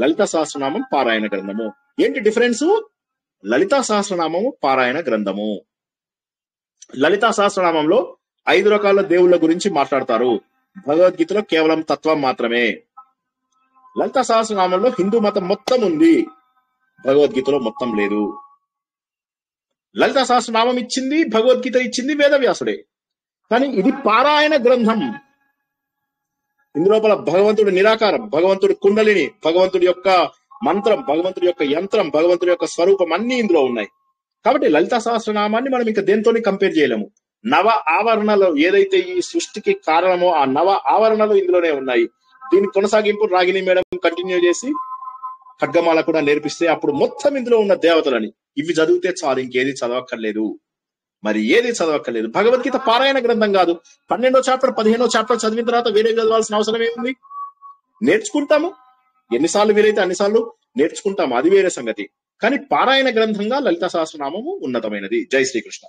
లలిత సహస్రనామం పారాయణ గ్రంథము. ఏంటి డిఫరెన్స్? లలిత సహస్రనామము పారాయణ గ్రంథము. లలిత సహస్రనామంలో ఐదు రకాల దేవుళ్ళ గురించి మాట్లాడతారు. భగవద్గీతలో కేవలం తత్వం మాత్రమే. లలిత సహస్రనామంలో హిందూ మతం మొత్తం ఉంది. భగవద్గీతలో మొత్తం లేదు. లలిత సహస్రనామం ఇచ్చింది భగవద్గీత ఇచ్చింది వేదవ్యాసుడే. కానీ ఇది పారాయణ గ్రంథం. ఇందులోపల భగవంతుడు నిరాకారం భగవంతుడు కుండలిని భగవంతుడి యొక్క మంత్రం భగవంతుడి యొక్క యంత్రం భగవంతుడి యొక్క స్వరూపం అన్ని ఇందులో ఉన్నాయి. కాబట్టి లలిత సహస్రనామాన్ని మనం ఇంకా దేనితోనే కంపేర్ చేయలేము. నవ ఆవరణలు ఏదైతే ఈ సృష్టికి కారణమో ఆ నవ ఆవరణలు ఇందులోనే ఉన్నాయి. దీని కొనసాగింపు రాగిని మేడం కంటిన్యూ చేసి ఖడ్గమాల కూడా నేర్పిస్తే అప్పుడు మొత్తం ఇందులో ఉన్న దేవతలని ఇవి చదివితే చాలు ఇంకేది చదవక్కర్లేదు. మరి ఏది చదవక్కర్లేదు? భగవద్గీత పారాయణ గ్రంథం కాదు. పన్నెండో చాప్టర్ పదిహేనో చాప్టర్ చదివిన తర్వాత వేరే చదవాల్సిన అవసరం ఏముంది? నేర్చుకుంటాము. ఎన్నిసార్లు వీలైతే అన్నిసార్లు నేర్చుకుంటాము. అది వేరే సంగతి. కానీ పారాయణ గ్రంథంగా లలిత సహస్రనామము ఉన్నతమైనది. జై శ్రీకృష్ణ.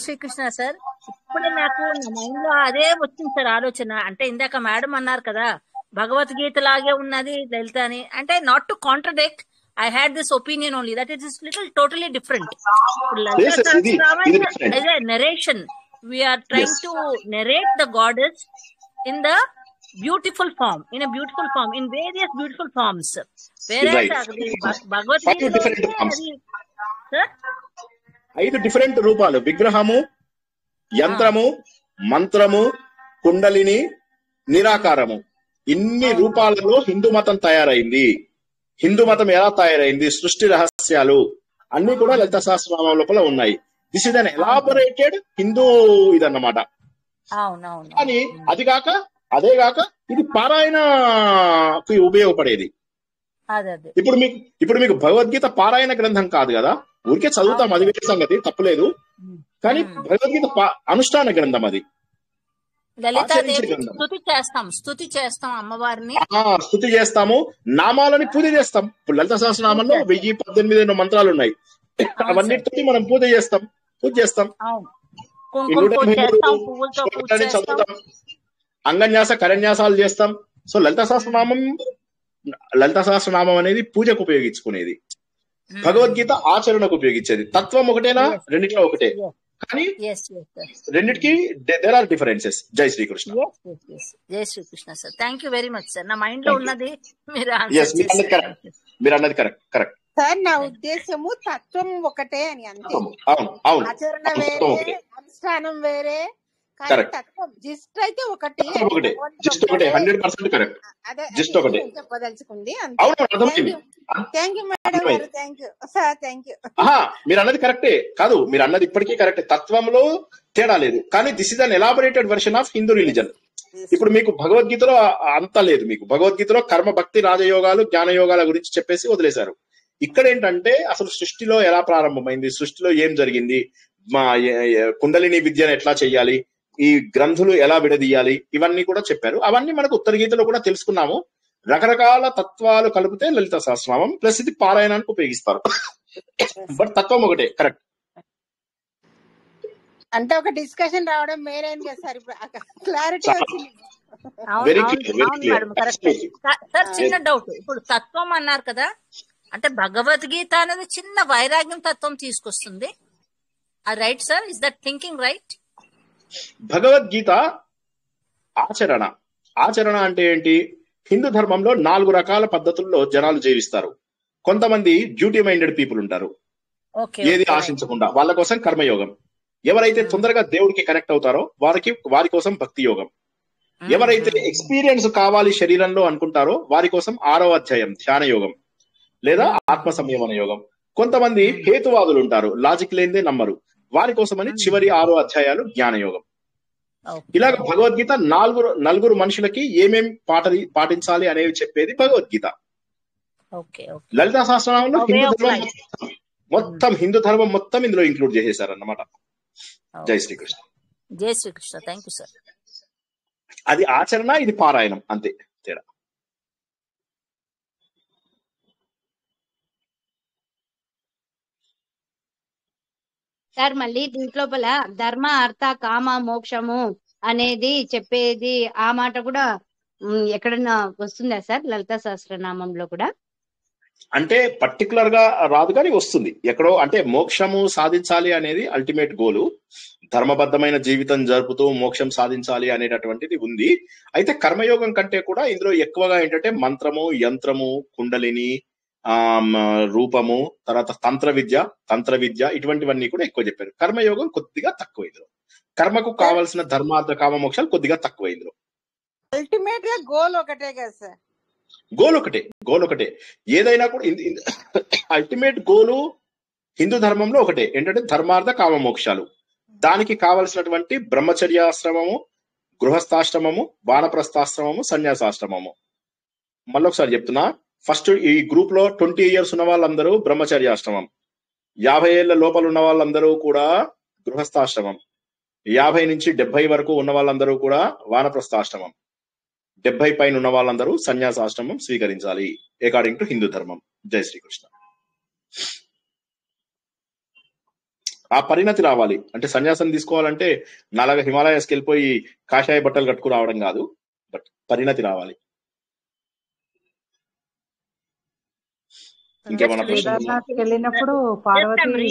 శ్రీకృష్ణ సార్ ఇప్పుడే నాకు నా మైండ్లో అదే వచ్చింది సార్ ఆలోచన. అంటే ఇందాక మేడం అన్నారు కదా భగవద్గీత లాగే ఉన్నది లలిత అని. అంటే not to contradict I had this opinion only that is little totally different. Narration we're trying. To narrate the goddess in the beautiful form in a beautiful form in various beautiful forms వేరే భగవద్గీత ఐదు different రూపాలు. విగ్రహము యంత్రము మంత్రము కుండలిని నిరాకారము. ఇన్ని రూపాలలో హిందూ మతం తయారైంది. హిందూ మతం ఎలా తయారైంది? సృష్టి రహస్యాలు అన్ని కూడా లలిత సహస్రనామం లోపల ఉన్నాయి. This is an elaborated Hindu ఇదన్నమాట. కానీ అది కాక అదే కాక ఇది పారాయణకి ఉపయోగపడేది. ఇప్పుడు మీకు ఇప్పుడు మీకు భగవద్గీత పారాయణ గ్రంథం కాదు కదా? ఊరికే చదువుతాం అది వేరే సంగతి తప్పులేదు. కానీ. భగవద్గీత అనుష్ఠాన గ్రంథం అది. స్తుతి చేస్తాం అమ్మవారిని. స్థుతి చేస్తాము. నామాలని పూజ చేస్తాం. ఇప్పుడు లలిత సహస్రనామంలో వెయ్యి పద్దెనిమిది ఎన్నో మంత్రాలు ఉన్నాయి అవన్నిటితో మనం పూజ చేస్తాం పూజ చేస్తాం. చదువుతాం అంగన్యాస కరన్యాసాలు చేస్తాం. సో లలిత సహస్రనామం లలిత సహస్రనామం అనేది పూజకు ఉపయోగించుకునేది. భగవద్గీత ఆచరణకు ఉపయోగించేది. తత్వం ఒకటేనా. రెండిట్లో ఒకటే. కానీ రెండిటికి దేర్ ఆర్ డిఫరెన్సెస్ జై శ్రీకృష్ణ. జై Shrikrishna sir thank you very much sir నా మైండ్లో. ఉన్నది మీరు అన్నది కరెక్ట్ కరెక్ట్ సార్ నా ఉద్దేశము తత్వం ఒకటే అని అంతే. అవును అవును అవును. ఆచరణ వేరే. అనుష్ఠానం వేరే కానీ జిస్ట్ అయితే ఒకటి జస్ట్ ఒకటే. Hundred percent correct. ఒకటే. నేను చెప్పదలుచుకుంది థ్యాంక్ యూ మేడం గారు. Thank you sir thank you మీరు అన్నది కరెక్టే. కాదు మీరు అన్నది ఇప్పటికీ కరెక్టే. తత్వంలో తేడా లేదు. కానీ this is an elaborated version of Hindu religion ఇప్పుడు మీకు భగవద్గీతలో అంత లేదు మీకు. భగవద్గీతలో కర్మ భక్తి రాజయోగాలు జ్ఞాన యోగాల గురించి చెప్పేసి వదిలేశారు. ఇక్కడ ఏంటంటే అసలు సృష్టిలో ఎలా ప్రారంభమైంది? సృష్టిలో ఏం జరిగింది? మా కుండలిని విద్యను ఎట్లా చేయాలి? ఈ గ్రంథులు ఎలా విడదీయాలి? ఇవన్నీ కూడా చెప్పారు. అవన్నీ మనకు ఉత్తర గీతలో కూడా తెలుసుకున్నాము. రకరకాల తత్వాలు కలిపితే లలిత సహస్రనామం ప్లస్ ఇది పారాయణానికి ఉపయోగిస్తారు. బట్ తత్వం ఒకటే కరెక్ట్. అంటే ఒక డిస్కషన్ రావడం మేరైంది కదా సార్. ఇప్పుడు క్లారిటీ. వచ్చింది. సార్ చిన్న డౌట్. ఇప్పుడు తత్వం అన్నారు కదా అంటే భగవద్గీత అనేది చిన్న వైరాగ్యం తత్వం తీసుకొస్తుంది. Right sir? Is that thinking right Bhagavad Gita ఆచరణ. ఆచరణ అంటే ఏంటి? హిందూ ధర్మంలో నాలుగు రకాల పద్ధతుల్లో జనాలు జీవిస్తారు. కొంతమంది డ్యూటీ మైండెడ్ పీపుల్ ఉంటారు. ఏది ఆశించకుండా వాళ్ళ కోసం కర్మయోగం. ఎవరైతే తొందరగా దేవుడికి కనెక్ట్ అవుతారో వారికి వారి కోసం భక్తి యోగం. ఎవరైతే ఎక్స్పీరియన్స్ కావాలి శరీరంలో అనుకుంటారో వారి కోసం ఆరో అధ్యాయం ధ్యాన యోగం. లేదా ఆత్మ సంయమన యోగం. కొంతమంది హేతువాదులు ఉంటారు. లాజిక్ లేనిదే నమ్మరు. వారి కోసమని చివరి ఆరు అధ్యాయాలు జ్ఞానయోగం. ఇలాగ భగవద్గీత నాలుగు నలుగురు మనుషులకి ఏమేం పాట పాటించాలి అనేవి చెప్పేది భగవద్గీత. లలితా వే హిందూ ధర్మం మొత్తం హిందూ ధర్మం మొత్తం ఇందులో ఇంక్లూడ్ చేసేసారన్నమాట. జై ఓకే శ్రీకృష్ణ. జై శ్రీకృష్ణ. Thank you sir. అది ఆచరణ ఇది పారాయణం అంతే తేడా సార్ మళ్ళీ దీంట్లోపల ధర్మ అర్థ కామ మోక్షము అనేది చెప్పేది ఆ మాట కూడా ఎక్కడన్నా వస్తుందా సార్? లలిత సహస్రనామంలో కూడా? అంటే పర్టికులర్గా రాదు కానీ వస్తుంది. ఎక్కడో అంటే మోక్షము సాధించాలి అనేది అల్టిమేట్ గోలు ధర్మబద్ధమైన జీవితం జరుపుతూ మోక్షం సాధించాలి అనేటటువంటిది ఉంది. అయితే కర్మయోగం కంటే కూడా ఇందులో ఎక్కువగా ఏంటంటే మంత్రము యంత్రము కుండలిని రూపము తర్వాత తంత్ర విద్య తంత్ర విద్య ఇటువంటివన్నీ కూడా ఎక్కువ చెప్పారు. కర్మయోగం కొద్దిగా తక్కువ ఇందులో కర్మకు కావాల్సిన ధర్మార్థ కామ మోక్షాలు కొద్దిగా తక్కువ ఇందులో అల్టిమేట్గా గోల్ ఒకటే కదా సార్. గోల్ ఒకటే గోల్ ఒకటే. ఏదైనా కూడా అల్టిమేట్ గోలు హిందూ ధర్మంలో ఒకటే. ఏంటంటే ధర్మార్థ కామ మోక్షాలు. దానికి కావలసినటువంటి బ్రహ్మచర్యాశ్రమము గృహస్థాశ్రమము వానప్రస్థాశ్రమము సన్యాసాశ్రమము. మళ్ళొకసారి చెప్తున్నా. ఫస్ట్ ఈ గ్రూప్లో ట్వంటీ ఇయర్స్ ఉన్న వాళ్ళందరూ బ్రహ్మచర్యాశ్రమం. యాభై ఏళ్ళ లోపల ఉన్న వాళ్ళందరూ కూడా గృహస్థాశ్రమం. యాభై నుంచి డెబ్బై వరకు ఉన్న వాళ్ళందరూ కూడా వానప్రస్థాశ్రమం. డెబ్బై పైన ఉన్న వాళ్ళందరూ సన్యాసాశ్రమం స్వీకరించాలి. అకార్డింగ్ టు హిందూ ధర్మం. జై శ్రీకృష్ణ. ఆ పరిణతి రావాలి. అంటే సన్యాసం తీసుకోవాలంటే నలగ హిమాలయాస్కి వెళ్ళిపోయి కాషాయ బట్టలు కట్టుకు రావడం కాదు. బట్ పరిణతి రావాలి. వెళ్ళినప్పుడు Parvati.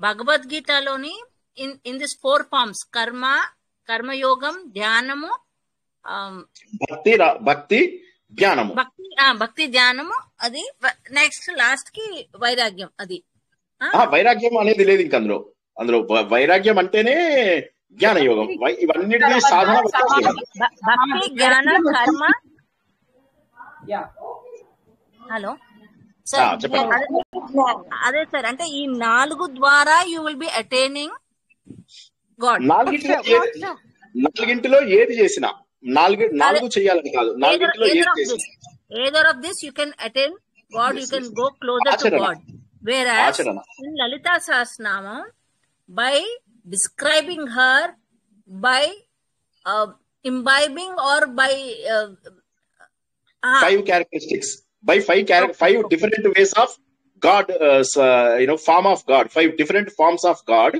భగవద్గీతలోని in in this four forms కర్మ కర్మయోగం ధ్యానము ఆమ్, భక్తి భక్తి జ్ఞానము భక్తి ఆ, భక్తి ధ్యానము అది నెక్స్ట్ లాస్ట్కి వైరాగ్యం అది. వైరాగ్యం అనేది లేదు ఇంక అందులో. అందులో వైరాగ్యం అంటేనే జ్ఞాన యోగం ఇవన్నిటికీ సాధన భక్తి జ్ఞాన కర్మ. హలో సార్ అదే సార్ అంటే ఈ నాలుగు ద్వారా you will be attaining God నాలుగింటిలో ఏది చేసినా నాలుగు నాలుగు చేయాలని కాదు నాలుగింటిలో ఏది either of చేసినా you Yes, can yes. go closer to ఆచరణ god whereas ఆచరణ in lalita sahasranamam by describing her by uh, imbibing or by uh, ah, five characteristics by five five. Different ways of God you know form of God five different forms of God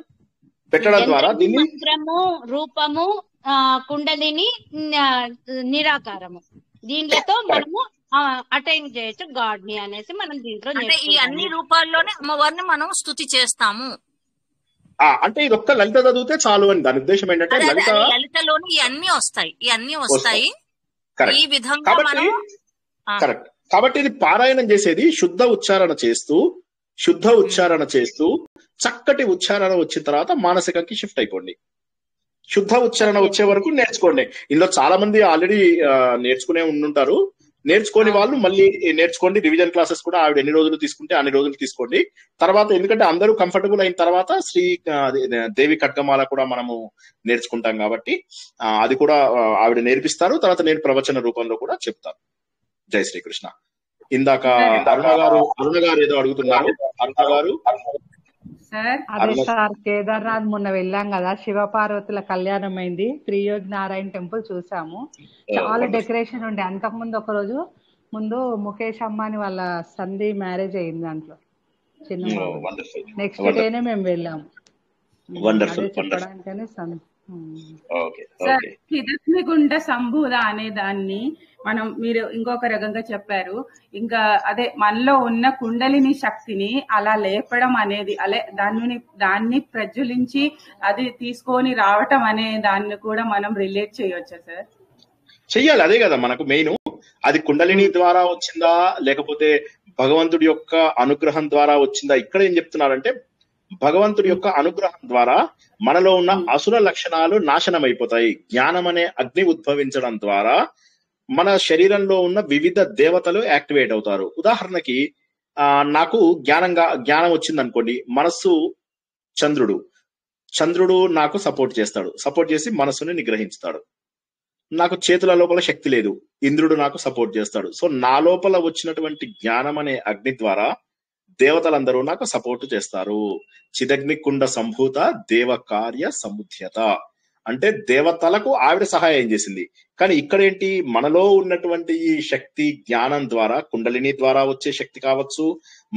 పెట్టడం ద్వారా దీన్ని రూపము ఆ, కుండలిని నిరాకారము. దీనిలతో మనము attain చేయొచ్చు గాడ్ని అనేసి మనం దీంట్లో అంటే ఈ అన్ని రూపాల్లోనే అమ్మవారిని మనం స్తుతి చేస్తాము. ఆ, అంటే ఇది ఒక్క లలిత చదివితే చాలు అని దాని ఉద్దేశం ఏంటంటే లలిత లలితలోని ఈ అన్ని వస్తాయి. ఈ అన్ని వస్తాయి. ఈ విధంగా మనం కరెక్ట్ కాబట్టి ఇది పారాయణం చేసేది శుద్ధ ఉచ్చారణ చేస్తూ శుద్ధ ఉమ్, ఉచ్చారణ చేస్తూ చక్కటి ఉచ్చారణ వచ్చిన తర్వాత మానసికంకి షిఫ్ట్ అయిపోండి. శుద్ధ ఉచ్చారణ వచ్చే వరకు నేర్చుకోండి. ఇందులో చాలా మంది ఆల్రెడీ నేర్చుకునే ఉండుంటారు. నేర్చుకోని వాళ్ళు అవును మళ్ళీ నేర్చుకోండి. రివిజన్ క్లాసెస్ కూడా ఆవిడ ఎన్ని రోజులు తీసుకుంటే అన్ని రోజులు తీసుకోండి. తర్వాత ఎందుకంటే అందరూ కంఫర్టబుల్ అయిన తర్వాత శ్రీ దేవి ఖడ్గమాల కూడా మనము నేర్చుకుంటాం కాబట్టి అది కూడా ఆవిడ నేర్పిస్తారు. తర్వాత నేను ప్రవచన రూపంలో కూడా చెప్తాను. జై శ్రీకృష్ణ. ఇందాక అరుణ గారు అరుణ గారు ఏదో అడుగుతున్నారు. అరుణ గారు? సార్ అదే సార్ కేదార్నాథ్ మొన్న వెళ్ళాం కదా శివపార్వతుల కళ్యాణం అయింది త్రియోగి నారాయణ టెంపుల్ చూసాము. చాలా డెకరేషన్ ఉండే. అంతకుముందు ఒక రోజు ముందు ముఖేష్ అంబానీ వాళ్ళ సంధి మ్యారేజ్ అయింది దాంట్లో. చిన్న నెక్స్ట్ డేనే మేము వెళ్ళాము. వండర్ఫుల్ చెప్పడానికని సం కిరత్నిగుండ సంభూద అనే దాన్ని మనం మీరు ఇంకొక రకంగా చెప్పారు. ఇంకా అదే మనలో ఉన్న కుండలిని శక్తిని అలా లేపడం అనేది అలే దాన్ని దాన్ని ప్రజ్వలించి అది తీసుకొని రావటం అనే దాన్ని కూడా మనం రిలేట్ చేయొచ్చా సార్? చెయ్యాలి అదే కదా మనకు మెయిన్ అది కుండలిని ద్వారా వచ్చిందా లేకపోతే భగవంతుడి యొక్క అనుగ్రహం ద్వారా వచ్చిందా? ఇక్కడ ఏం చెప్తున్నారంటే భగవంతుడి యొక్క అనుగ్రహం ద్వారా మనలో ఉన్న అసుర లక్షణాలు నాశనం అయిపోతాయి జ్ఞానం అనే అగ్ని ఉద్భవించడం ద్వారా మన శరీరంలో ఉన్న వివిధ దేవతలు యాక్టివేట్ అవుతారు. ఉదాహరణకి ఆ, నాకు జ్ఞానంగా జ్ఞానం వచ్చింది అనుకోండి మనస్సు చంద్రుడు. చంద్రుడు నాకు సపోర్ట్ చేస్తాడు. సపోర్ట్ చేసి మనస్సుని నిగ్రహిస్తాడు నాకు చేతుల లోపల శక్తి లేదు. ఇంద్రుడు నాకు సపోర్ట్ చేస్తాడు. సో నా లోపల వచ్చినటువంటి జ్ఞానం అనే అగ్ని ద్వారా దేవతలందరూ నాకు సపోర్ట్ చేస్తారు. చిదగ్నికుండ సంభూత దేవ కార్య సముధ్యత అంటే దేవతలకు ఆవిడ సహాయం చేసింది. కానీ ఇక్కడ ఏంటి మనలో ఉన్నటువంటి ఈ శక్తి జ్ఞానం ద్వారా కుండలిని ద్వారా వచ్చే శక్తి కావచ్చు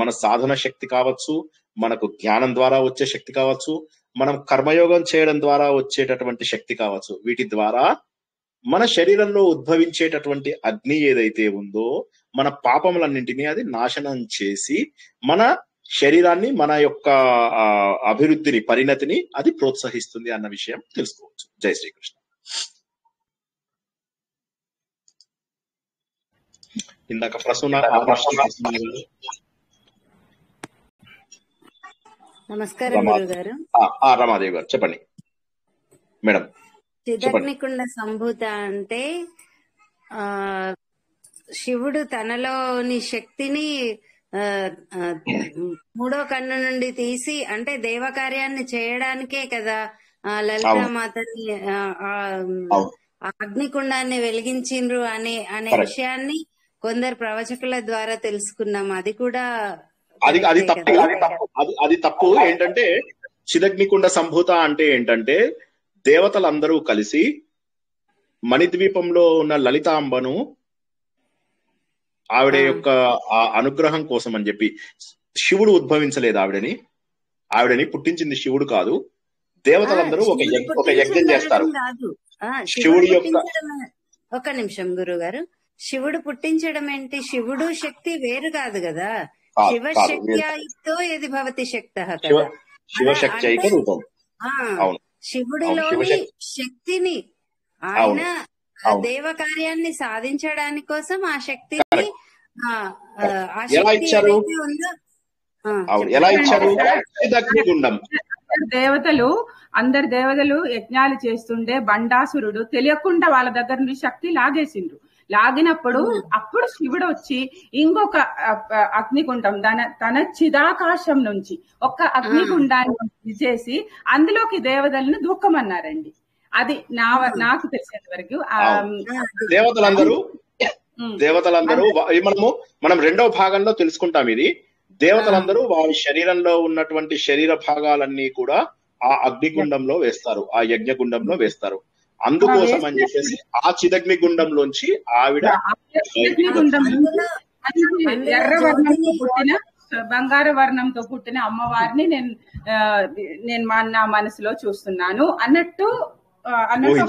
మన సాధన శక్తి కావచ్చు మనకు జ్ఞానం ద్వారా వచ్చే శక్తి కావచ్చు మనం కర్మయోగం చేయడం ద్వారా వచ్చేటటువంటి శక్తి కావచ్చు. వీటి ద్వారా మన శరీరంలో ఉద్భవించేటటువంటి అగ్ని ఏదైతే ఉందో మన పాపములన్నింటినీ అది నాశనం చేసి మన శరీరాన్ని మన యొక్క అభివృద్ధిని పరిణతిని అది ప్రోత్సహిస్తుంది అన్న విషయం తెలుసుకోవచ్చు. జై శ్రీకృష్ణ. ఇందాక ప్రశ్న- నమస్కారం రమాదేవి గారు చెప్పండి. మేడం. చిదగ్నికుండ సంభూత అంటే ఆ శివుడు తనలోని శక్తిని మూడో కన్ను నుండి తీసి అంటే దేవకార్యాన్ని చేయడానికే కదా లలితామాతని అగ్నికుండాన్ని వెలిగించిండ్రు అనే అనే విషయాన్ని కొందరు ప్రవచకుల ద్వారా తెలుసుకున్నాం. అది కూడా అది అది తప్పు అది తప్పు. ఏంటంటే చిదగ్నికుండ సంభూత అంటే ఏంటంటే దేవతలందరూ కలిసి మణిద్వీపంలో ఉన్న లలితాంబను ఆవిడ యొక్క ఆ అనుగ్రహం కోసం అని చెప్పి శివుడు ఉద్భవించలేదు ఆవిడని. ఆవిడని పుట్టించింది శివుడు కాదు. దేవతలందరూ ఒక ఒక యజ్ఞం చేస్తారు. శివుడు యొక్క ఒక నిమిషం గురువు గారు శివుడు పుట్టించడం ఏంటి? శివుడు శక్తి వేరు కాదు కదా. కాదు శివ కాదు శక్తి వేరు. అయితో ఇది భవతి శక్త శివ కదా అలా శివశక్తి అంటే అయిక రూపం అవును. శివుడిలోని శక్తిని ఆయన దేవ కార్యాన్ని సాధించడానికి కోసం ఆ శక్తిని ఎలా శక్తి ఇచ్చారు? ఎలా ఇచ్చారు? దేవతలు అందరు దేవతలు యజ్ఞాలు చేస్తుండే బండాసురుడు తెలియకుండా వాళ్ళ దగ్గర నుండి శక్తి లాగేసిండ్రు. లాగినప్పుడు అప్పుడు శివుడు వచ్చి ఇంకొక అగ్నికుండం తన తన చిదాకాశం నుంచి ఒక ఆ, అగ్నికుండాన్ని తీసేసి అందులోకి దేవతలను దూకమన్నారండి. అది నా నాకు తెలిసినంత వరకు దేవతలందరూ దేవతలందరూ మనము మనం రెండవ భాగంలో తెలుసుకుంటాం ఇది. దేవతలందరూ వారి శరీరంలో ఉన్నటువంటి శరీర భాగాలన్నీ కూడా ఆ అగ్నిగుండంలో వేస్తారు ఆ యజ్ఞగుండంలో వేస్తారు. అందుకోసం అని చెప్పేసి ఆ చిదగ్ని గుండంలోంచి ఆవిడ ఎర్ర వర్ణంతో పుట్టిన బంగారు వర్ణంతో పుట్టిన అమ్మవారిని నేను నేను మా నా మనసులో చూస్తున్నాను అన్నట్టు అన్నట్టు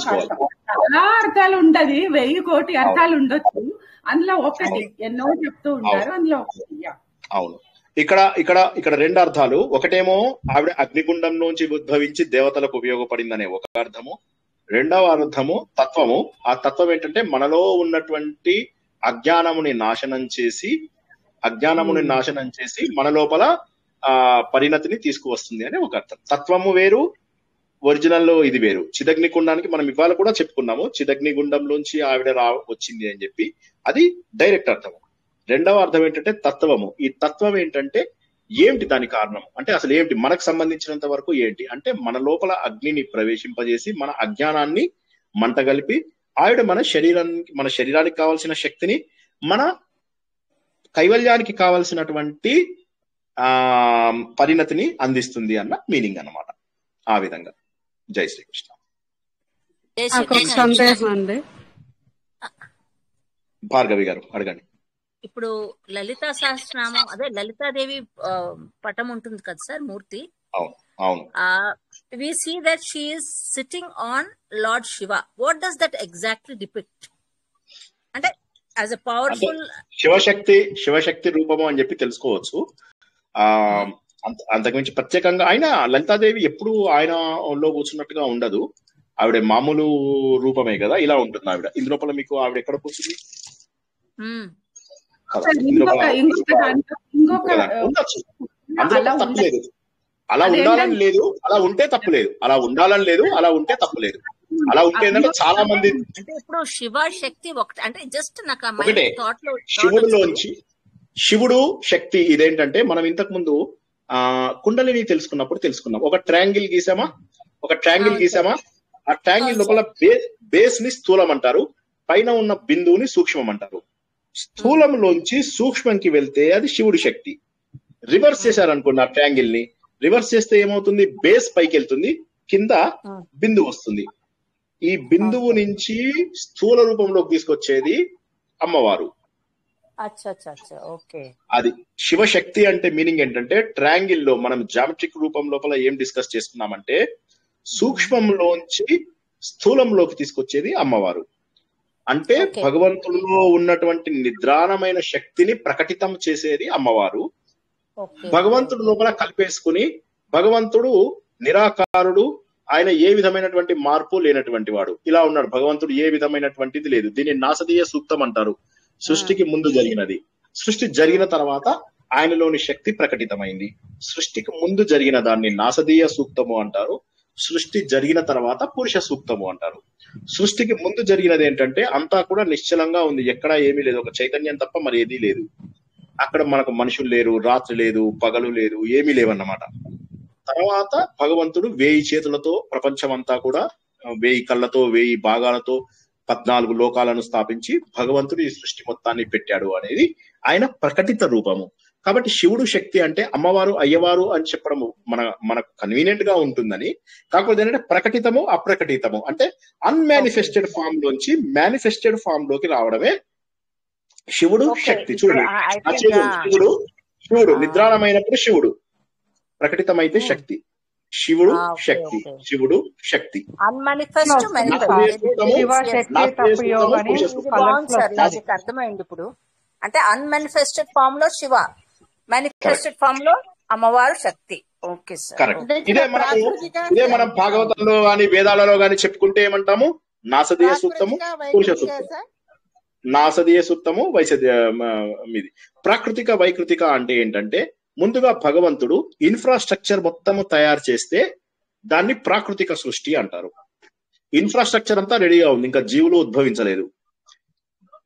చాలా అర్థాలు ఉంటది వెయ్యి కోటి అర్థాలు ఉండొచ్చు. అందులో ఒకటి ఎన్నో చెప్తూ ఉంటారు అందులో ఒకటి యా. అవును. ఇక్కడ ఇక్కడ ఇక్కడ రెండు అర్థాలు. ఒకటేమో ఆవిడ అగ్నిగుండం నుంచి ఉద్భవించి దేవతలకు ఉపయోగపడిందనే ఒక అర్థము. రెండవ అర్థము తత్వము. ఆ తత్వం ఏంటంటే మనలో ఉన్నటువంటి అజ్ఞానముని నాశనం చేసి అజ్ఞానముని ఉమ్, నాశనం చేసి మన లోపల ఆ పరిణతిని తీసుకువస్తుంది అని ఒక అర్థం. తత్వము వేరు ఒరిజినల్లో ఇది వేరు. చిదగ్ని గుండానికి మనం ఇవాళ కూడా చెప్పుకున్నాము చిదగ్ని గుండంలోంచి ఆవిడ రా వచ్చింది అని చెప్పి. అది డైరెక్ట్ అర్థము. రెండవ అర్థం ఏంటంటే తత్వము. ఈ తత్వం ఏంటంటే ఏమిటి దాని కారణం? అంటే అసలు ఏమిటి? మనకు సంబంధించినంత వరకు ఏంటి? అంటే మన లోపల అగ్నిని ప్రవేశింపజేసి మన అజ్ఞానాన్ని మంటగలిపి ఆవిడ మన శరీరానికి మన శరీరానికి కావాల్సిన శక్తిని మన కైవల్యానికి కావలసినటువంటి ఆ పరిణతిని అందిస్తుంది అన్న మీనింగ్ అన్నమాట. ఆ విధంగా. జై శ్రీకృష్ణ. సందేహం అండి. భార్గవి గారు అడగండి. ఇప్పుడు లలితా సహస్రనామం అదే లలితాదేవి పటం ఉంటుంది కదా sir Murthy? We see that she is sitting on lord Shiva what does that exactly depict అంటే as a powerful Shiva Shakti Shiva Shakti రూపము అని చెప్పి తెలుసుకోవచ్చు. ఆ అంత అంతకుమించి ప్రత్యేకంగా ఆయన లలితాదేవి ఎప్పుడు ఆయన లో కూర్చున్నట్టుగా ఉండదు. ఆవిడ మామూలు రూపమే కదా ఇలా ఉంటుంది ఆవిడ. ఇందు లోపల మీకు ఆవిడ ఎక్కడ కూర్చుంది? అలా తప్పు ఉండదు లేదు. అలా ఉండాలని లేదు. అలా ఉంటే తప్పు లేదు. అలా ఉండాలని లేదు. అలా ఉంటే తప్పు లేదు. అలా ఉంటే ఏంటంటే చాలా మంది అంటే ఇప్పుడు శివ శక్తి ఒకటి అంటే జస్ట్ నాకు ఒకటే. వచ్చింది శివుడిలోంచి శివుడు శక్తి ఇదేంటంటే మనం ఇంతకు ముందు ఆ కుండలిని తెలుసుకున్నప్పుడు తెలుసుకున్నాం. ఒక ట్రయాంగిల్ గీసామా? ఒక సార్. గీసామా? ఆ ట్రయాంగిల్ అవును లోపల బేస్ని స్థూలం అంటారు. పైన ఉన్న బిందువుని సూక్ష్మం అంటారు. స్థూలంలోంచి సూక్ష్మంకి వెళ్తే అది శివుడి శక్తి. రివర్స్ చేశారనుకోండి ఆ ట్రయాంగిల్ని రివర్స్ చేస్తే ఏమవుతుంది? బేస్ పైకి వెళ్తుంది కింద బిందువు వస్తుంది. ఈ బిందువు నుంచి స్థూల రూపంలోకి తీసుకొచ్చేది అమ్మవారు. అది శివశక్తి అంటే మీనింగ్ ఏంటంటే ట్రయాంగిల్లో మనం జామెట్రిక్ రూపం లోపల ఏం డిస్కస్ చేసుకున్నామంటే సూక్ష్మంలోంచి స్థూలంలోకి తీసుకొచ్చేది అమ్మవారు. అంటే భగవంతుడిలో ఉన్నటువంటి నిద్రాణమైన శక్తిని ప్రకటితం చేసేది అమ్మవారు. భగవంతుడు లోపల కలిపేసుకుని భగవంతుడు నిరాకారుడు ఆయన ఏ విధమైనటువంటి మార్పు లేనటువంటి వాడు. ఇలా ఉన్నాడు. భగవంతుడు ఏ విధమైనటువంటిది లేదు. దీన్ని నాసదీయ సూక్తం అంటారు. సృష్టికి ముందు జరిగినది. సృష్టి జరిగిన తర్వాత ఆయనలోని శక్తి ప్రకటితమైంది. సృష్టికి ముందు జరిగిన దాన్ని నాసదీయ సూక్తము అంటారు. సృష్టి జరిగిన తర్వాత పురుష సూక్తము అంటారు. సృష్టికి ముందు జరిగినది ఏంటంటే అంతా కూడా నిశ్చలంగా ఉంది. ఎక్కడా ఏమీ లేదు. ఒక చైతన్యం తప్ప మరి ఏదీ లేదు. అక్కడ మనకు మనుషులు లేరు రాత్రి లేదు పగలు లేదు ఏమీ లేవన్నమాట. తర్వాత భగవంతుడు వేయి చేతులతో ప్రపంచం అంతా కూడా వేయి కళ్ళతో వేయి భాగాలతో పద్నాలుగు లోకాలను స్థాపించి భగవంతుడు ఈ సృష్టి మొత్తాన్ని పెట్టాడు అనేది ఆయన ప్రకటిత రూపము. కాబట్టి శివుడు శక్తి అంటే అమ్మవారు అయ్యవారు అని చెప్పడం మన మనకు కన్వీనియంట్గా ఉంటుందని. కాకపోతే ఏంటంటే ప్రకటితము అప్రకటితము. అంటే అన్మానిఫెస్టెడ్ ఫామ్ లోంచి మేనిఫెస్టెడ్ ఫామ్లోకి రావడమే శివుడు శక్తి. ఆ థింక్ శివుడు శివుడు నిద్రాణమైనప్పుడు శివుడు. ప్రకటితమైతే శక్తి. శివుడు ఓకే శక్తి. శివుడు శక్తి. అర్థమైంది ఇప్పుడు. అంటే అన్మానిఫెస్టెడ్ ఫామ్లో శివ. మేనిఫెస్టెడ్ ఫామ్లో అమ్మవారు శక్తి. ఓకే సార్ ఇదే ప్రాకృతిక ఇదే మనం భాగవతంలో గాని వేదాలలో గాని చెప్పుకుంటే ఏమంటాము? నాసదీయ సూక్తము పురుష సార్? నాసదీయ సూక్తము వైసదీయ ఇది ప్రాకృతిక వైకృతిక అంటే ఏంటంటే ముందుగా భగవంతుడు ఇన్ఫ్రాస్ట్రక్చర్ మొత్తము తయారు చేస్తే దాన్ని ప్రాకృతిక సృష్టి అంటారు. ఇన్ఫ్రాస్ట్రక్చర్ అంతా రెడీగా ఉంది ఇంకా జీవులు ఉద్భవించలేదు.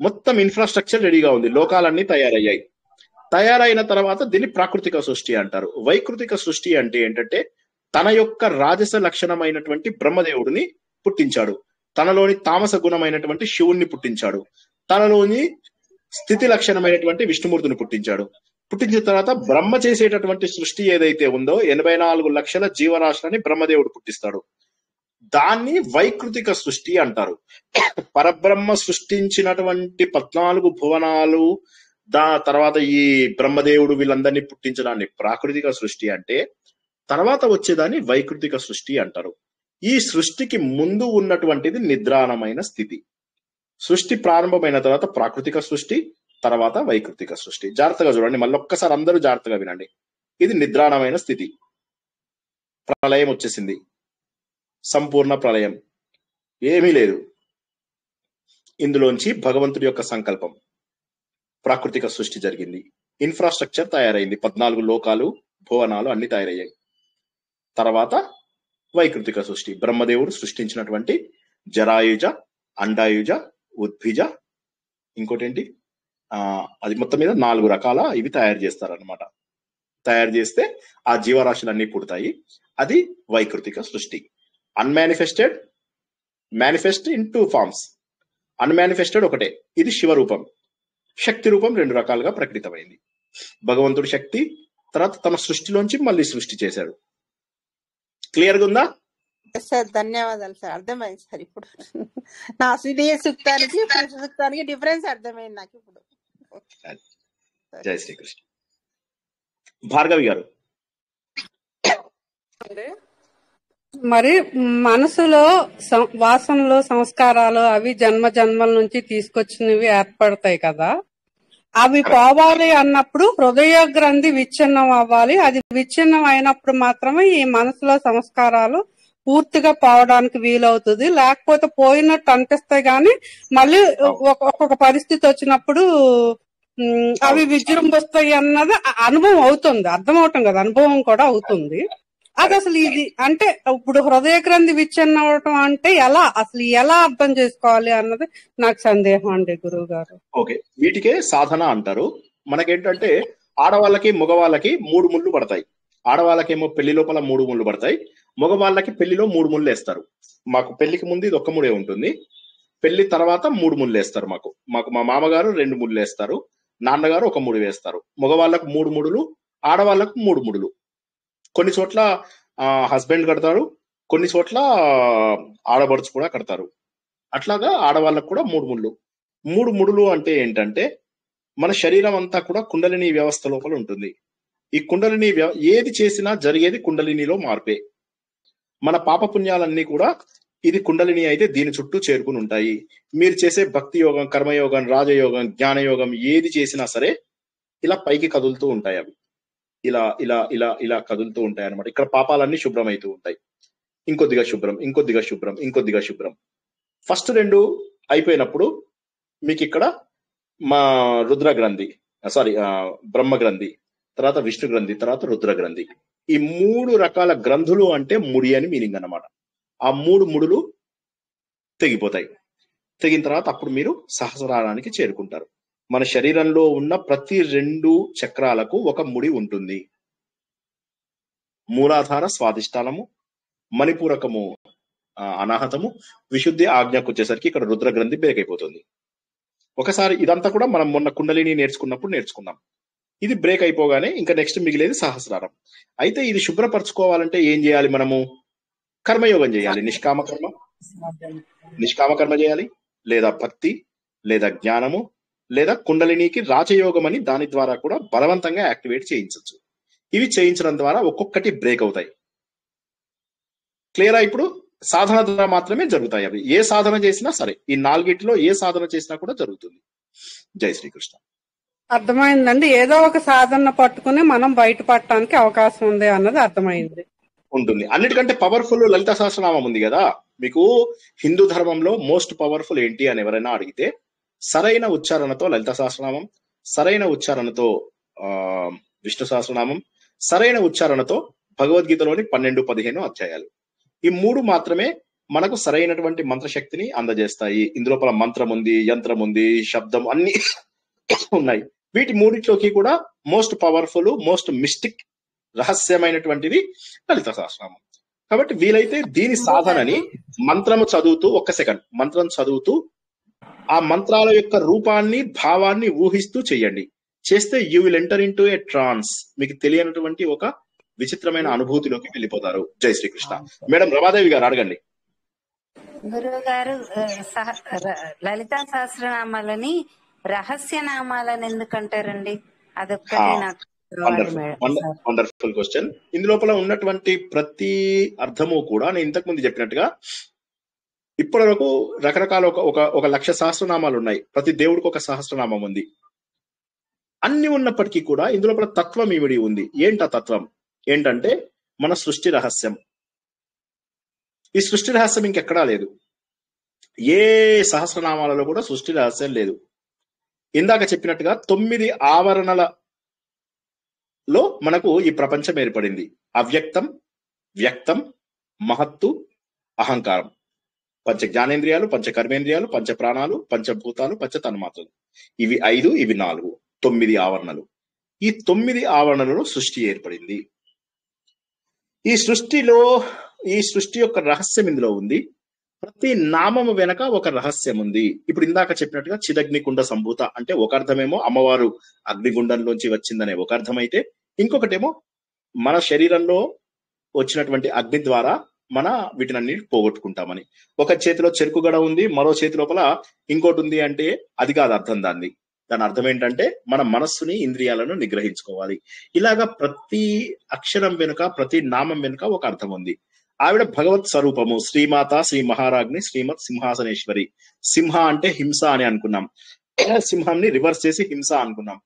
మొత్తం ఇన్ఫ్రాస్ట్రక్చర్ రెడీగా ఉంది లోకాలన్నీ తయారయ్యాయి. తయారైన తర్వాత దీన్ని ప్రాకృతిక సృష్టి అంటారు. వైకృతిక సృష్టి అంటే ఏంటంటే తన యొక్క రాజస లక్షణమైనటువంటి బ్రహ్మదేవుడిని పుట్టించాడు. తనలోని తామస గుణమైనటువంటి శివుణ్ణి పుట్టించాడు. తనలోని స్థితి లక్షణమైనటువంటి విష్ణుమూర్తిని పుట్టించాడు. పుట్టించిన తర్వాత బ్రహ్మ చేసేటటువంటి సృష్టి ఏదైతే ఉందో ఎనభై నాలుగు లక్షల జీవరాశులని బ్రహ్మదేవుడు పుట్టిస్తాడు. దాన్ని వైకృతిక సృష్టి అంటారు. పరబ్రహ్మ సృష్టించినటువంటి పద్నాలుగు భువనాలు దా తర్వాత ఈ బ్రహ్మదేవుడు వీళ్ళందరినీ పుట్టించడాన్ని ప్రాకృతిక సృష్టి అంటే తర్వాత వచ్చేదాన్ని వైకృతిక సృష్టి అంటారు. ఈ సృష్టికి ముందు ఉన్నటువంటిది నిద్రాణమైన స్థితి. సృష్టి ప్రారంభమైన తర్వాత ప్రాకృతిక సృష్టి తర్వాత వైకృతిక సృష్టి. జాగ్రత్తగా చూడండి మళ్ళీ ఒక్కసారి అందరూ జాగ్రత్తగా వినండి. ఇది నిద్రాణమైన స్థితి. ప్రళయం వచ్చేసింది. సంపూర్ణ ప్రళయం. ఏమీ లేదు. ఇందులోంచి భగవంతుడి యొక్క సంకల్పం. ప్రాకృతిక సృష్టి జరిగింది. ఇన్ఫ్రాస్ట్రక్చర్ తయారైంది. పద్నాలుగు లోకాలు భువనాలు అన్ని తయారయ్యాయి. తర్వాత వైకృతిక సృష్టి. బ్రహ్మదేవుడు సృష్టించినటువంటి జరాయుజ అండాయుజ ఉద్భిజ ఇంకోటేంటి? అది మొత్తం మీద నాలుగు రకాల ఇవి తయారు చేస్తారనమాట తయారు చేస్తే ఆ జీవరాశులన్నీ పుడతాయి. అది వైకృతిక సృష్టి. Unmanifested manifest in two forms unmanifested ఒకటే. ఇది శివరూపం. శక్తి రూపం రెండు రకాలుగా ప్రకటితమైంది. భగవంతుడి శక్తి తర్వాత తన సృష్టిలోంచి మళ్ళీ సృష్టి చేశాడు. క్లియర్గా ఉందా సార్ ధన్యవాదాలు సార్ అర్థమైంది సార్ ఇప్పుడు. నా సూక్తానికి పురుష సూక్తానికి డిఫరెన్స్ అర్థమైంది నాకు ఇప్పుడు. జై శ్రీకృష్ణ. భార్గవి గారు. మరి మనసులో వాసనలు సంస్కారాలు అవి జన్మ జన్మల నుంచి తీసుకొచ్చినవి ఏర్పడతాయి కదా. అవి పోవాలి అన్నప్పుడు హృదయ గ్రంథి విచ్ఛిన్నం అవ్వాలి. అది విచ్ఛిన్నం అయినప్పుడు మాత్రమే ఈ మనసులో సంస్కారాలు పూర్తిగా పోవడానికి వీలవుతుంది. లేకపోతే పోయినట్టు అనిపిస్తాయి గాని మళ్ళీ ఒక- ఒక్కొక్క పరిస్థితి వచ్చినప్పుడు అవి విజృంభిస్తాయి అన్నది అనుభవం అవుతుంది. అర్థం అవటం కదా. అనుభవం కూడా అవుతుంది. అది అసలు ఇది అంటే ఇప్పుడు హృదయ గ్రంథి విచ్ఛిన్నం అవటం అంటే ఎలా? అసలు ఎలా అర్థం చేసుకోవాలి అన్నది నాకు సందేహం అండి గురువు గారు ఓకే. వీటికే సాధన అంటారు. మనకేంటంటే ఆడవాళ్ళకి మగవాళ్ళకి మూడు ముళ్ళు పడతాయి. ఆడవాళ్ళకేమో పెళ్ళి లోపల మూడు ముళ్ళు పడతాయి. మగవాళ్ళకి పెళ్ళిలో మూడు ముళ్ళు వేస్తారు. మాకు పెళ్ళికి ముందు ఇది ఒక్క ముడే ఉంటుంది. పెళ్ళి తర్వాత మూడు ముళ్ళు వేస్తారు మాకు. మాకు మా మామగారు రెండు ముళ్ళు వేస్తారు. నాన్నగారు ఒక ముడి వేస్తారు. మగవాళ్ళకు మూడు ముడులు ఆడవాళ్ళకు మూడు ముడులు. కొన్ని చోట్ల హస్బెండ్ కడతారు కొన్ని చోట్ల ఆడబడుచు కూడా కడతారు. అట్లాగా ఆడవాళ్ళకు కూడా మూడు ముళ్ళు. మూడు ముడులు అంటే ఏంటంటే మన శరీరం అంతా కూడా కుండలిని వ్యవస్థ లోపల ఉంటుంది. ఈ కుండలిని వ్యవ ఏది చేసినా జరిగేది కుండలినిలో మార్పే. మన పాపపుణ్యాలన్నీ కూడా ఇది కుండలిని అయితే దీని చుట్టూ చేరుకుని ఉంటాయి. మీరు చేసే భక్తి యోగం కర్మయోగం రాజయోగం జ్ఞానయోగం ఏది చేసినా సరే ఇలా పైకి కదులుతూ ఉంటాయి అవి. ఇలా ఇలా ఇలా ఇలా కదులుతూ ఉంటాయి అన్నమాట ఇక్కడ పాపాలన్నీ శుభ్రమైతూ ఉంటాయి. ఇంకొద్దిగా శుభ్రం ఇంకొద్దిగా శుభ్రం ఇంకొద్దిగా శుభ్రం. ఫస్ట్ రెండు అయిపోయినప్పుడు మీకు ఇక్కడ మా రుద్ర గ్రంథి సారీ బ్రహ్మ గ్రంథి తర్వాత విష్ణు గ్రంథి తర్వాత రుద్ర గ్రంథి ఈ మూడు రకాల గ్రంథులు అంటే ముడి అని మీనింగ్ అన్నమాట. ఆ మూడు ముడులు తెగిపోతాయి. తెగిన తర్వాత అప్పుడు మీరు సహస్రారానికి చేరుకుంటారు. మన శరీరంలో ఉన్న ప్రతి రెండు చక్రాలకు ఒక ముడి ఉంటుంది. మూలాధార స్వాదిష్టానము మణిపూరకము అనాహతము విశుద్ధి ఆజ్ఞకు వచ్చేసరికి ఇక్కడ రుద్ర గ్రంథి బ్రేక్ అయిపోతుంది ఒకసారి ఇదంతా కూడా మనం మొన్న కుండలిని నేర్చుకున్నప్పుడు నేర్చుకున్నాం. ఇది బ్రేక్ అయిపోగానే ఇంకా నెక్స్ట్ మిగిలేది సహస్రారం. అయితే ఇది శుభ్రపరచుకోవాలంటే ఏం చేయాలి మనము? కర్మయోగం చేయాలి. నిష్కామ కర్మ నిష్కామ కర్మ చేయాలి? లేదా భక్తి? లేదా జ్ఞానము? లేదా కుండలినికి రాజయోగం అని దాని ద్వారా కూడా బలవంతంగా యాక్టివేట్ చేయించవచ్చు ఇవి చేయించడం ద్వారా ఒక్కొక్కటి బ్రేక్ అవుతాయి. క్లియరా ఇప్పుడు? సాధన ద్వారా మాత్రమే జరుగుతాయి అవి. ఏ సాధన చేసినా సరే ఈ నాలుగిటిలో ఏ సాధన చేసినా కూడా జరుగుతుంది. జై శ్రీకృష్ణ. అర్థమైందండి? ఏదో ఒక సాధన పట్టుకుని మనం బయటపడటానికి అవకాశం ఉంది అన్నది అర్థమైంది. ఉంటుంది. అన్నిటికంటే పవర్ఫుల్ లలిత సహస్రనామం ఉంది కదా. మీకు హిందూ ధర్మంలో మోస్ట్ పవర్ఫుల్ ఏంటి అని ఎవరైనా అడిగితే సరైన ఉచ్చారణతో లలిత సహస్రనామం సరైన ఉచ్చారణతో ఆ విష్ణు సహస్రనామం సరైన ఉచ్చారణతో భగవద్గీతలోని పన్నెండు పదిహేను అధ్యాయాలు. ఈ మూడు మాత్రమే మనకు సరైనటువంటి మంత్రశక్తిని అందజేస్తాయి. ఇందులోపల మంత్రం ఉంది యంత్రం ఉంది శబ్దం అన్ని ఉన్నాయి. వీటి మూడిట్లోకి కూడా మోస్ట్ పవర్ఫుల్ మోస్ట్ మిస్టిక్ రహస్యమైనటువంటిది లలిత సహస్రనామం. కాబట్టి వీలైతే దీని సాధనని మంత్రము చదువుతూ ఒక్క సెకండ్ మంత్రం చదువుతూ ఆ మంత్రాల యొక్క రూపాన్ని భావాన్ని ఊహిస్తూ చేయండి. చేస్తే you will enter into a trance మీకు తెలియనటువంటి ఒక విచిత్రమైన అనుభూతిలోకి వెళ్ళిపోతారు. జై శ్రీకృష్ణ. మేడం రమాదేవి గారు అడగండి. గురువు గారు లలితా సహస్రనామాలని రహస్య నామాలని ఎందుకు అంటారండి అదొక్కటే నాకు మేడం. సార్ వండర్ఫుల్ క్వశ్చన్ ఇందులోపల ఉన్నటువంటి ప్రతి అర్థము కూడా నేను ఇంతకు ముందు చెప్పినట్టుగా ఇప్పటి వరకు రకరకాల ఒక ఒక ఒక లక్ష సహస్రనామాలు ఉన్నాయి. ప్రతి దేవుడికి ఒక సహస్రనామం ఉంది. అన్ని ఉన్నప్పటికీ కూడా ఇందులోపల తత్వం ఇవిడి ఉంది. ఏంట తత్వం? ఏంటంటే మన సృష్టి రహస్యం. ఈ సృష్టి రహస్యం ఇంకెక్కడా లేదు. ఏ సహస్రనామాలలో కూడా సృష్టి రహస్యం లేదు. ఇందాక చెప్పినట్టుగా తొమ్మిది ఆవరణల లో మనకు ఈ ప్రపంచం ఏర్పడింది. అవ్యక్తం వ్యక్తం మహత్తు అహంకారం. పంచ జ్ఞానేంద్రియాలు పంచ కర్మేంద్రియాలు పంచ ప్రాణాలు పంచభూతాలు పంచ తన్మాత్రలు ఇవి ఐదు ఇవి నాలుగు తొమ్మిది ఆవరణలు. ఈ తొమ్మిది ఆవరణలలో సృష్టి ఏర్పడింది. ఈ సృష్టిలో ఈ సృష్టి యొక్క రహస్యం ఇందులో ఉంది. ప్రతి నామము వెనక ఒక రహస్యం ఉంది. ఇప్పుడు ఇందాక చెప్పినట్టుగా చిదగ్నికుండ సంభూత అంటే ఒక అర్థమేమో అమ్మవారు అగ్నిగుండంలోంచి వచ్చిందనే ఒక అర్థం అయితే ఇంకొకటేమో మన శరీరంలో వచ్చినటువంటి అగ్ని ద్వారా మన వీటినన్ని పోగొట్టుకుంటామని. ఒక చేతిలో చెరుకు గడ ఉంది మరో చేతి లోపల ఇంకోటి ఉంది అంటే అది కాదు అర్థం దాన్ని. దాని అర్థం ఏంటంటే మన మనస్సుని ఇంద్రియాలను నిగ్రహించుకోవాలి. ఇలాగా ప్రతి అక్షరం వెనుక ప్రతి నామం వెనుక ఒక అర్థం ఉంది. ఆవిడ భగవత్ స్వరూపము. శ్రీమాత శ్రీ మహారాజ్ని శ్రీమత్ సింహాసనేశ్వరి. సింహ అంటే హింస అని అనుకున్నాం. సింహంని రివర్స్ చేసి హింస అనుకున్నాం.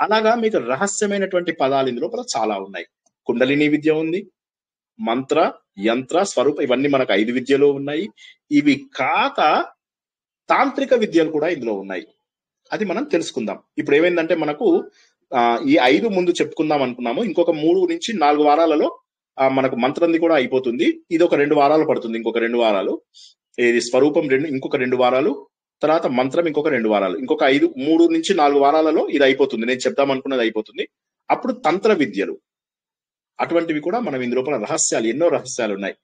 అలాగా మీకు రహస్యమైనటువంటి పదాలు ఇందులో చాలా ఉన్నాయి. కుండలిని విద్య ఉంది మంత్ర యంత్ర స్వరూప ఇవన్నీ మనకు ఐదు విద్యలు ఉన్నాయి. ఇవి కాక తాంత్రిక విద్యలు కూడా ఇందులో ఉన్నాయి. అది మనం తెలుసుకుందాం. ఇప్పుడు ఏమైందంటే మనకు ఆ, ఈ ఐదు ముందు చెప్పుకుందాం అనుకున్నాము. ఇంకొక మూడు నుంచి నాలుగు వారాలలో మనకు మంత్రంది కూడా అయిపోతుంది. ఇది ఒక రెండు వారాలు పడుతుంది ఇంకొక రెండు వారాలు. ఇది స్వరూపం రెండు ఇంకొక రెండు వారాలు. తర్వాత మంత్రం ఇంకొక రెండు వారాలు. ఇంకొక ఐదు మూడు నుంచి నాలుగు వారాలలో ఇది అయిపోతుంది. నేను చెప్దాం అనుకున్నది అయిపోతుంది. అప్పుడు తంత్ర విద్యలు. అటువంటివి కూడా మనం ఇందు లోపల రహస్యాలు ఎన్నో రహస్యాలు ఉన్నాయి.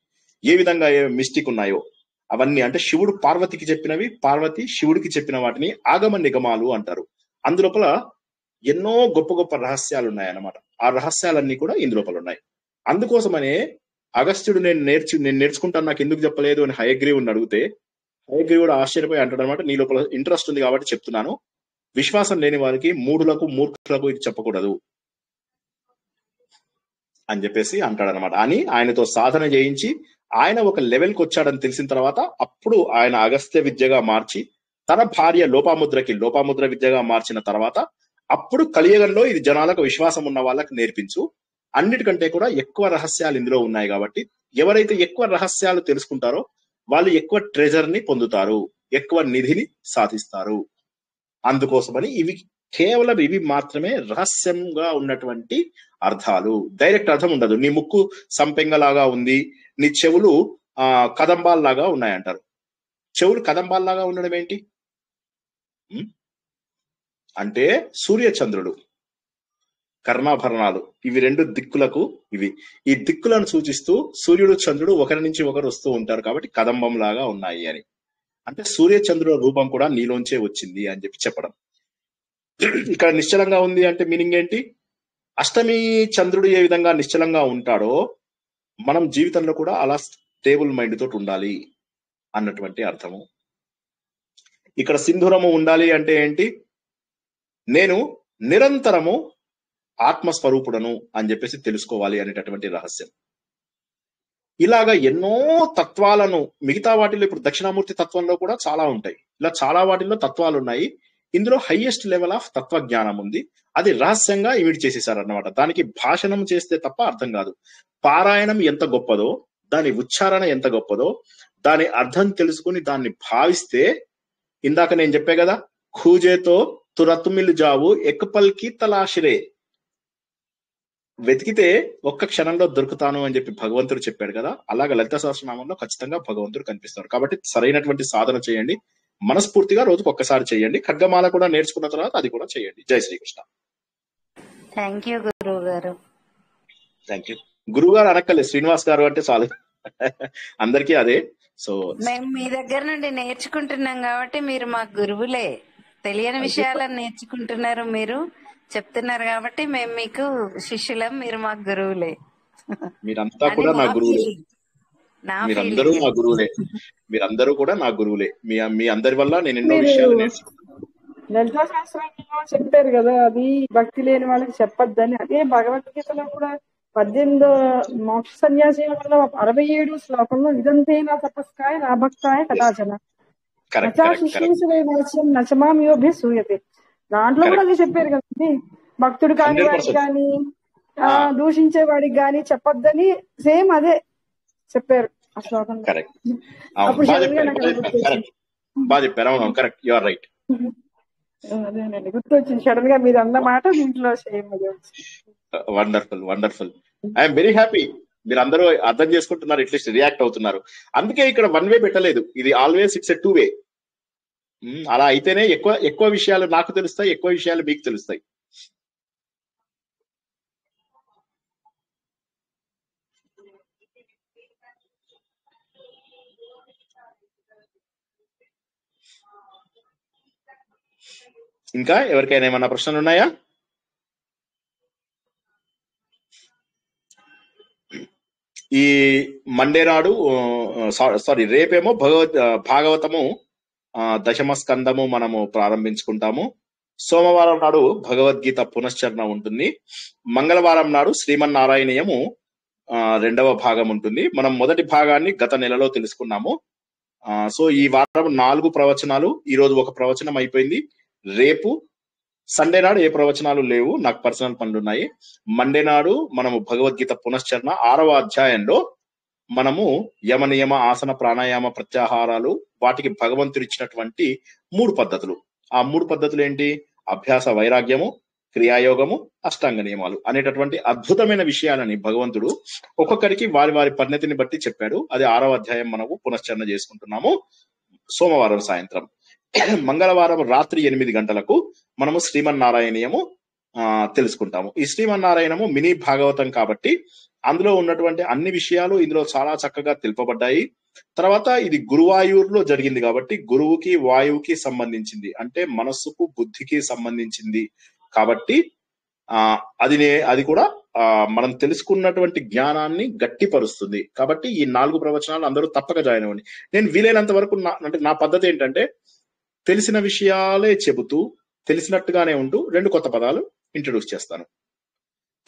ఏ విధంగా ఏ మిస్టిక్ ఉన్నాయో అవన్నీ అంటే శివుడు పార్వతికి చెప్పినవి పార్వతి శివుడికి చెప్పిన వాటిని ఆగమ నిగమాలు అంటారు. అందులోపల ఎన్నో గొప్ప గొప్ప రహస్యాలు ఉన్నాయన్నమాట. ఆ రహస్యాలన్నీ కూడా ఇందులోపల ఉన్నాయి. అందుకోసమనే అగస్త్యుడు నేను నేర్చు నేను నేర్చుకుంటాను నాకు ఎందుకు చెప్పలేదు అని హయగ్రీవుని అడిగితే హయగ్రీవుడు ఆశ్చర్యపోయి అంటాడు అనమాట నీ లోపల ఇంట్రెస్ట్ ఉంది కాబట్టి చెప్తున్నాను. విశ్వాసం లేని వారికి మూడులకు మూర్ఖులకు ఇది చెప్పకూడదు. అని చెప్పేసి అంటాడనమాట. అని ఆయనతో సాధన చేయించి ఆయన ఒక లెవెల్కి వచ్చాడని తెలిసిన తర్వాత అప్పుడు ఆయన అగస్త్య విద్యగా మార్చి తన భార్య లోపాముద్రకి లోపాముద్ర విద్యగా మార్చిన తర్వాత అప్పుడు కలియుగంలో ఇది జనాలకు విశ్వాసం ఉన్న వాళ్ళకి నేర్పించు. అన్నిటికంటే కూడా ఎక్కువ రహస్యాలు ఇందులో ఉన్నాయి కాబట్టి ఎవరైతే ఎక్కువ రహస్యాలు తెలుసుకుంటారో వాళ్ళు ఎక్కువ ట్రెజర్ని పొందుతారు ఎక్కువ నిధిని సాధిస్తారు. అందుకోసమని ఇవి కేవలం ఇవి మాత్రమే రహస్యంగా ఉన్నటువంటి అర్థాలు. డైరెక్ట్ అర్థం ఉండదు. నీ ముక్కు సంపెంగలాగా ఉంది. నీ చెవులు ఆ కదంబాల్లాగా ఉన్నాయంటారు. చెవులు కదంబాల్లాగా ఉండడం ఏంటి? అంటే సూర్య చంద్రుడు కర్ణాభరణాలు ఇవి రెండు దిక్కులకు ఇవి. ఈ దిక్కులను సూచిస్తూ సూర్యుడు చంద్రుడు ఒకరి నుంచి ఒకరు వస్తూ ఉంటారు కాబట్టి కదంబం లాగా ఉన్నాయి అని. అంటే సూర్య చంద్రుల రూపం కూడా నీలోంచే వచ్చింది అని చెప్పి చెప్పడం. ఇక్కడ నిశ్చలంగా ఉంది అంటే మీనింగ్ ఏంటి? అష్టమి చంద్రుడు ఏ విధంగా నిశ్చలంగా ఉంటాడో మనం జీవితంలో కూడా అలా స్టేబుల్ మైండ్ తోటి ఉండాలి అన్నటువంటి అర్థము. ఇక్కడ సింధూరము ఉండాలి అంటే ఏంటి? నేను నిరంతరము ఆత్మస్వరూపుడను అని చెప్పేసి తెలుసుకోవాలి అనేటటువంటి రహస్యం. ఇలాగా ఎన్నో తత్వాలను మిగతా వాటిలో ఇప్పుడు దక్షిణామూర్తి తత్వంలో కూడా చాలా ఉంటాయి. ఇలా చాలా వాటిల్లో తత్వాలు ఉన్నాయి ఇందులో హైయెస్ట్ లెవెల్ ఆఫ్ తత్వ జ్ఞానం ఉంది. అది రహస్యంగా ఇమిడి చేసేసారన్నమాట. దానికి భాషణం చేస్తే తప్ప అర్థం కాదు. పారాయణం ఎంత గొప్పదో దాని ఉచ్చారణ ఎంత గొప్పదో దాని అర్థం తెలుసుకుని దాన్ని భావిస్తే ఇందాక నేను చెప్పే కదా ఖూజేతో తురతుమిలు జావు ఎక్పల్కి తలాషిరే. వెతికితే ఒక్క క్షణంలో దొరుకుతాను అని చెప్పి భగవంతుడు చెప్పాడు కదా అలాగే లలిత సహస్రనామంలో ఖచ్చితంగా భగవంతుడు కనిపిస్తారు కాబట్టి సరైనటువంటి సాధన చేయండి. మనస్ఫూర్తిగా రోజుకు ఒక్కసారి చేయండి. ఖడ్గమాల కూడా నేర్చుకున్న తర్వాత అది కూడా చేయండి. జై శ్రీకృష్ణ. థ్యాంక్ యూ గురువు గారు థ్యాంక్ యూ గురువు గారు అనక్కలేదు శ్రీనివాస్ గారు అంటే చాలు. అందరికీ అదే. సో మేము మీ దగ్గర నుండి నేర్చుకుంటున్నాం కాబట్టి మీరు మా గురువులే. తెలియని విషయాలను నేర్చుకుంటున్నారు మీరు చెప్తున్నారు కాబట్టి మేము మీకు శిష్యులం మీరు మా గురువులే. మీరంతా కూడా నా మా గురువులే. మీరందరూ నా గురువులే. మీరందరూ కూడా నా గురువులే. మీ మీ అందరి వల్ల నేను ఎన్నో విషయాలు నేర్చుకున్నాను లలితా శాస్త్రంలో చెప్పారు కదా అది భక్తి లేని వాళ్ళకి చెప్పొద్దని. అదే భగవద్గీతలో కూడా పద్దెనిమిదో మోక్ష సన్యాసంలో అరవై ఏడు శ్లోకంలో ఇదంతేనా తపస్కాయ నా భక్తాయ కదాచన నచా నచమామియోభ్య సూయతే దాంట్లో కూడా అదే చెప్పారు కదండి భక్తుడు కాని వాడికి ఆ దూషించే వాడికి గాని చెప్పొద్దని సేమ్ అదే. చెప్పారు. ఆ అవును అప్పుడు బాగా చెప్పారు. అవును కరెక్ట్ యు ఆర్ రైట్ అదేనండి. గుర్తొచ్చింది. సడన్గా మీరు అన్న మాట దీంట్లో wonderful wonderful I'm very happy మీరు అందరూ అర్థం చేసుకుంటున్నారు అట్లీస్ట్ రియాక్ట్ అవుతున్నారు. అందుకే ఇక్కడ వన్ వే పెట్టలేదు. ఇది always it's a two way అలా అయితేనే ఎక్కువ ఎక్కువ విషయాలు నాకు తెలుస్తాయి ఎక్కువ విషయాలు మీకు తెలుస్తాయి. ఇంకా ఎవరికైనా ఏమన్నా ప్రశ్నలు ఉన్నాయా? ఈ మండే నాడు సారీ రేపేమో భగవత్ భాగవతము ఆ, దశమ స్కందము మనము ప్రారంభించుకుంటాము. సోమవారం నాడు భగవద్గీత పునశ్చరణ ఉంటుంది. మంగళవారం నాడు శ్రీమన్నారాయణీయము రెండవ భాగం ఉంటుంది. మనం మొదటి భాగాన్ని గత నెలలో తెలుసుకున్నాము. ఆ, సో ఈ వారం నాలుగు ప్రవచనాలు ఈ రోజు ఒక ప్రవచనం అయిపోయింది. రేపు సండే నాడు ఏ ప్రవచనాలు లేవు నాకు పర్సనల్ పనులు ఉన్నాయి. మండే నాడు మనము భగవద్గీత పునశ్చరణ ఆరవ అధ్యాయంలో మనము యమ నియమ ఆసన ప్రాణాయామ ప్రత్యాహారాలు వాటికి భగవంతుడు ఇచ్చినటువంటి మూడు పద్ధతులు. ఆ మూడు పద్ధతులు ఏంటి? అభ్యాస వైరాగ్యము క్రియాయోగము అష్టాంగ నియమాలు అనేటటువంటి అద్భుతమైన విషయాలని భగవంతుడు ఒక్కొక్కరికి వారి వారి పరిణతిని బట్టి చెప్పాడు. అది ఆరవ అధ్యాయం మనము పునశ్చరణ చేసుకుంటున్నాము. సోమవారం సాయంత్రం. మంగళవారం రాత్రి ఎనిమిది గంటలకు మనము శ్రీమన్నారాయణీయము ఆ తెలుసుకుంటాము. ఈ శ్రీమన్నారాయణము మినీ భాగవతం కాబట్టి అందులో ఉన్నటువంటి అన్ని విషయాలు ఇందులో చాలా చక్కగా తెలుపబడ్డాయి. తర్వాత ఇది గురువాయూర్లో జరిగింది కాబట్టి గురువుకి వాయువుకి సంబంధించింది. అంటే మనస్సుకు బుద్ధికి సంబంధించింది. కాబట్టి ఆ అది నే- అది కూడా ఆ మనం తెలుసుకున్నటువంటి జ్ఞానాన్ని గట్టిపరుస్తుంది. కాబట్టి ఈ నాలుగు ప్రవచనాలు అందరూ తప్పక జాయిన్ అవ్వండి. నేను వీలైనంత వరకు నా అంటే నా పద్ధతి ఏంటంటే తెలిసిన విషయాలే చెబుతూ తెలిసినట్టుగానే ఉంటూ రెండు కొత్త పదాలు ఇంట్రడ్యూస్ చేస్తాను.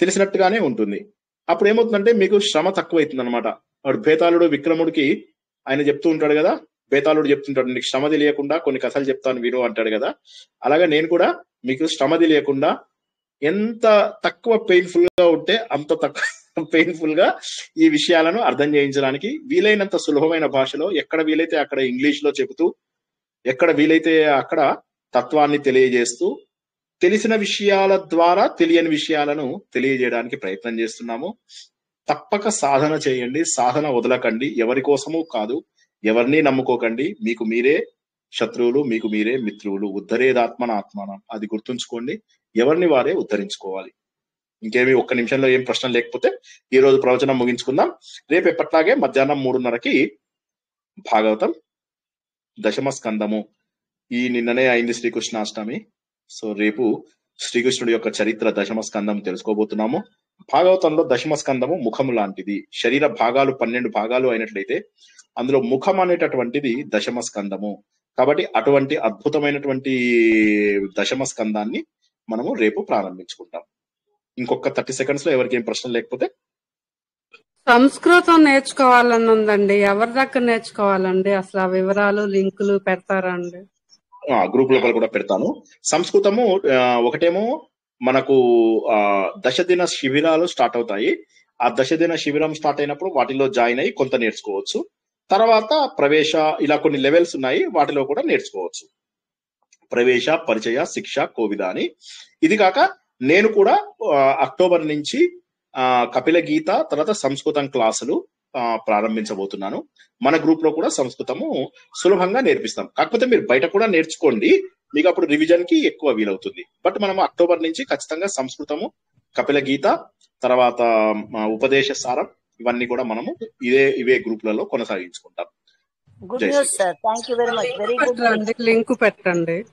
తెలిసినట్టుగానే ఉంటుంది. అప్పుడు ఏమవుతుందంటే మీకు శ్రమ తక్కువైతుంది అనమాట వాడు బేతాళుడు విక్రముడికి ఆయన చెప్తూ ఉంటాడు కదా బేతాళుడు చెప్తుంటాడు నీకు శ్రమ తెలియకుండా కొన్ని కథలు చెప్తాను వీరు అంటాడు కదా. అలాగే నేను కూడా మీకు శ్రమది లేకుండా ఎంత తక్కువ పెయిన్ఫుల్గా ఉంటే అంత తక్కువ <laughs> పెయిన్ఫుల్గా ఈ విషయాలను అర్థం చేయించడానికి వీలైనంత సులభమైన భాషలో ఎక్కడ వీలైతే అక్కడ ఇంగ్లీష్లో చెబుతూ ఎక్కడ వీలైతే అక్కడ తత్వాన్ని తెలియజేస్తూ తెలిసిన విషయాల ద్వారా తెలియని విషయాలను తెలియజేయడానికి ప్రయత్నం చేస్తున్నాము. తప్పక సాధన చేయండి సాధన వదలకండి. ఎవరి కోసము కాదు ఎవరిని నమ్ముకోకండి. మీకు మీరే శత్రువులు మీకు మీరే మిత్రువులు ఉద్ధరేదాత్మన ఆత్మానం అది గుర్తుంచుకోండి. ఎవరిని వారే ఉద్ధరించుకోవాలి. ఇంకేమి ఒక్క నిమిషంలో ఏం ప్రశ్న లేకపోతే ఈ రోజు ప్రవచనం ముగించుకుందాం. రేపు ఎప్పట్లాగే మధ్యాహ్నం మూడున్నరకి భాగవతం దశమ స్కందము ఈ నిన్ననే అయింది శ్రీకృష్ణాష్టమి. సో రేపు శ్రీకృష్ణుడి యొక్క చరిత్ర దశమ స్కందం తెలుసుకోబోతున్నాము. భాగవతంలో దశమ స్కందము ముఖము లాంటిది. శరీర భాగాలు పన్నెండు భాగాలు అయినట్లయితే అందులో ముఖం అనేటటువంటిది దశమ స్కందము కాబట్టి అటువంటి అద్భుతమైనటువంటి దశమ స్కందాన్ని మనము రేపు ప్రారంభించుకుంటాం. ఇంకొక థర్టీ సెకండ్స్లో ఎవరికి ఏం ప్రశ్న లేకపోతే? సంస్కృతం నేర్చుకోవాలని ఉందండి ఎవరి దగ్గర నేర్చుకోవాలండి? అసలు ఆ వివరాలు లింకులు పెడతారా అండి? ఆ, గ్రూప్ లోపల కూడా పెడతాను. సంస్కృతము ఒకటేమో మనకు ఆ దశదిన శిబిరాలు స్టార్ట్ అవుతాయి. ఆ దశదిన శిబిరం స్టార్ట్ అయినప్పుడు వాటిలో జాయిన్ అయ్యి కొంత నేర్చుకోవచ్చు. తర్వాత ప్రవేశ ఇలా కొన్ని లెవెల్స్ ఉన్నాయి వాటిలో కూడా నేర్చుకోవచ్చు. ప్రవేశ పరిచయ శిక్ష కోవిద అని. ఇది కాక నేను కూడా అక్టోబర్ నుంచి ఆ, కపిల గీత తర్వాత సంస్కృతం క్లాసులు ప్రారంభించబోతున్నాను. మన గ్రూప్లో కూడా సంస్కృతము సులభంగా నేర్పిస్తాం. కాకపోతే మీరు బయట కూడా నేర్చుకోండి మీకు అప్పుడు రివిజన్కి ఎక్కువ వీలవుతుంది. బట్ మనం అక్టోబర్ నుంచి ఖచ్చితంగా సంస్కృతము కపిల గీత తర్వాత ఉపదేశ సారం ఇవన్నీ కూడా మనము ఇదే ఇవే గ్రూప్లలో కొనసాగించుకుంటాం. గుడ్ జై news Shri sir thank you very much very good news పెట్టండి లింక్ పెట్టండి.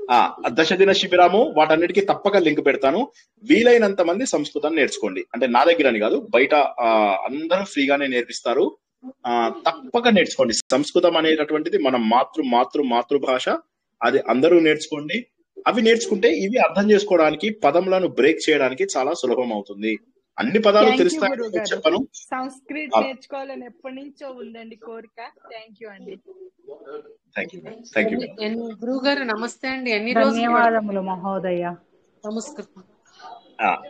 ఆ దశదిన శిబిరము వాటన్నిటికీ తప్పక లింక్ పెడతాను. వీలైనంత మంది సంస్కృతం నేర్చుకోండి. అంటే నా దగ్గర అని కాదు బయట ఆ, అందరూ ఫ్రీగానే నేర్పిస్తారు. ఆ తప్పక నేర్చుకోండి. సంస్కృతం అనేటటువంటిది మన మాతృ మాతృ మాతృభాష. అది అందరూ నేర్చుకోండి. అవి నేర్చుకుంటే ఇవి అర్థం చేసుకోవడానికి పదములను బ్రేక్ చేయడానికి చాలా సులభం అవుతుంది. అన్ని పదాలు తెలుస్తాయని చెప్పను. సంస్కృత్ నేర్చుకోవాలని ఎప్పటి నుంచో ఉందండి కోరిక. థ్యాంక్ యూ అండి. థ్యాంక్ యూ గురువు గారు నమస్తే అండి. ఎన్ని రోజులు? ధన్యవాదములు మహోదయ.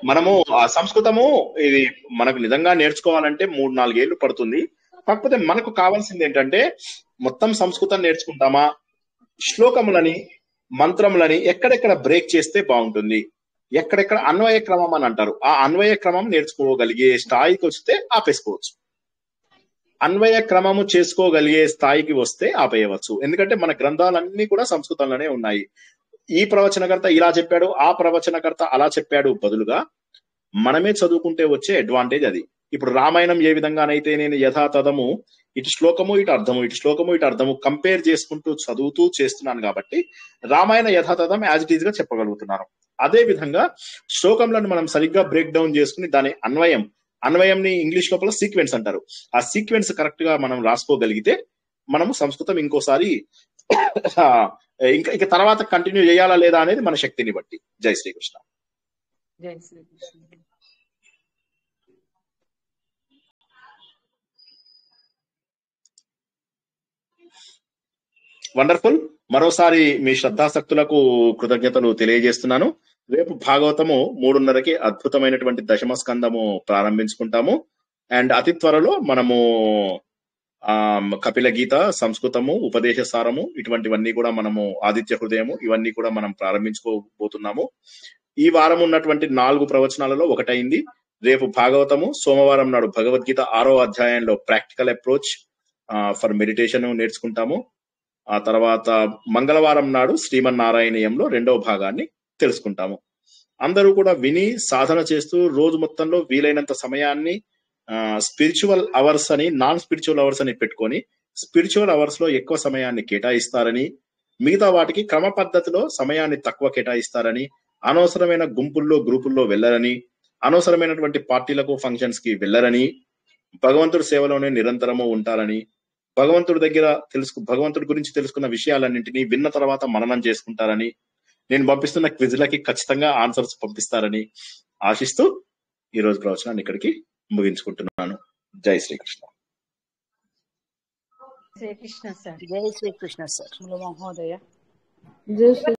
మనము ఆ సంస్కృతము ఇది మనకు నిజంగా నేర్చుకోవాలంటే మూడు నాలుగేళ్ళు పడుతుంది. కాకపోతే మనకు కావాల్సింది ఏంటంటే మొత్తం సంస్కృతం నేర్చుకుంటామా? శ్లోకములని మంత్రములని ఎక్కడెక్కడ బ్రేక్ చేస్తే బాగుంటుంది? ఎక్కడెక్కడ అన్వయ క్రమం అని అంటారు. ఆ అన్వయ క్రమం నేర్చుకోగలిగే స్థాయికి వస్తే ఆపేసుకోవచ్చు. అన్వయ క్రమము చేసుకోగలిగే స్థాయికి వస్తే ఆపేయవచ్చు. ఎందుకంటే మన గ్రంథాలన్నీ కూడా సంస్కృతంలోనే ఉన్నాయి. ఈ ప్రవచనకర్త ఇలా చెప్పాడు ఆ ప్రవచనకర్త అలా చెప్పాడు బదులుగా మనమే చదువుకుంటే వచ్చే అడ్వాంటేజ్ అది. ఇప్పుడు రామాయణం ఏ విధంగానైతే నేను యథాతథము ఇటు శ్లోకము ఇటు అర్థము ఇటు శ్లోకము ఇటు అర్థము కంపేర్ చేసుకుంటూ చదువుతూ చేస్తున్నాను కాబట్టి రామాయణ యథాతథం యాజ్ ఇట్ ఈజ్గా చెప్పగలుగుతున్నాను అదే విధంగా శ్లోకంలను మనం సరిగ్గా బ్రేక్ డౌన్ చేసుకుని దాని అన్వయం అన్వయం ని ఇంగ్లీష్ లోపల సీక్వెన్స్ అంటారు. ఆ సీక్వెన్స్ కరెక్ట్గా మనం రాసుకోగలిగితే మనము సంస్కృతం ఇంకోసారి <coughs> ఇంకా ఇక తర్వాత కంటిన్యూ చేయాలా లేదా అనేది మన శక్తిని బట్టి. జై శ్రీకృష్ణ. జై శ్రీకృష్ణ. వండర్ఫుల్ మరోసారి మీ శ్రద్ధాసక్తులకు కృతజ్ఞతలు తెలియజేస్తున్నాను. రేపు భాగవతము మూడున్నరకి అద్భుతమైనటువంటి దశమ స్కందము ప్రారంభించుకుంటాము. అండ్ అతి త్వరలో మనము ఆ కపిల గీత సంస్కృతము ఉపదేశ సారము ఇటువంటివన్నీ కూడా మనము ఆదిత్య హృదయము ఇవన్నీ కూడా మనం ప్రారంభించుకోబోతున్నాము. ఈ వారం ఉన్నటువంటి నాలుగు ప్రవచనాలలో ఒకటైంది. రేపు భాగవతము సోమవారం నాడు భగవద్గీత ఆరో అధ్యాయంలో ప్రాక్టికల్ అప్రోచ్ ఫర్ మెడిటేషన్ నేర్చుకుంటాము. ఆ తర్వాత మంగళవారం నాడు శ్రీమన్నారాయణీయంలో రెండవ భాగాన్ని తెలుసుకుంటాము. అందరూ కూడా విని సాధన చేస్తూ రోజు మొత్తంలో వీలైనంత సమయాన్ని స్పిరిచువల్ అవర్స్ అని నాన్ స్పిరిచువల్ అవర్స్ అని పెట్టుకొని స్పిరిచువల్ అవర్స్లో ఎక్కువ సమయాన్ని కేటాయిస్తారని మిగతా వాటికి క్రమ పద్ధతిలో సమయాన్ని తక్కువ కేటాయిస్తారని అనవసరమైన గుంపుల్లో గ్రూపుల్లో వెళ్ళరని అనవసరమైనటువంటి పార్టీలకు ఫంక్షన్స్కి వెళ్ళరని భగవంతుడి సేవలోనే నిరంతరము ఉంటారని భగవంతుడి దగ్గర తెలుసు భగవంతుడి గురించి తెలుసుకున్న విషయాలన్నింటినీ విన్న తర్వాత మననం చేసుకుంటారని నేను పంపిస్తున్న క్విజ్లకి ఖచ్చితంగా ఆన్సర్స్ పంపిస్తారని ఆశిస్తూ ఈ రోజు ప్రవచనాన్ని ఇక్కడికి ముగించుకుంటున్నాను. జై శ్రీకృష్ణ. శ్రీకృష్ణ సార్. జై శ్రీకృష్ణ సార్. మహోదయ. జై శ్రీ